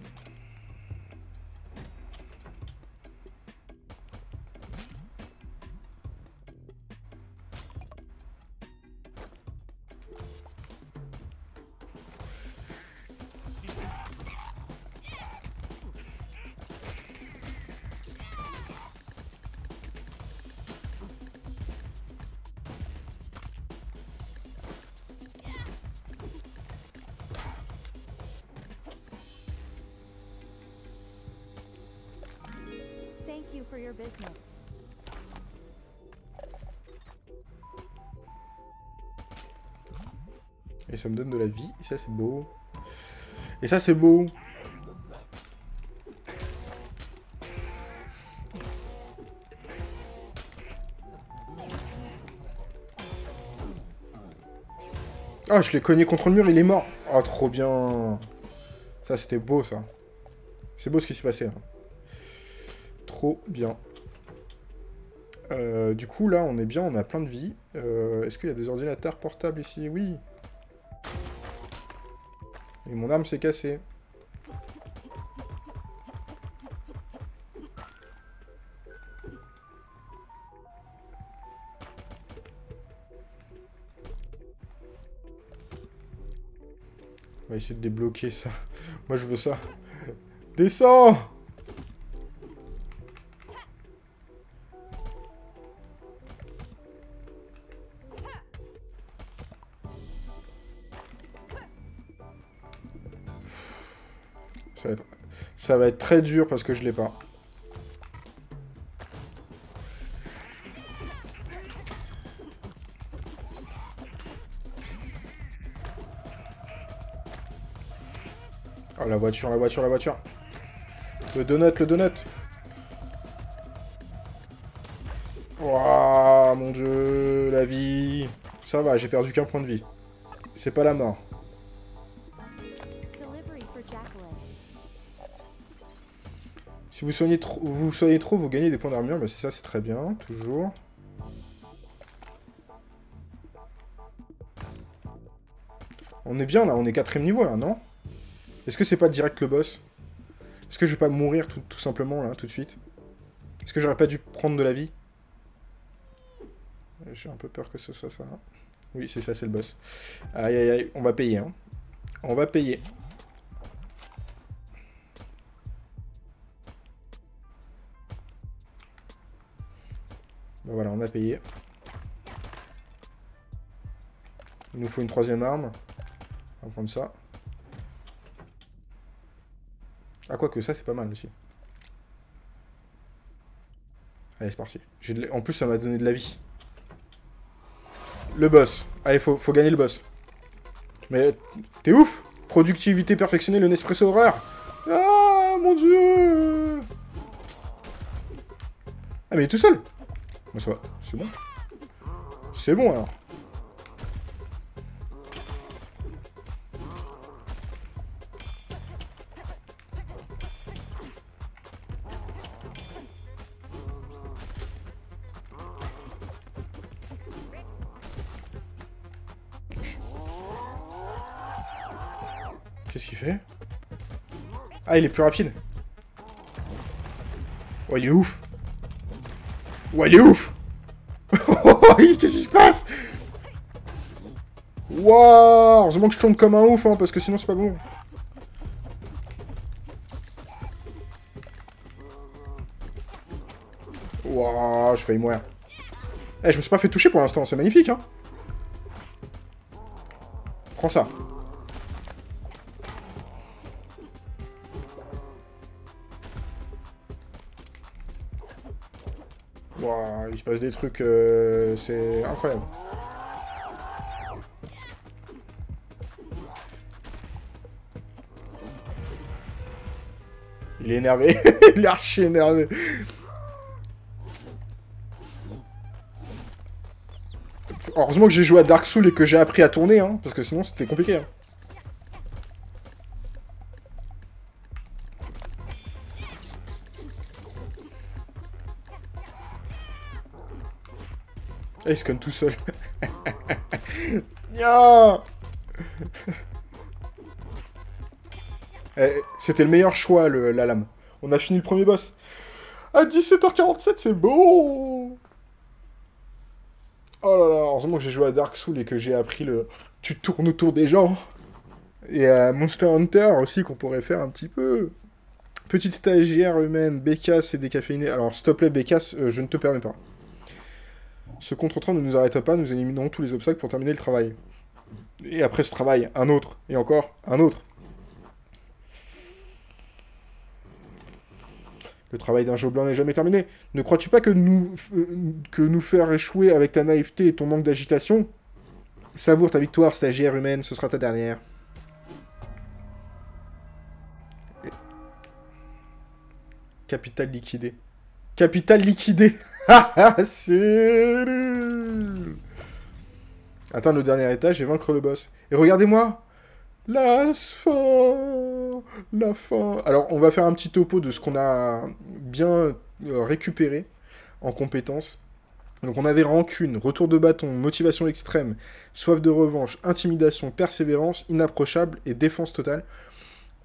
Ça me donne de la vie. Et ça, c'est beau. Et ça, c'est beau. Ah, je l'ai cogné contre le mur, il est mort. Oh, trop bien. Ça, c'était beau, ça. C'est beau ce qui s'est passé. Hein. Trop bien. Euh, du coup, là, on est bien, on a plein de vie. Euh, est-ce qu'il y a des ordinateurs portables ici? Oui. Mon arme s'est cassée. On va essayer de débloquer ça. Moi, je veux ça. Descends Ça va être, très dur parce que je l'ai pas. Oh la voiture, la voiture, la voiture. Le donut, le donut. Oh mon dieu, la vie. Ça va, j'ai perdu qu'un point de vie. C'est pas la mort. Vous soignez trop, vous trop, vous gagnez des points d'armure. mais c'est ça, c'est très bien, toujours. On est bien là, on est quatrième niveau là, non? Est-ce que c'est pas direct le boss? Est-ce que je vais pas mourir tout, tout simplement là, tout de suite? Est-ce que j'aurais pas dû prendre de la vie? J'ai un peu peur que ce soit ça. Oui, c'est ça, c'est le boss. Aïe aïe aïe, on va payer. Hein. On va payer. Voilà, on a payé. Il nous faut une troisième arme. On va prendre ça. Ah, quoi que ça, c'est pas mal aussi. Allez, c'est parti. En plus, ça m'a donné de la vie. Le boss. Allez, faut, faut gagner le boss. Mais t'es ouf Productivité perfectionnée, le Nespresso horreur Ah, mon dieu Ah, mais il est tout seul ça va. C'est bon. C'est bon, alors. Qu'est-ce qu'il fait? Ah, il est plus rapide. Oh, il est ouf Ouais, il est ouf Qu'est-ce qui se passe? Waouh Heureusement que je tombe comme un ouf, hein, parce que sinon c'est pas bon. Waouh, je failli mourir. Eh, je me suis pas fait toucher pour l'instant, c'est magnifique, hein Prends ça. Des trucs, euh, c'est incroyable. Il est énervé, il est archi énervé. heureusement que j'ai joué à Dark Souls et que j'ai appris à tourner, hein, parce que sinon c'était compliqué. Hein. Ah, il se conne tout seul. Eh, c'était le meilleur choix, la lame. On a fini le premier boss. À 17h47, c'est beau Oh là là, heureusement que j'ai joué à Dark Souls et que j'ai appris le... Tu tournes autour des gens. Et à Monster Hunter aussi, qu'on pourrait faire un petit peu. Petite stagiaire humaine, Bécasse et décaféinée. Alors, s'il te plaît, Bécasse, euh, je ne te permets pas. Ce contre-temps ne nous arrête pas, nous éliminerons tous les obstacles pour terminer le travail. Et après ce travail, un autre, et encore un autre. Le travail d'un blanc n'est jamais terminé. Ne crois-tu pas que nous, euh, que nous faire échouer avec ta naïveté et ton manque d'agitation Savoure ta victoire, stagiaire humaine, ce sera ta dernière. Capital liquidé. Capital liquidé C'est Attends le dernier étage et vaincre le boss. Et regardez-moi La fin La fin Alors, on va faire un petit topo de ce qu'on a bien euh, récupéré en compétences. Donc on avait rancune, retour de bâton, motivation extrême, soif de revanche, intimidation, persévérance, inapprochable et défense totale.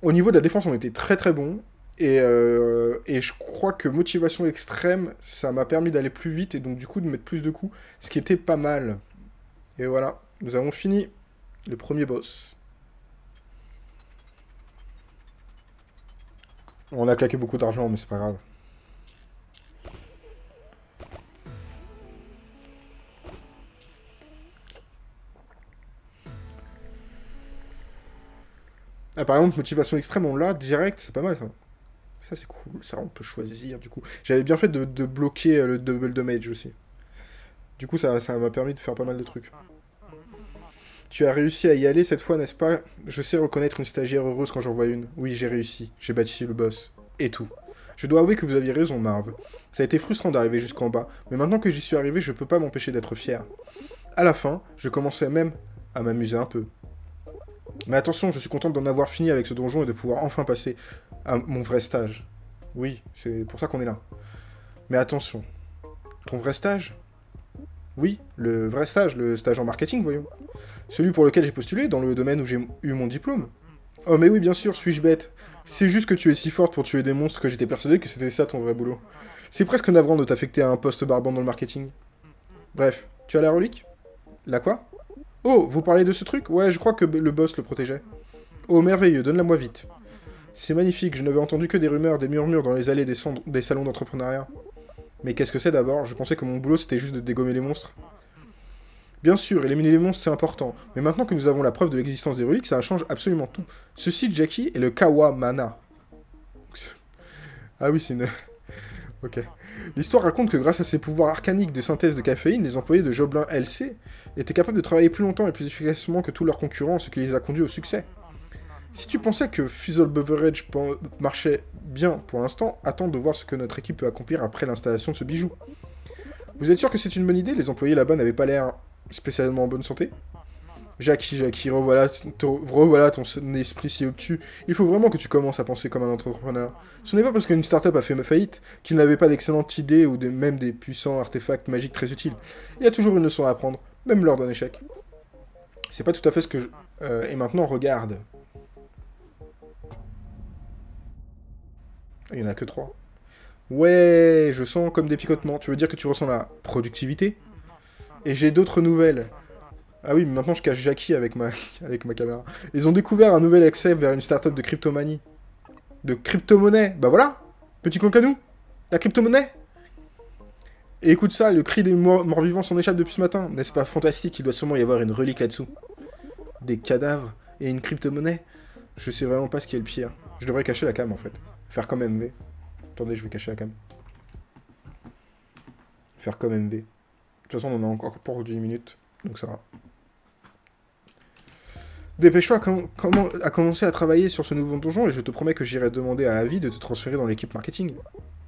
Au niveau de la défense, on était très très bon. Euh, et, je crois que motivation extrême, ça m'a permis d'aller plus vite et donc du coup de mettre plus de coups, ce qui était pas mal. Et voilà, nous avons fini le premier boss. On a claqué beaucoup d'argent, mais c'est pas grave. Ah, par exemple, motivation extrême, on l'a direct, c'est pas mal ça. Ça, c'est cool. Ça, on peut choisir, du coup. J'avais bien fait de, bloquer euh, le double damage aussi. Du coup, ça m'a permis de faire pas mal de trucs. Tu as réussi à y aller cette fois, n'est-ce pas? Je sais reconnaître une stagiaire heureuse quand j'en vois une. Oui, j'ai réussi. J'ai bâti le boss. Et tout. Je dois avouer que vous aviez raison, Marv. Ça a été frustrant d'arriver jusqu'en bas, mais maintenant que j'y suis arrivé, je peux pas m'empêcher d'être fier. À la fin, je commençais même à m'amuser un peu. Mais attention, je suis content d'en avoir fini avec ce donjon et de pouvoir enfin passer à mon vrai stage. Oui, c'est pour ça qu'on est là. Mais attention, ton vrai stage? Oui, le vrai stage, le stage en marketing, voyons. Celui pour lequel j'ai postulé, dans le domaine où j'ai eu mon diplôme. Oh mais oui, bien sûr, suis-je bête? C'est juste que tu es si forte pour tuer des monstres que j'étais persuadé que c'était ça ton vrai boulot. C'est presque navrant de t'affecter à un poste barbant dans le marketing. Bref, tu as la relique? La quoi? Oh, vous parlez de ce truc? Ouais, je crois que le boss le protégeait. Oh, merveilleux, donne-la moi vite. C'est magnifique, je n'avais entendu que des rumeurs, des murmures dans les allées des, des salons d'entrepreneuriat. Mais qu'est-ce que c'est d'abord? Je pensais que mon boulot c'était juste de dégommer les monstres. Bien sûr, éliminer les monstres c'est important, mais maintenant que nous avons la preuve de l'existence des reliques, ça change absolument tout. Ceci, Jackie, est le Kawamana. Ah oui, c'est une... ok. L'histoire raconte que grâce à ses pouvoirs arcaniques de synthèse de caféine, les employés de Joblin LC étaient capables de travailler plus longtemps et plus efficacement que tous leurs concurrents, ce qui les a conduits au succès. Si tu pensais que Fizzle Beverage marchait bien pour l'instant, attends de voir ce que notre équipe peut accomplir après l'installation de ce bijou. Vous êtes sûr que c'est une bonne idée? Les employés là-bas n'avaient pas l'air spécialement en bonne santé? Jackie, Jackie, revoilà, revoilà ton esprit si obtus. Il faut vraiment que tu commences à penser comme un entrepreneur. Ce n'est pas parce qu'une startup a fait faillite qu'il n'avait pas d'excellentes idées ou même des puissants artefacts magiques très utiles. Il y a toujours une leçon à apprendre, même lors d'un échec. C'est pas tout à fait ce que je... Euh, et maintenant, regarde. Il y en a que trois. Ouais, je sens comme des picotements. Tu veux dire que tu ressens la productivité? Et j'ai d'autres nouvelles. Ah oui, mais maintenant je cache Jackie avec ma, avec ma caméra. Ils ont découvert un nouvel accès vers une startup de cryptomanie. De crypto-monnaie. Bah voilà Petit concanou La crypto-monnaie Et écoute ça, le cri des morts-vivants s'en échappe depuis ce matin. N'est-ce pas fantastique? Il doit sûrement y avoir une relique là-dessous. Des cadavres et une crypto-monnaie Je sais vraiment pas ce qui est le pire. Je devrais cacher la cam en fait. Faire comme MV. Attendez, je vais cacher la cam. Faire comme MV. De toute façon, on en a encore pour 10 minutes, donc ça va. Dépêche-toi à, commencer à travailler sur ce nouveau donjon et je te promets que j'irai demander à Avi de te transférer dans l'équipe marketing.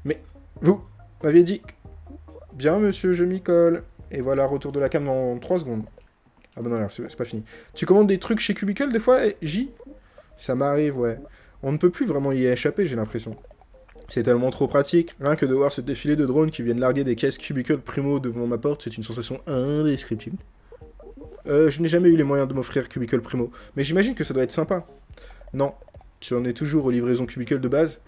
Mais, vous m'aviez dit... Bien, monsieur, je m'y colle. Et voilà, retour de la cam dans 3 secondes. Ah bah non, c'est pas fini. Tu commandes des trucs chez Cubicle des fois, J? Ça m'arrive, ouais. On ne peut plus vraiment y échapper, j'ai l'impression. C'est tellement trop pratique. Rien que de voir ce défilé de drones qui viennent larguer des caisses Cubicle Primo devant ma porte, c'est une sensation indescriptible. Euh, je n'ai jamais eu les moyens de m'offrir Cubicle Primo. Mais j'imagine que ça doit être sympa. Non, tu en es toujours aux livraisons Cubicle de base.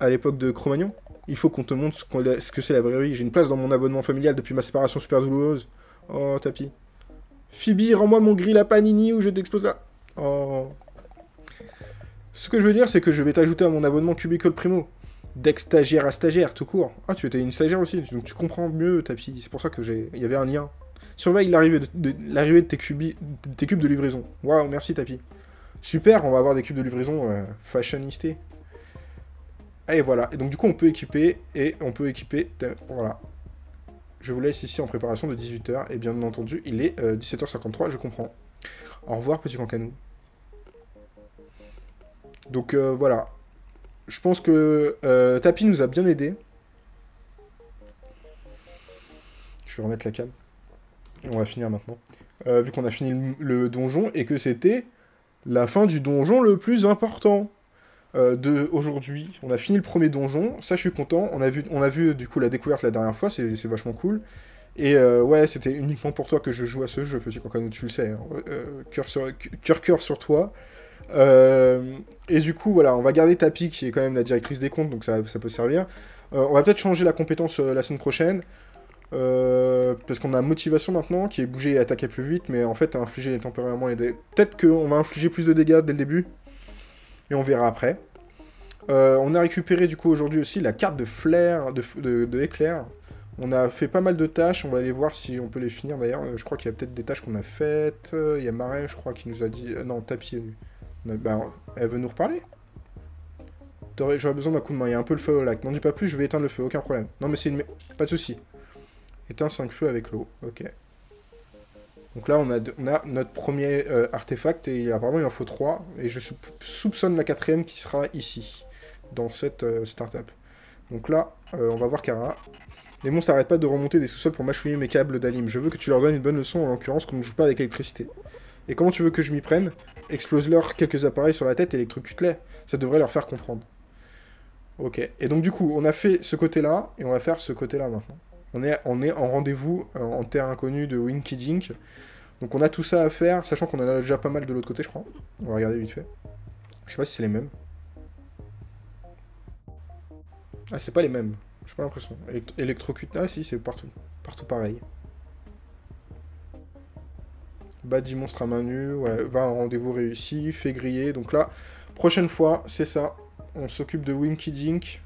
À l'époque de Cro-Magnon il faut qu'on te montre ce, que c'est la vraie vie. J'ai une place dans mon abonnement familial depuis ma séparation super douloureuse. Oh, tapis. Phoebe, rends-moi mon grill à panini ou je t'expose là. Oh. Ce que je veux dire, c'est que je vais t'ajouter à mon abonnement Cubicle Primo. D'ex-stagiaire à stagiaire, tout court. Ah, tu étais une stagiaire aussi, donc tu comprends mieux, tapis. C'est pour ça que j'ai... Il y avait un lien. Surveille l'arrivée de, l'arrivée de, tes, cubes de livraison. Waouh, merci, tapis. Super, on va avoir des cubes de livraison euh, fashionistés. Et voilà. Et donc du coup, on peut équiper, et on peut équiper... Voilà. Je vous laisse ici en préparation de 18h, et bien entendu, il est 17h53, euh, je comprends. Au revoir, petit cancanou. Donc euh, voilà. Je pense que euh, Tapi nous a bien aidé. Je vais remettre la cam. On va finir maintenant. vu qu'on a fini le donjon, et que c'était la fin du donjon le plus important. Euh, de aujourd'hui. On a fini le premier donjon, ça je suis content. On a vu, du coup la découverte la dernière fois, c'est vachement cool. Et euh, ouais, c'était uniquement pour toi que je joue à ce jeu, petit Cancano, tu le sais. Hein. Euh, cœur, sur, cœur, sur toi. et du coup, voilà, on va garder Tapi, qui est quand même la directrice des comptes, donc ça peut servir. on va peut-être changer la compétence la semaine prochaine. Parce qu'on a motivation maintenant, qui est bouger et attaquer plus vite, mais en fait, infliger temporairement et Peut-être qu'on va infliger plus de dégâts dès le début, et on verra après. Euh, on a récupéré du coup aujourd'hui aussi la carte de flair, de, éclair. On a fait pas mal de tâches, on va aller voir si on peut les finir d'ailleurs. Euh, je crois qu'il y a peut-être des tâches qu'on a faites. Euh, il y a Marin, je crois, qui nous a dit... non, Tapi, bah, elle veut nous reparler J'aurais besoin d'un coup de main, il y a un peu le feu au lac. N'en dis pas plus, je vais éteindre le feu, aucun problème. Non mais c'est une... Pas de souci. Éteins 5 feux avec l'eau, ok. Donc là, on a, notre premier euh, artefact, et apparemment il en faut trois, et je soupçonne la quatrième qui sera ici, dans cette euh, startup. Donc là, euh, on va voir Kara. Les monstres n'arrêtent pas de remonter des sous-sols pour mâchouiller mes câbles d'alim. Je veux que tu leur donnes une bonne leçon, en l'occurrence qu'on ne joue pas avec l'électricité. Et comment tu veux que je m'y prenne? Explose-leur quelques appareils sur la tête et électrocute-les. Ça devrait leur faire comprendre. Ok. Et donc du coup, on a fait ce côté-là, et on va faire ce côté-là maintenant. On est, en rendez-vous euh, en terre inconnue de Winky Dink. Donc on a tout ça à faire, sachant qu'on en a déjà pas mal de l'autre côté, je crois. On va regarder vite fait. Je sais pas si c'est les mêmes. Ah, c'est pas les mêmes. J'ai pas l'impression. électrocute. Ah, si, c'est partout. Partout pareil. Badi monstre à main nue. Ouais, va en rendez-vous réussi. Fait griller. Donc là, prochaine fois, c'est ça. On s'occupe de Winky Dink.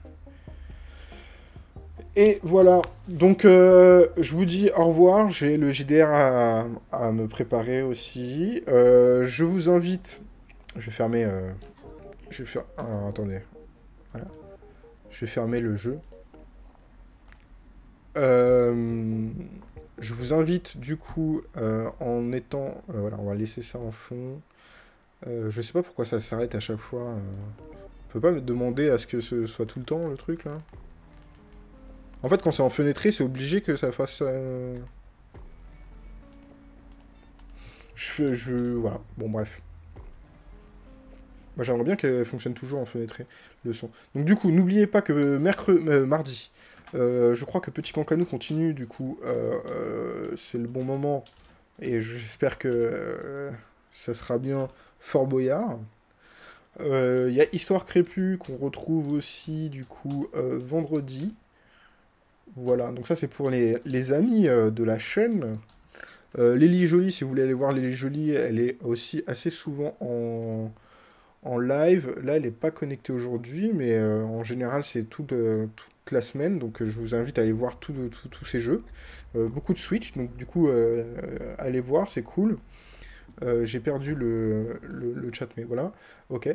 Et voilà, donc euh, je vous dis au revoir, j'ai le JDR à, me préparer aussi. Euh, je vous invite, je vais fermer, euh, je vais ah, attendez, voilà, je vais fermer le jeu. je vous invite du coup en étant, voilà, on va laisser ça en fond. je sais pas pourquoi ça s'arrête à chaque fois. on peut pas me demander à ce que ce soit tout le temps le truc là? En fait, quand c'est en fenêtré, c'est obligé que ça fasse... Euh, je. Je... Voilà. Bon, bref. Moi, j'aimerais bien qu'elle fonctionne toujours en fenêtré, le son. Donc, du coup, n'oubliez pas que mercredi... Euh, mardi, euh, je crois que Petit Cancanou continue, du coup, c'est le bon moment. Et j'espère que ça sera bien Fort Boyard. Il y a Histoire Crépue qu'on retrouve aussi, du coup, vendredi. Voilà, donc ça c'est pour les, amis euh, de la chaîne. Euh, Lélie Jolie, si vous voulez aller voir Lélie Jolie, elle est aussi assez souvent en, en live. Là, elle n'est pas connectée aujourd'hui, mais euh, en général, c'est toute, toute la semaine. Donc, je vous invite à aller voir tous ces jeux. beaucoup de Switch, donc du coup, allez voir, c'est cool. J'ai perdu le, chat, mais voilà. Ok.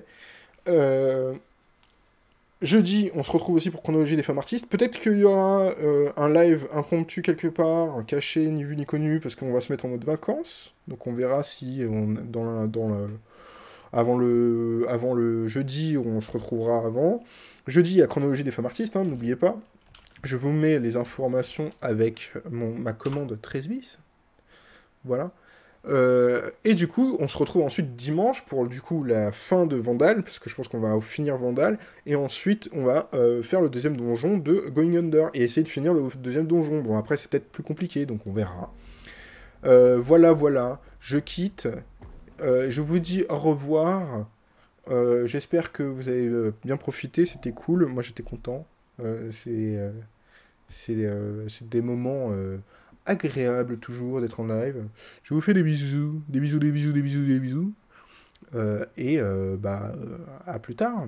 Jeudi, on se retrouve aussi pour Chronologie des femmes artistes. Peut-être qu'il y aura euh, un live impromptu quelque part, un caché, ni vu ni connu, parce qu'on va se mettre en mode vacances. Donc on verra si on, dans, dans avant, le, avant le jeudi, on se retrouvera avant. Jeudi, il y a Chronologie des femmes artistes, hein, n'oubliez pas. je vous mets les informations avec mon, ma commande 13 bis. Voilà. Euh, et du coup, on se retrouve ensuite dimanche pour du coup la fin de Vandal, puisque je pense qu'on va finir Vandal, et ensuite on va euh, faire le deuxième donjon de Going Under, et essayer de finir le deuxième donjon. Bon, après c'est peut-être plus compliqué, donc on verra. Euh, voilà, voilà, je quitte. je vous dis au revoir. J'espère que vous avez bien profité, c'était cool, moi j'étais content. c'est des moments agréable toujours d'être en live. Je vous fais des bisous, des bisous, des bisous, des bisous, des bisous. Euh, et euh, bah, euh, à plus tard.